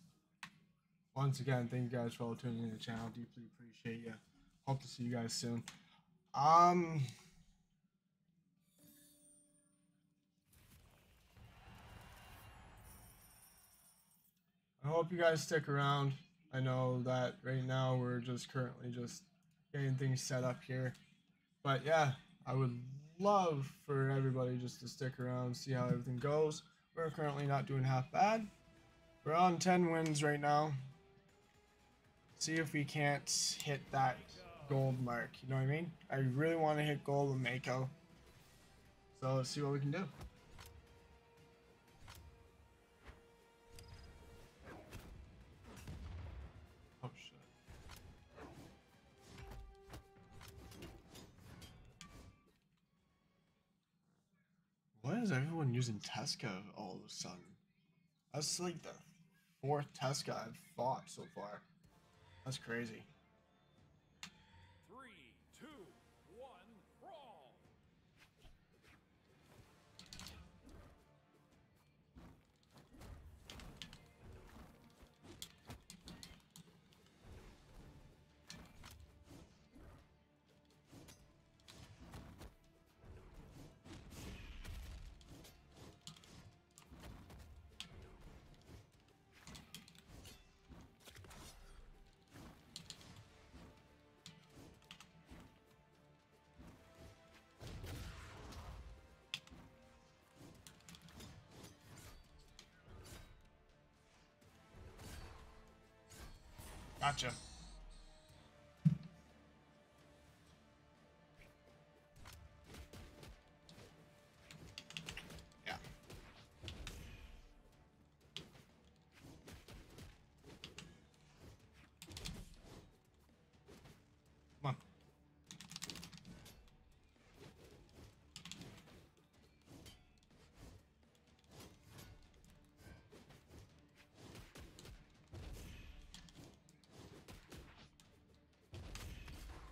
Once again, thank you guys for all tuning in the channel. Deeply appreciate you. Hope to see you guys soon. Um. I hope you guys stick around. I know that right now we're just currently just getting things set up here. But yeah, I would love for everybody just to stick around, see how everything goes. We're currently not doing half bad. We're on 10 wins right now. See if we can't hit that gold mark. You know what I mean? I really want to hit gold with Mako. So let's see what we can do. Oh shit. Why is everyone using Tezca all of a sudden? That's like the fourth Tezca I've fought so far. That's crazy. Gotcha.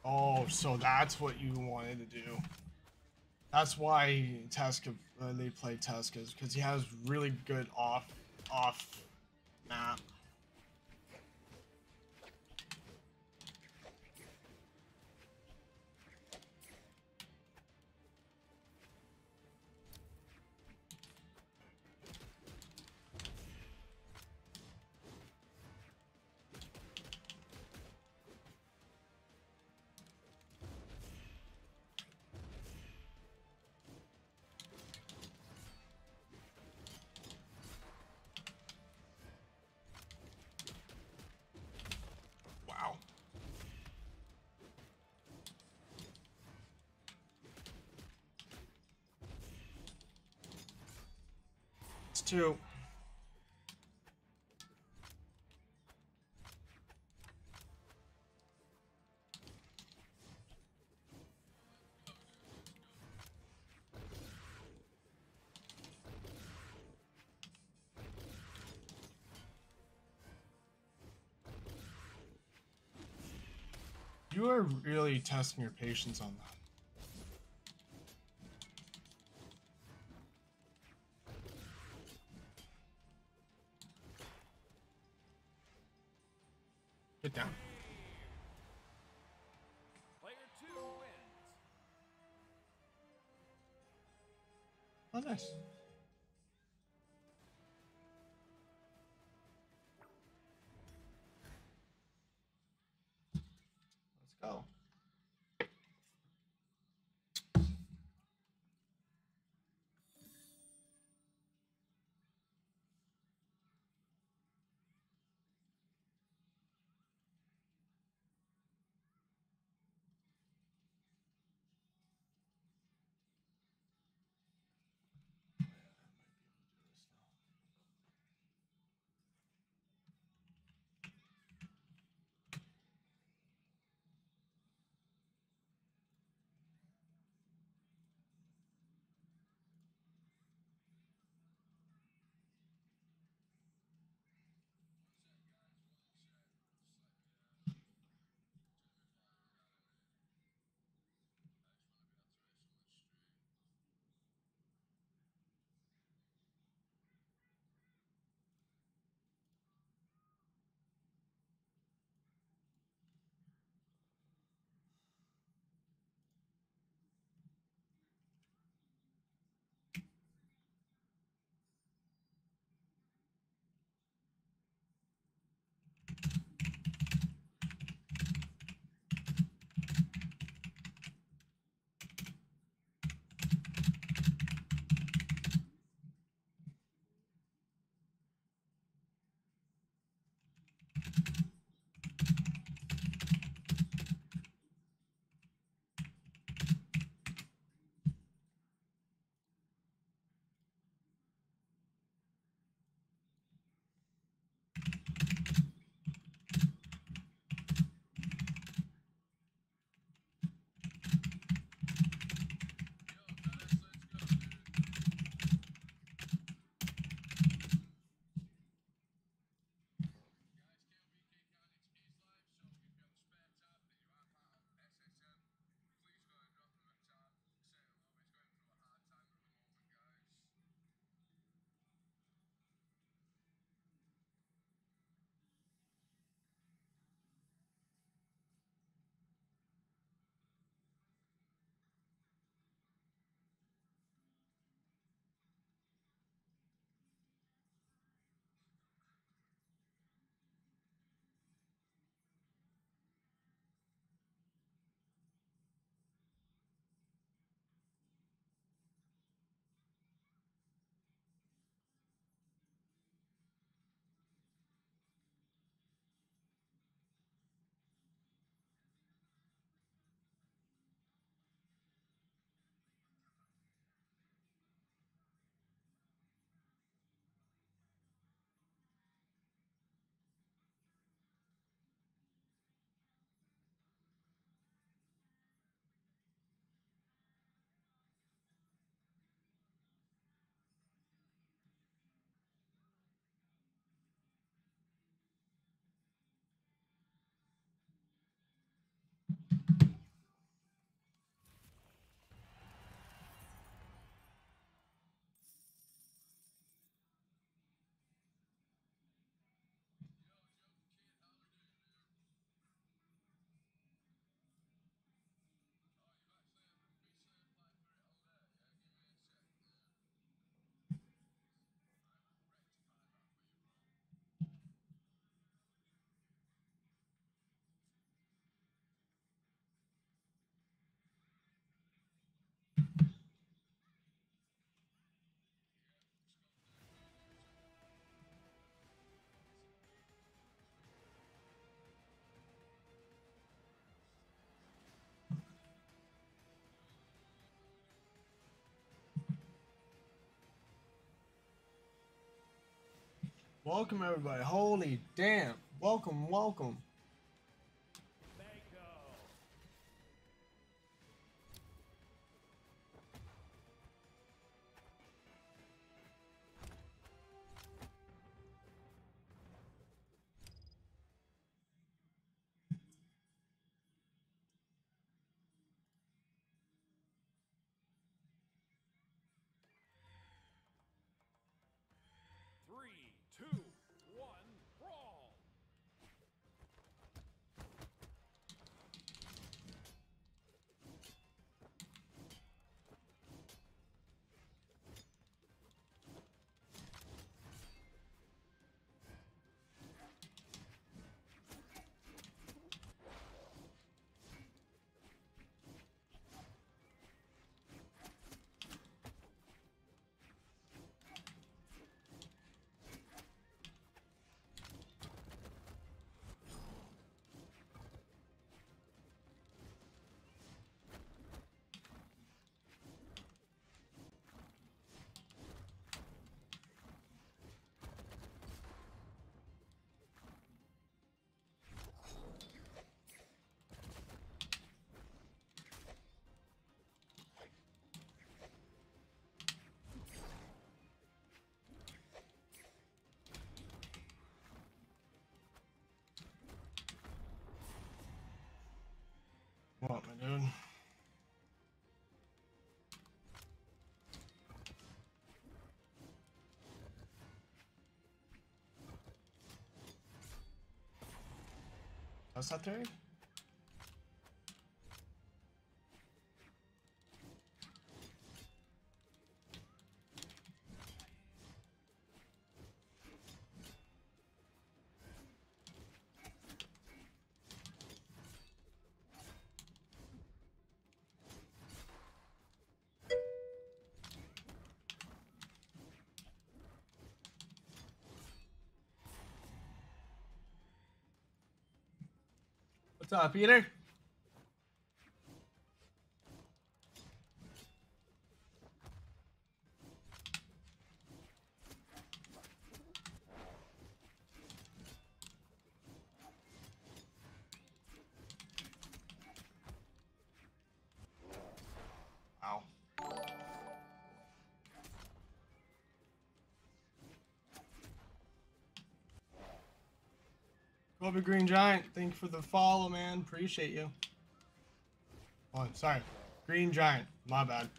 Oh, so that's what you wanted to do. That's why Tezca uh, they play Tezca's because he has really good off off Two. You are really testing your patience on that. Get down. Player two wins. Oh, nice. Welcome everybody. Holy damn. Welcome, welcome. That's What's up, Peter? Green Giant, thank you for the follow, man. Appreciate you. Oh, sorry. Green Giant, my bad.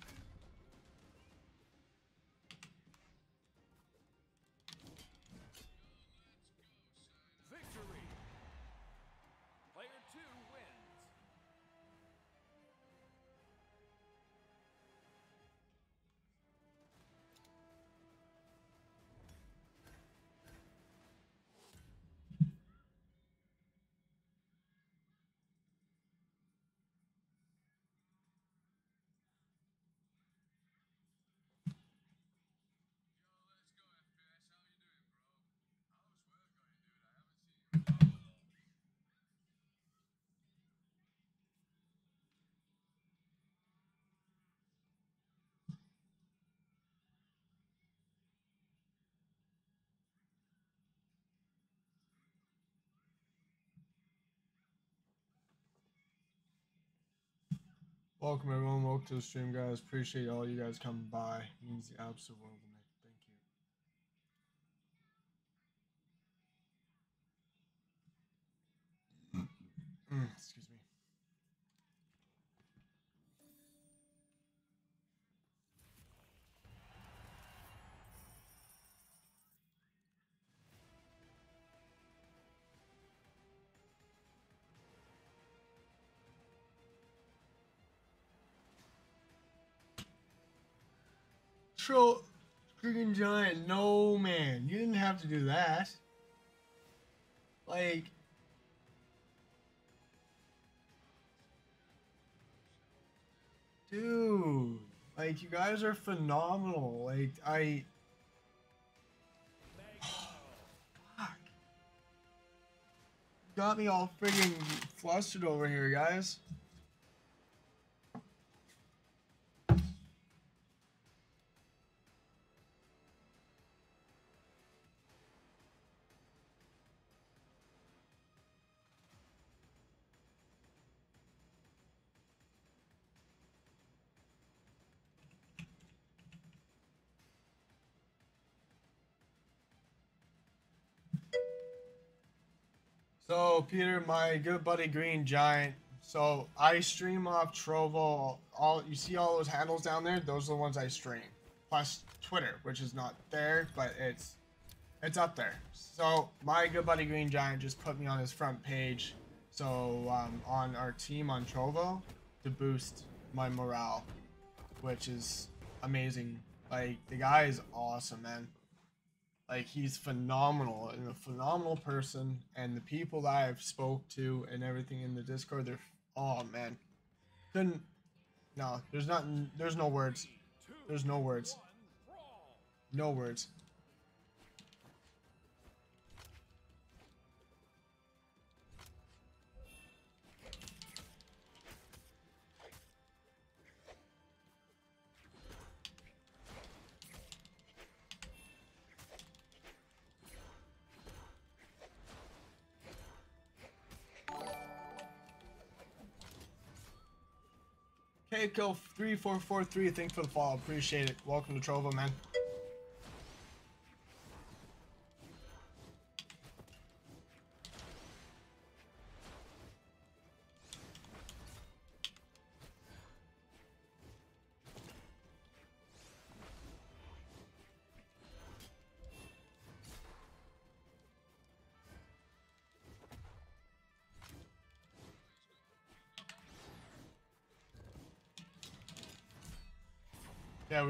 Welcome everyone, welcome to the stream, guys. Appreciate all you guys coming by. It means the absolute world to me. Thank you. Mm, excuse me. Troll Green Giant, no man. You didn't have to do that. Like Dude, like you guys are phenomenal. Like I. Got me all friggin' flustered over here, guys. So Peter, my good buddy Green Giant. So I stream off Trovo. All you see all those handles down there. Those are the ones I stream. Plus Twitter, which is not there, but it's it's up there. So my good buddy Green Giant just put me on his front page. So um, on our team on Trovo to boost my morale, which is amazing. Like the guy is awesome, man. Like he's phenomenal and a phenomenal person, and the people that I've spoke to and everything in the Discord, they're oh man, couldn't. No, there's not. There's no words. There's no words. No words. Four three. Thanks for the follow. Appreciate it. Welcome to Trovo, man.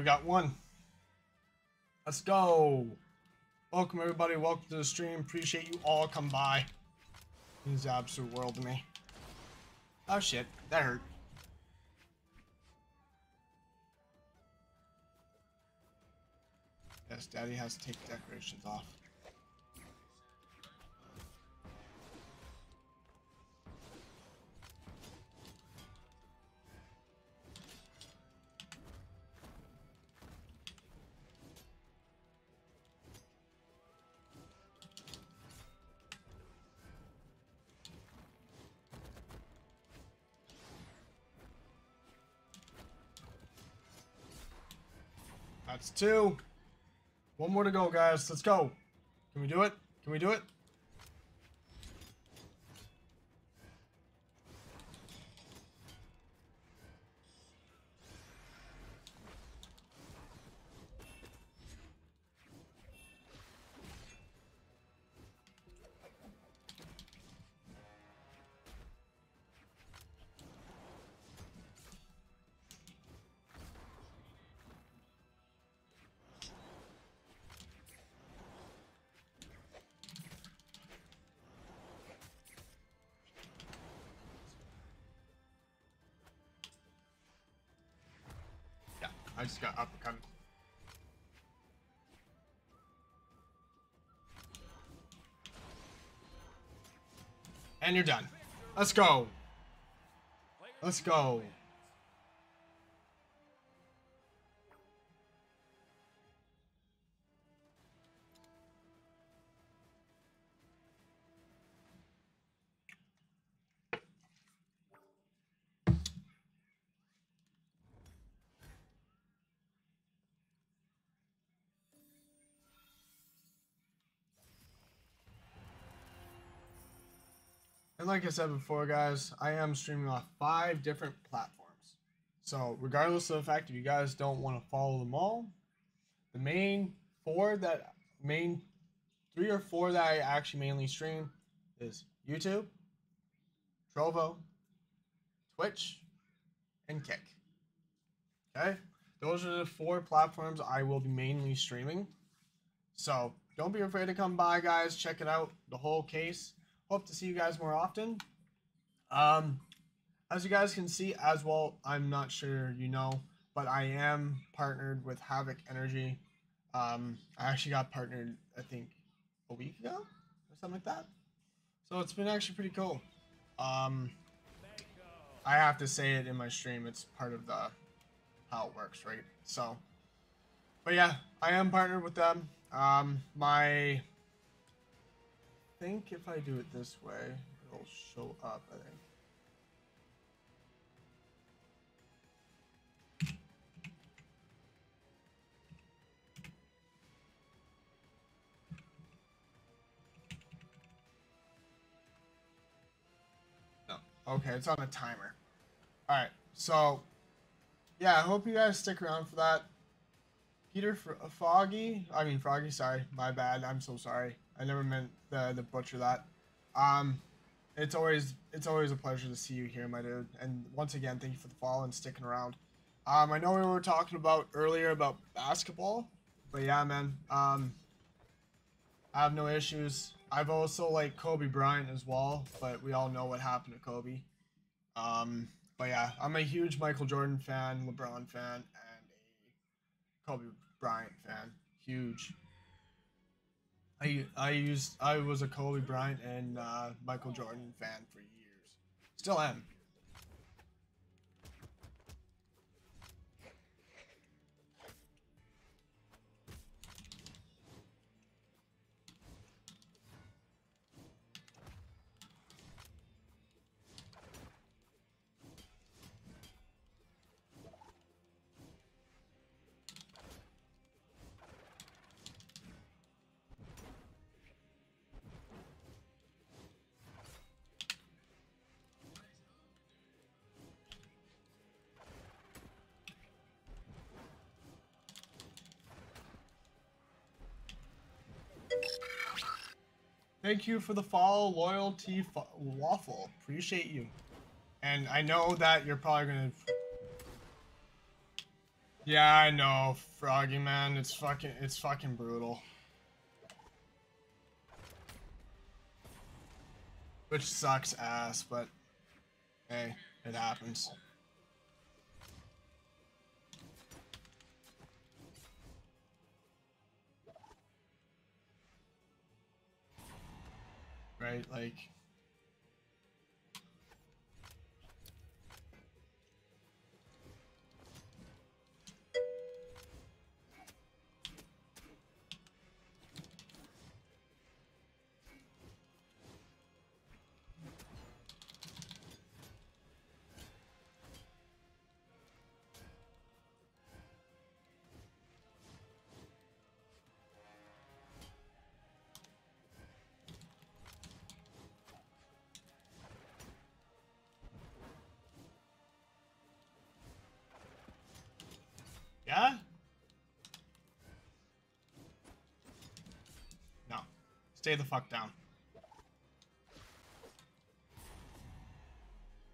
Got one. Let's go. Welcome everybody. Welcome to the stream. Appreciate you all come by. Means the absolute world to me. Oh shit, that hurt. Yes, Daddy has to take decorations off. Two. One more to go, guys. Let's go. Can we do it? Can we do it? And you're done. Let's go. Let's go. And like I said before, guys, I am streaming off five different platforms. So, regardless of the fact if you guys don't want to follow them all, the main four that main three or four that I actually mainly stream is YouTube, Trovo, Twitch, and Kick. Okay? Those are the four platforms I will be mainly streaming. So, don't be afraid to come by, guys. Check it out, the whole case hope to see you guys more often. Um, as you guys can see, as well, I'm not sure you know, but I am partnered with Havoc Energy. Um, I actually got partnered, I think, a week ago or something like that. So it's been actually pretty cool. Um, I have to say it in my stream. It's part of the how it works, right? So, but yeah, I am partnered with them. Um, my think if I do it this way, it'll show up, I think. Okay, it's on a timer. All right, so yeah, I hope you guys stick around for that. Peter Foggy, I mean Froggy, sorry, my bad. I'm so sorry. I never meant the the butcher that. Um, it's always it's always a pleasure to see you here, my dude. And once again, thank you for the follow and sticking around. Um, I know we were talking about earlier about basketball, but yeah, man. Um, I have no issues. I've also like Kobe Bryant as well, but we all know what happened to Kobe. Um, but yeah, I'm a huge Michael Jordan fan, LeBron fan, and a Kobe Bryant fan. Huge. I I used I was a Kobe Bryant and uh, Michael Jordan fan for years. Still am. Thank you for the follow, loyalty, waffle. Appreciate you. And I know that you're probably gonna. Yeah, I know, Froggy man. It's fucking, it's fucking brutal. Which sucks ass, but hey, it happens. Right, like. Stay the fuck down.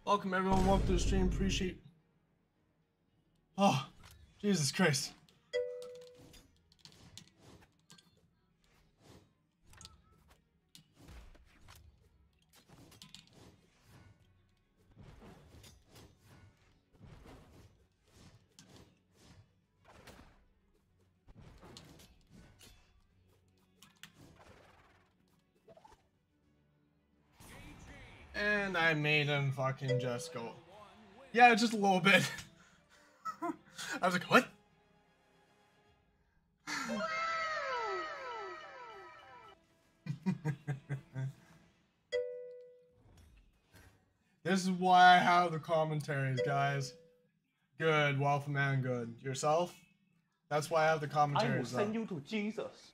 Welcome everyone, welcome to the stream, appreciate Oh, Jesus Christ. Fucking just go. Yeah, just a little bit. I was like, what? this is why I have the commentaries, guys. Good, Waffle Man, good. Yourself? That's why I have the I will commentaries. send you to Jesus.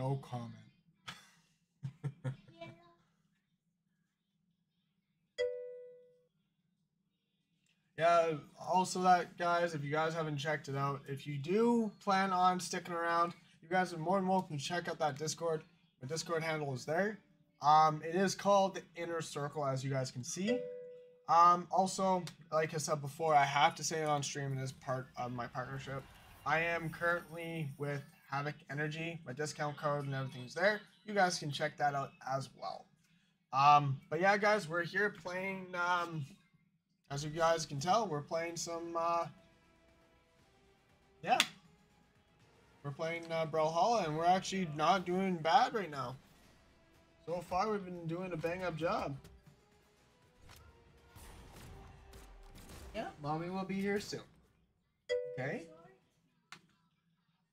No comment. yeah, also that guys, if you guys haven't checked it out, if you do plan on sticking around, you guys are more than welcome to check out that Discord. My Discord handle is there. Um, it is called the Inner Circle, as you guys can see. Um, also, like I said before, I have to say it on stream. It is part of my partnership. I am currently with Havoc Energy. My discount code and everything's there. You guys can check that out as well. Um, but yeah, guys, we're here playing. Um, as you guys can tell, we're playing some. Uh, yeah, we're playing uh, Brawlhalla, and we're actually not doing bad right now. So far, we've been doing a bang up job. Yeah, mommy will be here soon. Okay.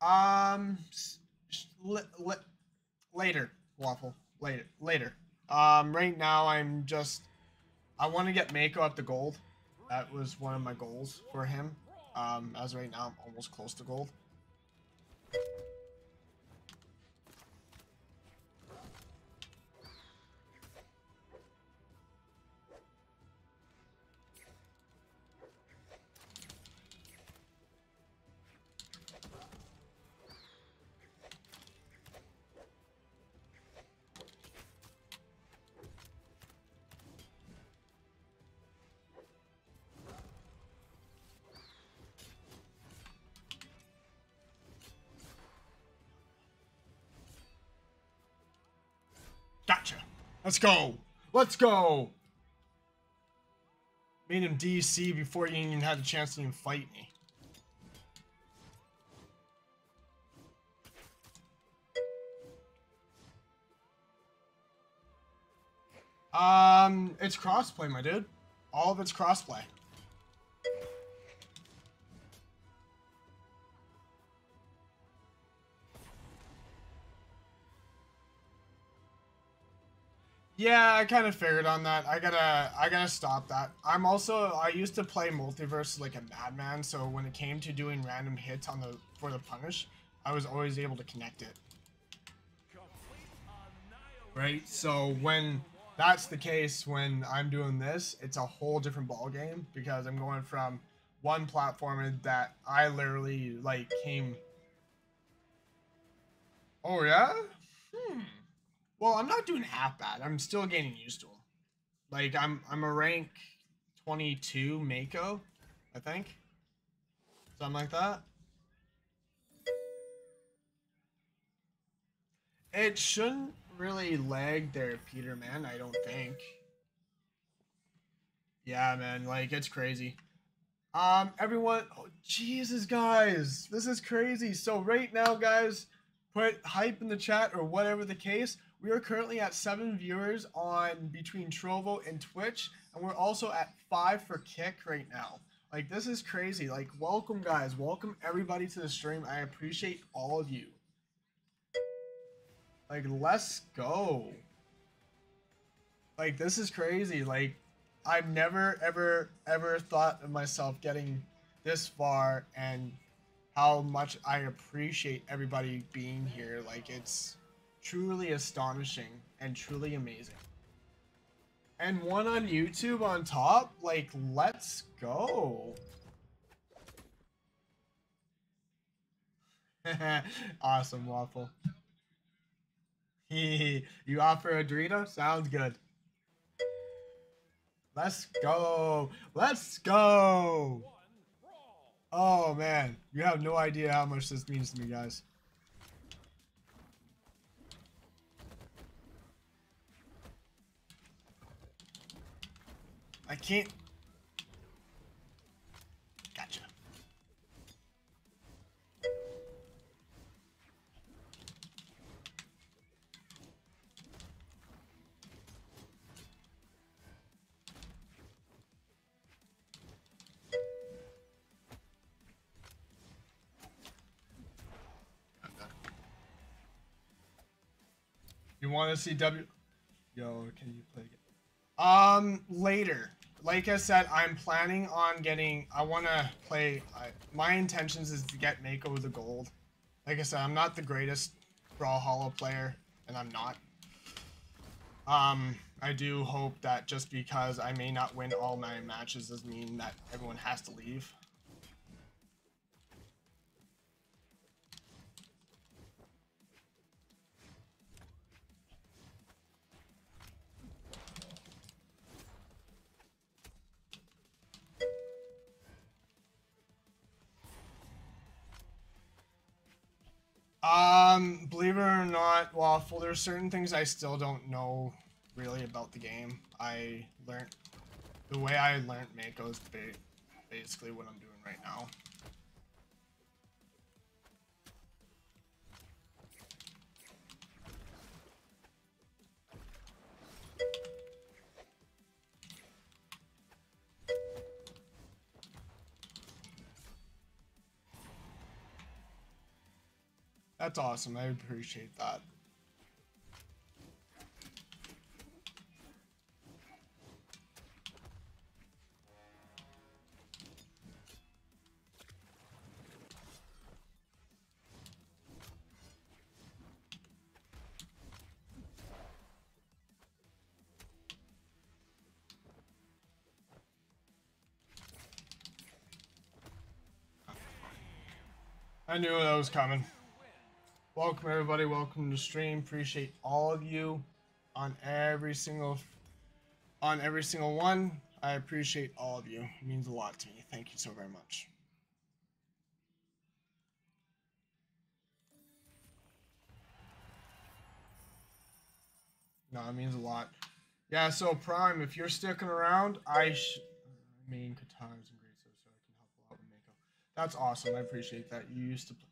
Um, later, waffle. Later, later. Um, right now I'm just, I want to get Mako up to gold. That was one of my goals for him. Um, as right now I'm almost close to gold. Let's go. Let's go. Made him DC before he even had a chance to even fight me. Um, it's crossplay, my dude. All of it's crossplay. Yeah, I kind of figured on that. I gotta, I gotta stop that. I'm also, I used to play MultiVersus like a madman, so when it came to doing random hits on the for the punish, I was always able to connect it. Right. So when that's the case, when I'm doing this, it's a whole different ball game because I'm going from one platform that I literally like came. Oh yeah. Hmm. Well, I'm not doing half bad. I'm still getting used to them. Like I'm I'm a rank 22 Mako, I think. Something like that. It shouldn't really lag there, Peter man, I don't think. Yeah, man, like it's crazy. Um everyone, oh, Jesus guys, this is crazy. So right now, guys, put hype in the chat or whatever the case. We are currently at seven viewers on between Trovo and Twitch, and we're also at five for Kick right now. Like this is crazy. Like welcome guys, welcome everybody to the stream. I appreciate all of you. Like let's go. Like this is crazy. Like I've never ever ever thought of myself getting this far and how much I appreciate everybody being here. Like it's truly astonishing and truly amazing. And one on YouTube on top, like, let's go. awesome, Waffle. you offer a Dorito? Sounds good. Let's go. Let's go. Oh, man. You have no idea how much this means to me, guys. I can't. Gotcha. You want to see W? Yo, can you play? Um, later like I said, I'm planning on getting. I want to play. I, my intentions is to get Mako the gold. Like I said, I'm not the greatest Brawlhalla player, and I'm not. Um, I do hope that just because I may not win all my matches doesn't mean that everyone has to leave. Um, believe it or not, Waffle, there's certain things I still don't know really about the game. I learned, the way I learned Mako is basically what I'm doing right now. That's awesome. I appreciate that. I knew that was coming. Welcome everybody, welcome to stream. Appreciate all of you on every single on every single one. I appreciate all of you. It means a lot to me. Thank you so very much. No, it means a lot. Yeah, so Prime, if you're sticking around, I sh- mean Katana's in great so I can help a lot with Mako. That's awesome. I appreciate that. You used to play.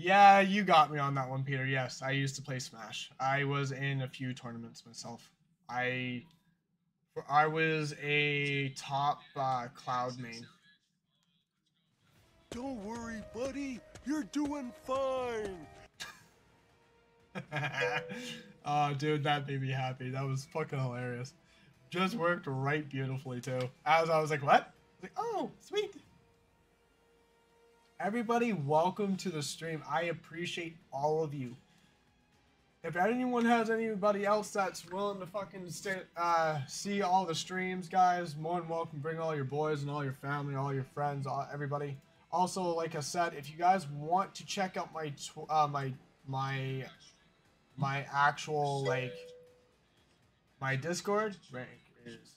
Yeah, you got me on that one, Peter. Yes, I used to play Smash. I was in a few tournaments myself. I I was a top uh, cloud main. Don't worry, buddy. You're doing fine. oh, dude, that made me happy. That was fucking hilarious. Just worked right beautifully too. As I was like, what? I was like, oh, sweet. Everybody, welcome to the stream. I appreciate all of you. If anyone has anybody else that's willing to fucking stay, uh, see all the streams, guys, more than welcome. Bring all your boys and all your family, all your friends, all, everybody. Also, like I said, if you guys want to check out my uh, my my my actual like my Discord rank is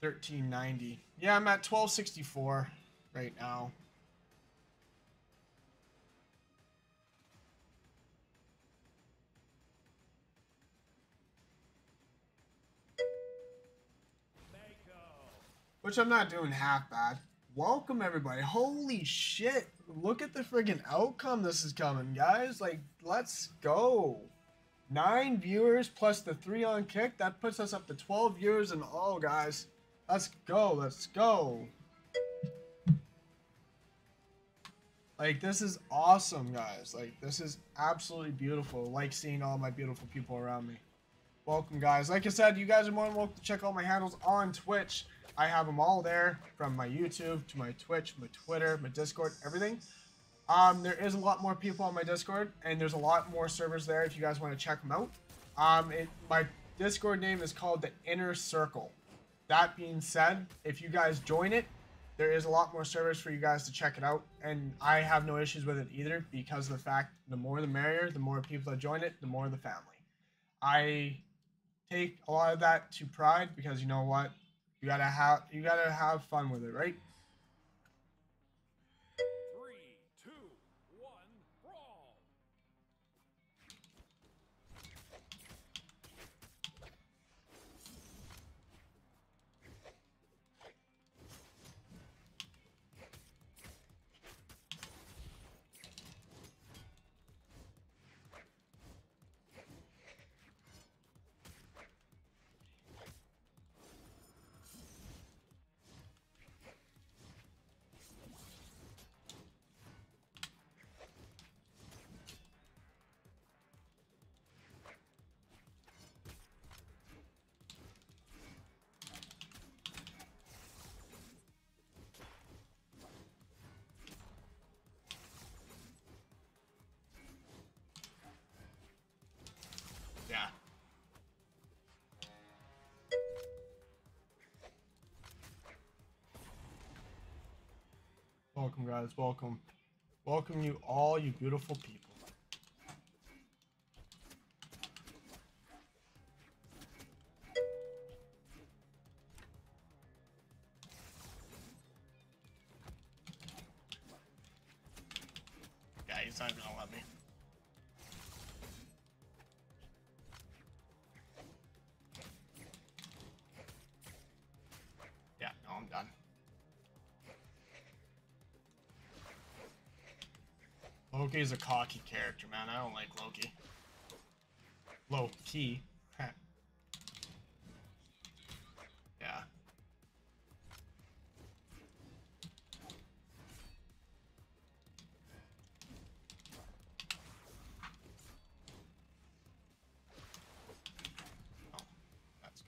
1390. Yeah, I'm at 1264 right now. Which I'm not doing half bad. Welcome everybody. Holy shit. Look at the friggin' outcome this is coming, guys. Like, let's go. Nine viewers plus the three on kick. That puts us up to 12 viewers in all, guys. Let's go. Let's go. Like, this is awesome, guys. Like, this is absolutely beautiful. Like seeing all my beautiful people around me. Welcome, guys. Like I said, you guys are more than welcome to check all my handles on Twitch. I have them all there, from my YouTube to my Twitch, my Twitter, my Discord, everything. Um, there is a lot more people on my Discord, and there's a lot more servers there if you guys want to check them out. Um, it, my Discord name is called the Inner Circle. That being said, if you guys join it, there is a lot more servers for you guys to check it out, and I have no issues with it either because of the fact the more the merrier, the more people that join it, the more the family. I take a lot of that to pride because you know what, you gotta have you gotta have fun with it, right? Welcome, guys. Welcome. Welcome you all, you beautiful people. Loki's a cocky character, man. I don't like Loki. Loki. yeah. Oh, that's.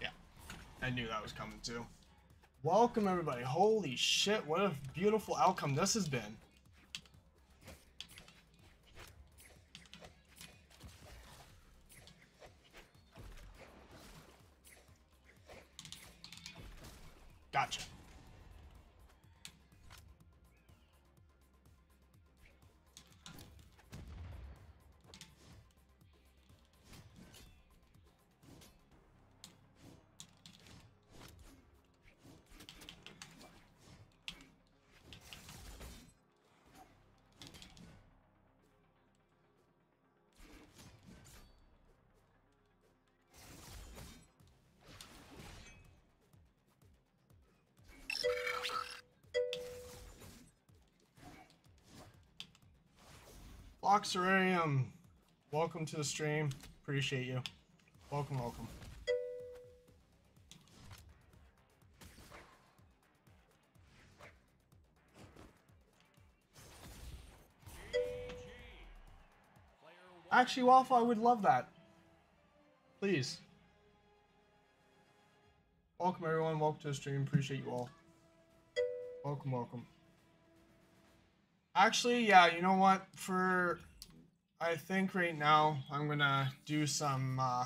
Yeah. I knew that was coming too. Welcome everybody. Holy shit, what a beautiful outcome this has been. Loxerarium, welcome to the stream. Appreciate you. Welcome, welcome. Actually, Waffle, I would love that. Please. Welcome, everyone. Welcome to the stream. Appreciate you all. Welcome, welcome. Actually, yeah, you know what? For I think right now I'm gonna do some uh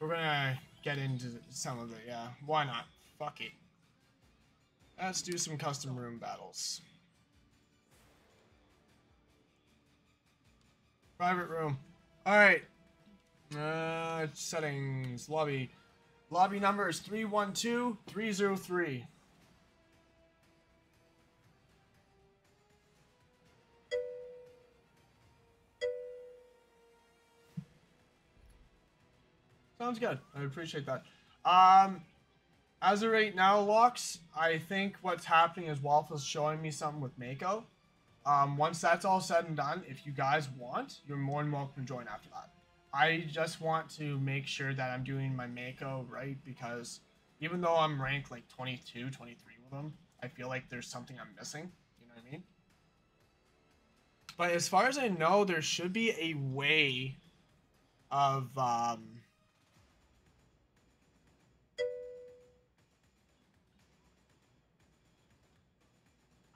we're gonna get into some of it, yeah. Why not? Fuck it. Let's do some custom room battles. Private room. Alright. Uh settings. Lobby. Lobby number is 312 Sounds good. I appreciate that. Um, as of right now, Lux, I think what's happening is Waffle's showing me something with Mako. Um, once that's all said and done, if you guys want, you're more than welcome to join after that. I just want to make sure that I'm doing my Mako right because even though I'm ranked like 22, 23 with them, I feel like there's something I'm missing. You know what I mean? But as far as I know, there should be a way of um,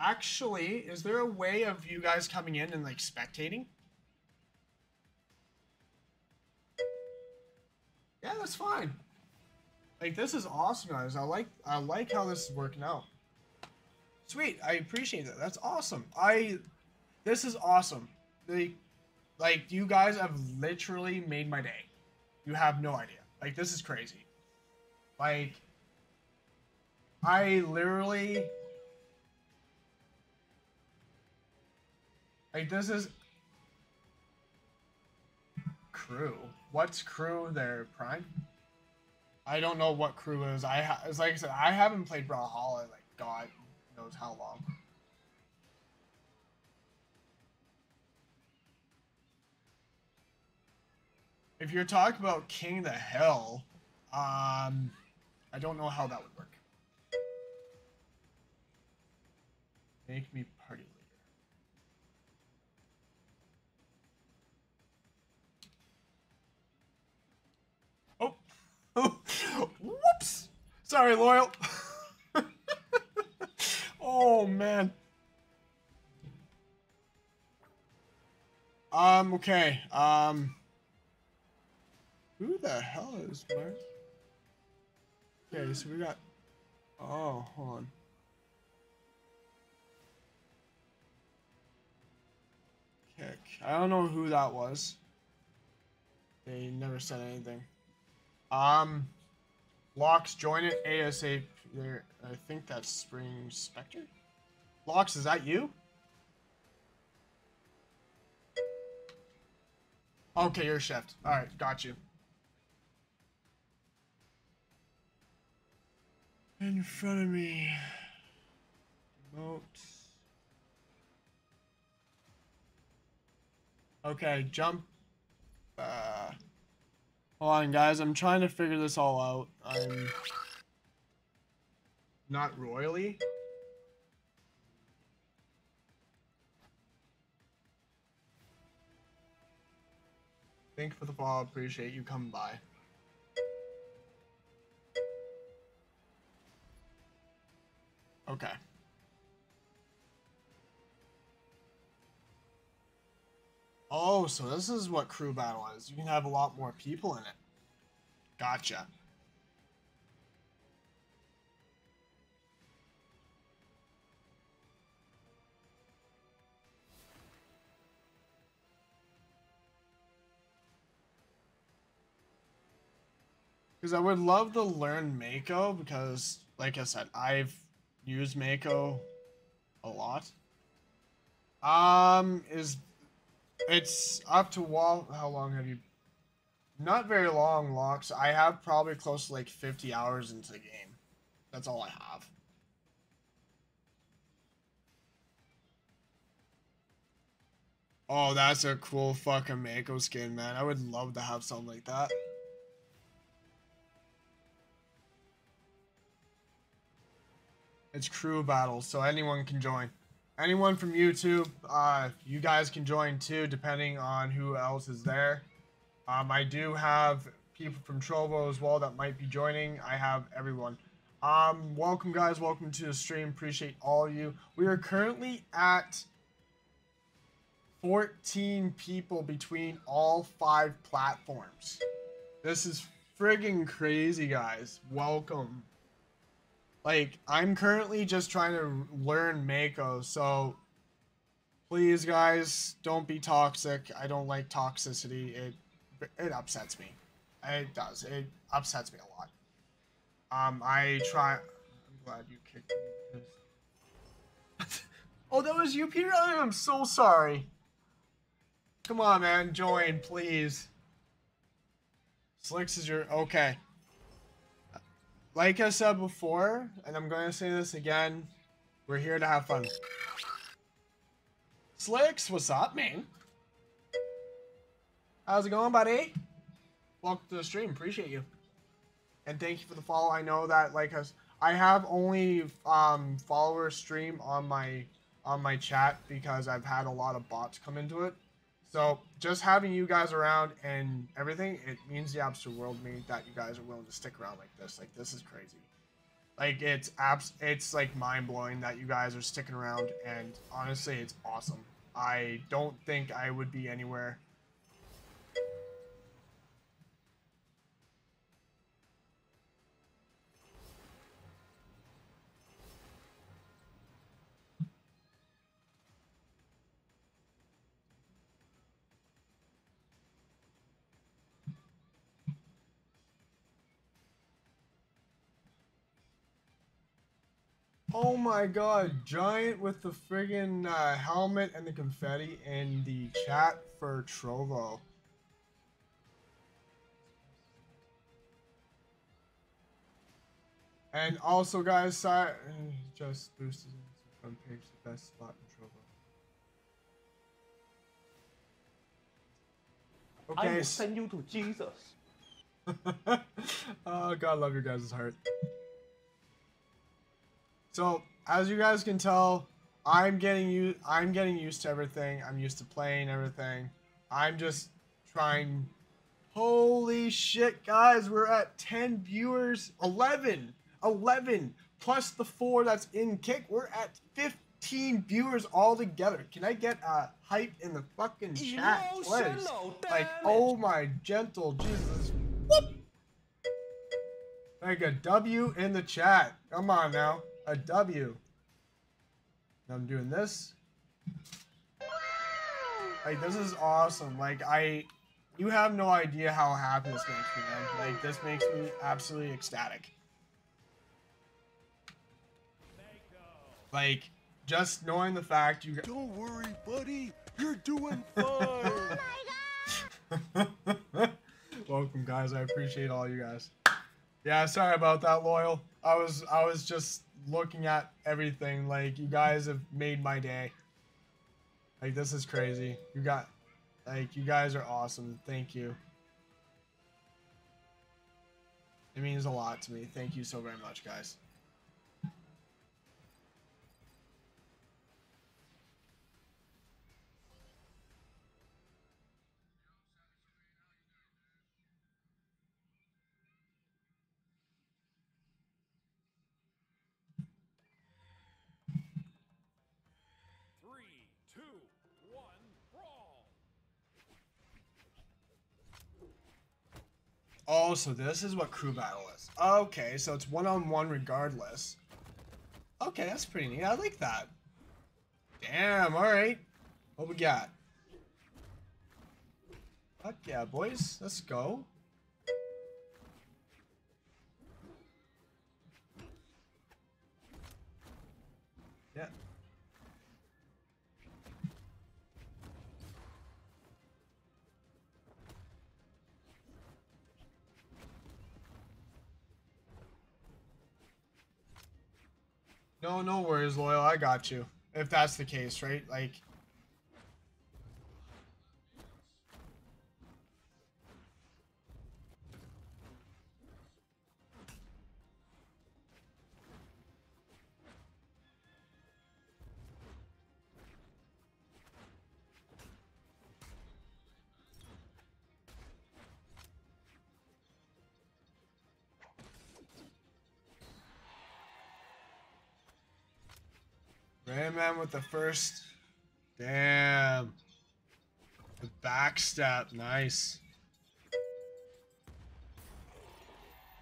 Actually, is there a way of you guys coming in and like spectating? Yeah, that's fine. Like this is awesome, guys. I like I like how this is working out. Sweet, I appreciate that. That's awesome. I this is awesome. Like like you guys have literally made my day. You have no idea. Like this is crazy. Like I literally Like this is crew. What's crew there, Prime? I don't know what crew is. I ha- it's like I said, I haven't played Brawlhalla like God knows how long. If you're talking about King the Hill, um, I don't know how that would work. Make me party Sorry, loyal. oh man. Um. Okay. Um. Who the hell is Mark? Okay, so we got. Oh, hold on. Kick. I don't know who that was. They never said anything. Um, Locks, join it ASAP. There, I think that's Spring Spectre. Locks, is that you? Okay, you're shift. All right, got you. In front of me. Remote. Okay, jump. Uh. Hold on, guys. I'm trying to figure this all out. I'm not royally. Thank you for the follow. Appreciate you coming by. Okay. Oh, so this is what crew battle is. You can have a lot more people in it. Gotcha. Because I would love to learn Mako because, like I said, I've used Mako a lot. Um, is it's up to wall. How long have you? Not very long, locks. I have probably close to like 50 hours into the game. That's all I have. Oh, that's a cool fucking Mako skin, man. I would love to have something like that. It's crew battle, so anyone can join. Anyone from YouTube, uh, you guys can join too, depending on who else is there. Um, I do have people from Trovo as well that might be joining. I have everyone. Um, welcome guys, welcome to the stream. Appreciate all of you. We are currently at 14 people between all five platforms. This is friggin' crazy, guys. Welcome. Like, I'm currently just trying to learn Mako, so please, guys, don't be toxic. I don't like toxicity. It it upsets me. It does. It upsets me a lot. Um, I try. I'm glad you kicked me. oh, that was you, Peter. I am so sorry. Come on, man. Join, please. Slicks is your okay. Like I said before, and I'm going to say this again, we're here to have fun. Slicks, what's up, man? How's it going, buddy? Welcome to the stream. Appreciate you. And thank you for the follow. I know that like I have only um followers stream on my on my chat because I've had a lot of bots come into it. So just having you guys around and everything, it means the absolute world to me that you guys are willing to stick around like this. Like this is crazy. Like it's abs it's like mind blowing that you guys are sticking around and honestly it's awesome. I don't think I would be anywhere Oh my god, Giant with the friggin' uh, helmet and the confetti in the chat for Trovo. And also, guys, si just boosted front page, the best spot in Trovo. I Okay. will send you to Jesus. oh, God, love your guys' heart. So, as you guys can tell, I'm getting you. I'm getting used to everything. I'm used to playing everything. I'm just trying. Holy shit, guys! We're at 10 viewers. 11, 11 plus the four that's in kick. We're at 15 viewers all together. Can I get a hype in the fucking chat, please? Like, oh my gentle Jesus. Whoop! Like a W in the chat. Come on now. A W. Now I'm doing this. Like, this is awesome. Like, I. You have no idea how happy this makes me, man. Like, this makes me absolutely ecstatic. Like, just knowing the fact you. Don't worry, buddy. You're doing fine. oh my god! Welcome, guys. I appreciate all you guys. Yeah, sorry about that, loyal. I was I was just looking at everything. Like you guys have made my day. Like this is crazy. You got, like you guys are awesome. Thank you. It means a lot to me. Thank you so very much, guys. Oh, so this is what crew battle is. Okay, so it's one on one regardless. Okay, that's pretty neat. I like that. Damn, alright. What we got? Fuck yeah, boys. Let's go. No, no worries, loyal. I got you. If that's the case, right? Like, Rayman with the first. Damn. The back step, nice.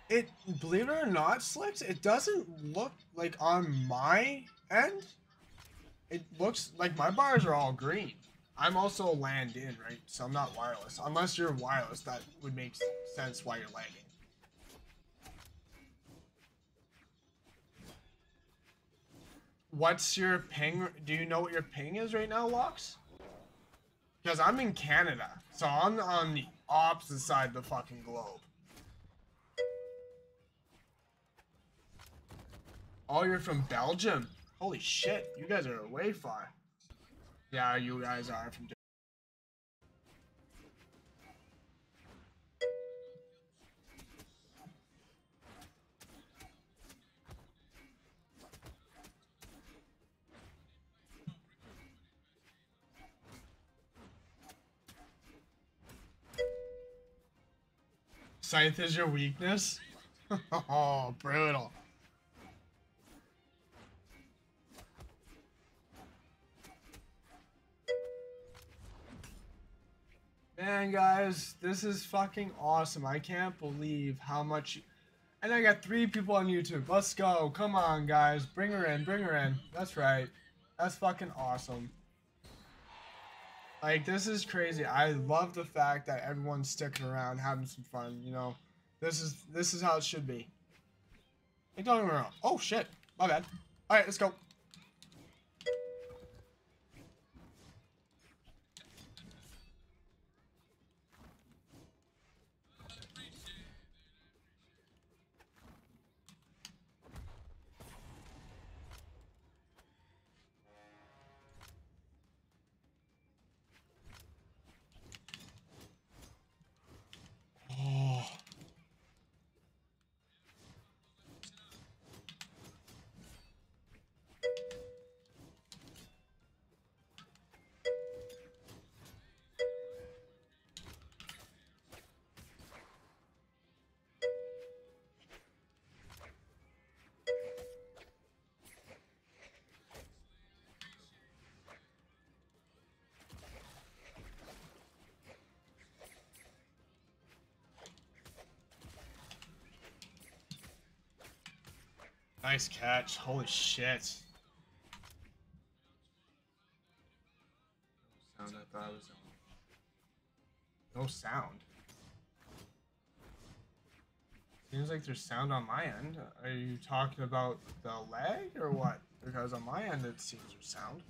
It, believe it or not, Slicks, it doesn't look like on my end. It looks like my bars are all green. I'm also land in, right? So I'm not wireless. Unless you're wireless, that would make sense why you're lagging. What's your ping? Do you know what your ping is right now, Lux? Because I'm in Canada, so I'm on the opposite side of the fucking globe. Oh, you're from Belgium? Holy shit, you guys are way far. Yeah, you guys are from. Scythe is your weakness? oh, brutal. Man, guys, this is fucking awesome. I can't believe how much. And I got three people on YouTube. Let's go. Come on, guys. Bring her in. Bring her in. That's right. That's fucking awesome. Like, this is crazy. I love the fact that everyone's sticking around, having some fun. You know, this is this is how it should be. Hey, don't get me wrong. Oh shit, my bad. All right, let's go. Nice catch. Holy shit. Sound I thought I was on. No sound. Seems like there's sound on my end. Are you talking about the lag or what? Because on my end it seems there's sound.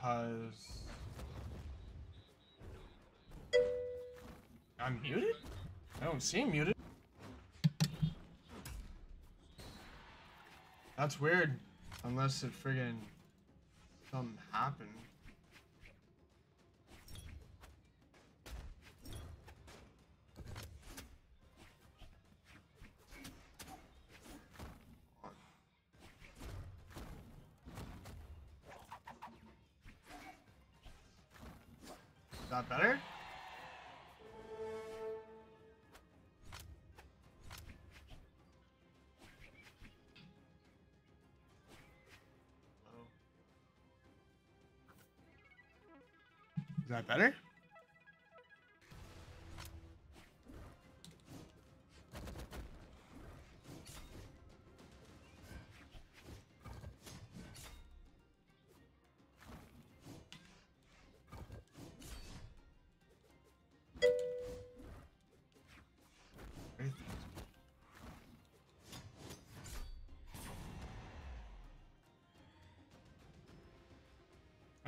Because I'm muted? I don't seem muted. That's weird. Unless it friggin' something happened. Better?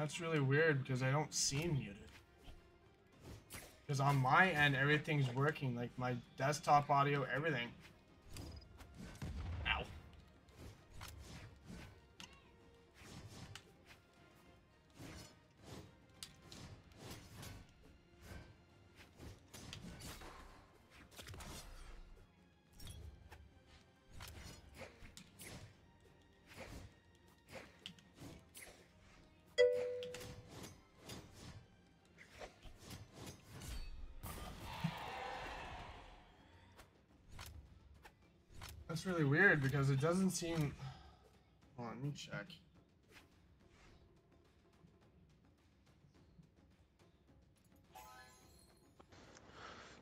That's really weird because I don't seem muted. Because on my end, everything's working. Like my desktop audio, everything. That's really weird because it doesn't seem. Hold on, let me check.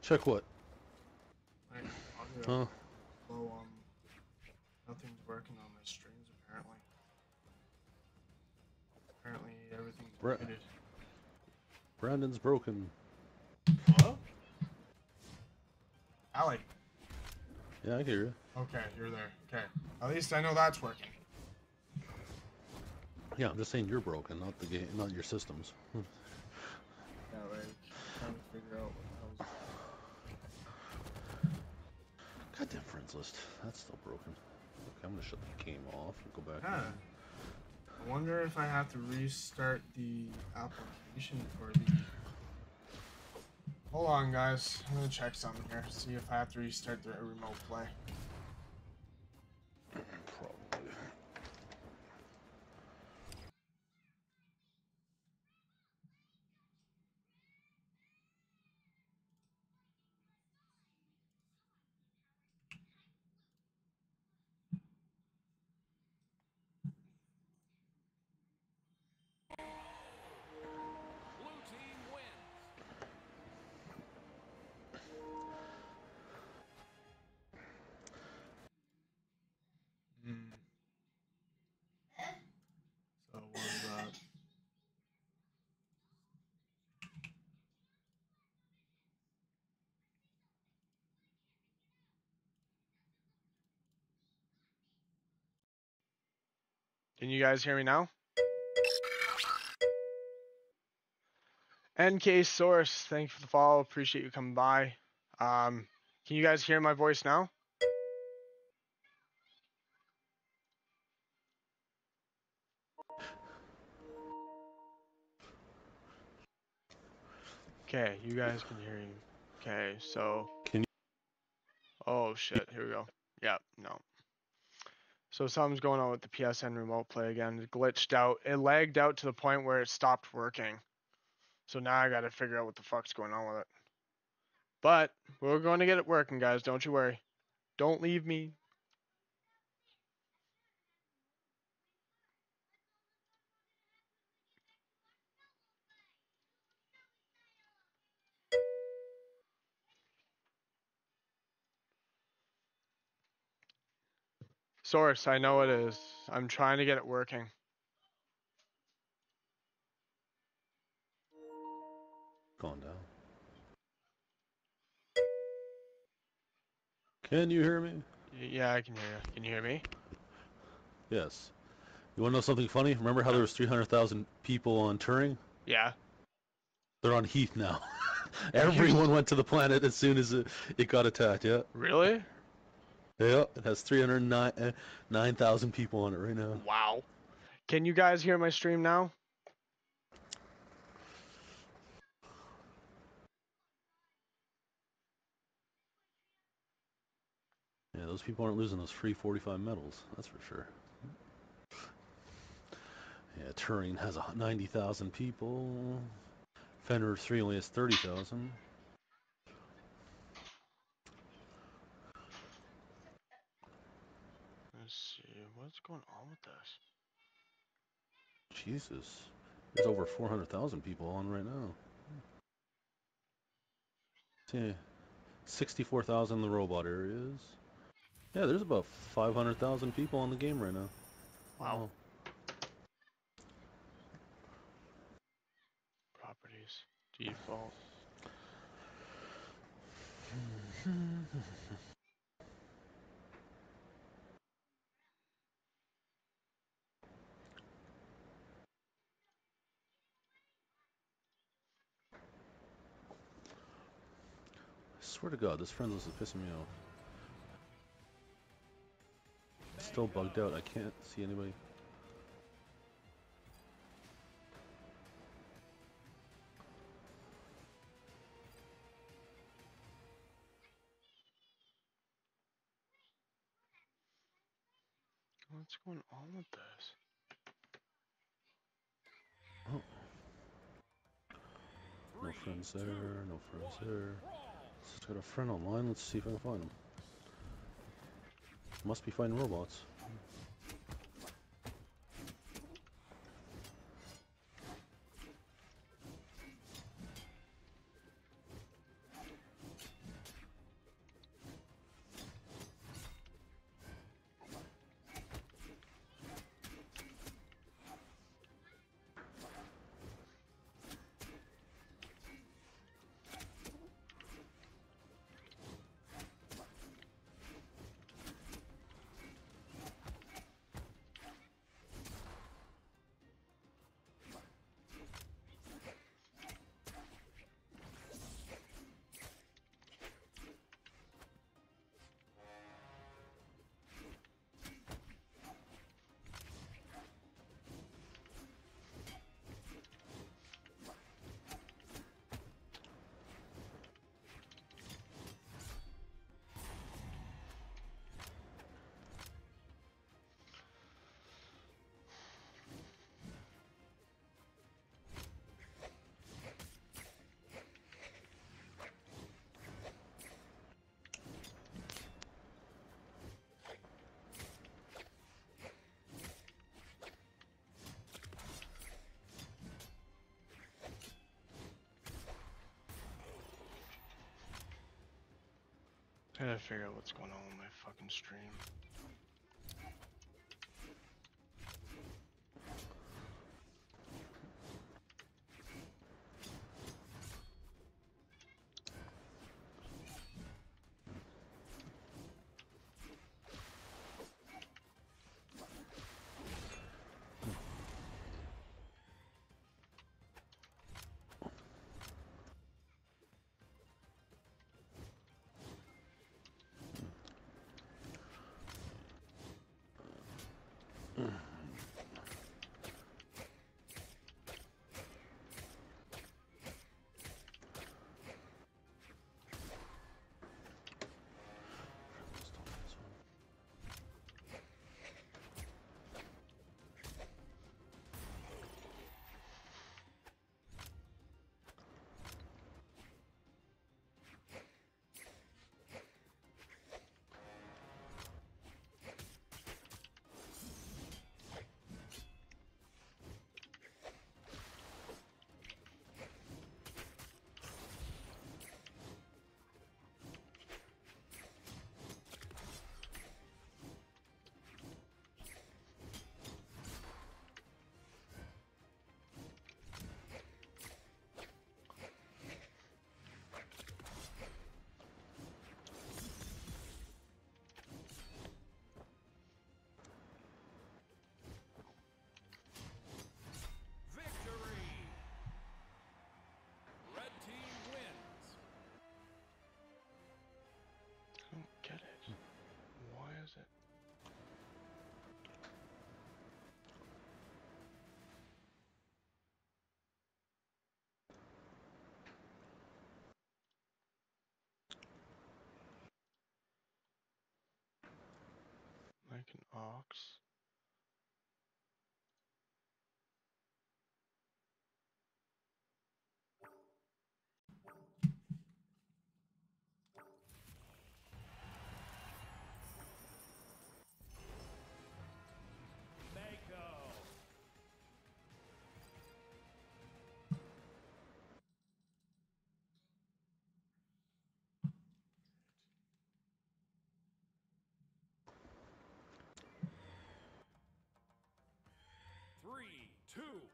Check what? Audio Huh? flow, um, nothing's working on my streams apparently. Apparently everything's Right. muted. Brandon's broken. Hello? Allie. Yeah, I hear you. Okay, you're there. Okay. At least I know that's working. Yeah, I'm just saying you're broken, not the game, not your systems. Hmm. Yeah, like trying to figure out what hell's Goddamn friends list. That's still broken. Okay, I'm gonna shut the game off and go back. Yeah. I wonder if I have to restart the application for the. Hold on, guys. I'm gonna check something here. See if I have to restart the remote play. Can you guys hear me now? NK Source, thank you for the follow. Appreciate you coming by. Um, can you guys hear my voice now? Okay, you guys can hear me. Okay, so. Can you- Oh shit! Here we go. Yeah, no. So something's going on with the PSN remote play again. It glitched out. It lagged out to the point where it stopped working. So now I gotta figure out what the fuck's going on with it. But we're going to get it working, guys. Don't you worry. Don't leave me. Source, I know it is. I'm trying to get it working. Gone down. Can you hear me? Yeah, I can hear you. Can you hear me? Yes. You want to know something funny? Remember how there was 300,000 people on Turing? Yeah. They're on Heeth now. Everyone went to the planet as soon as it, it got attacked. Yeah. Really? Yeah. It has 309,000 uh, 9,000 people on it right now. Wow. Can you guys hear my stream now? Yeah, those people aren't losing those free 45 medals. That's for sure. Yeah, Turing has a 90,000 people. Fenrir 3 only has 30,000. Let's see. What's going on with this? Jesus. There's over 400,000 people on right now. See, 64,000 in the robot areas. Yeah, there's about 500,000 people on the game right now. Wow. Properties. Default. swear to God, this friend list is pissing me off. It's still bugged out. I can't see anybody. What's going on with this? Oh. No friends there. No friends there. Let's just got a friend online. Let's see if I can find him. Must be fighting robots. figure out what's going on with my fucking stream. box. two.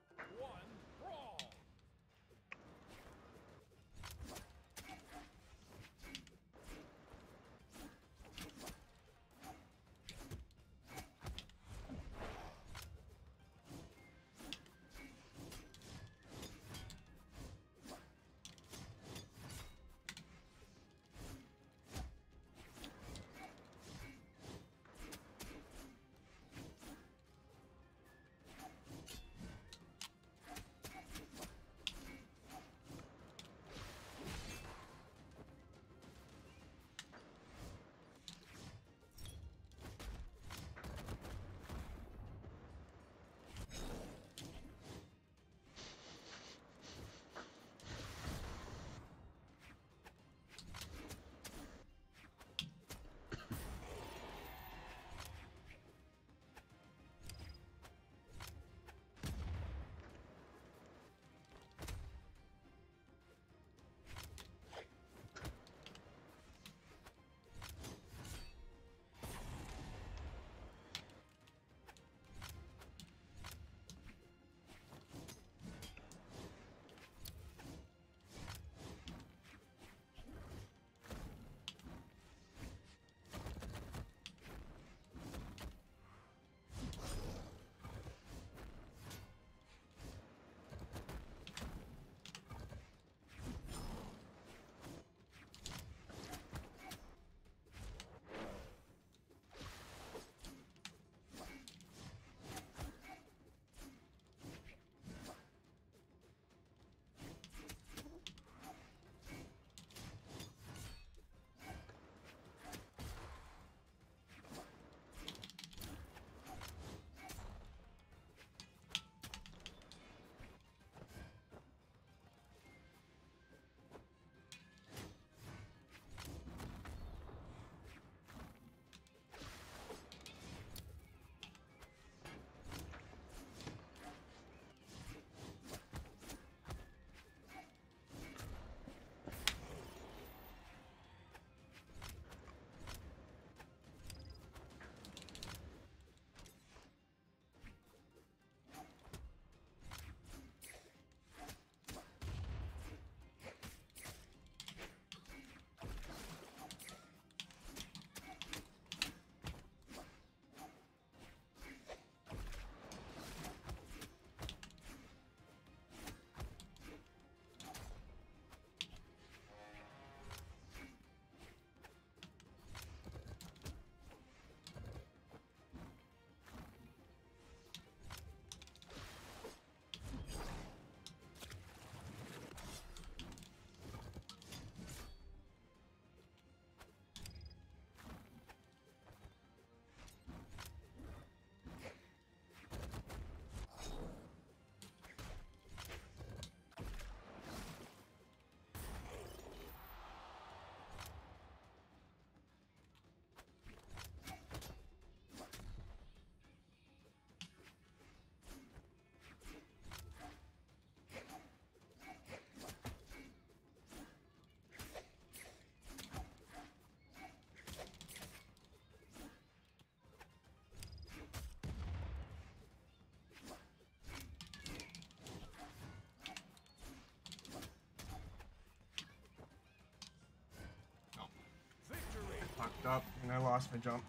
Up and I lost my jump.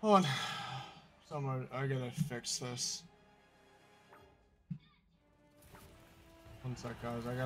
Hold on. Someone, I gotta fix this. One sec, guys. I gotta.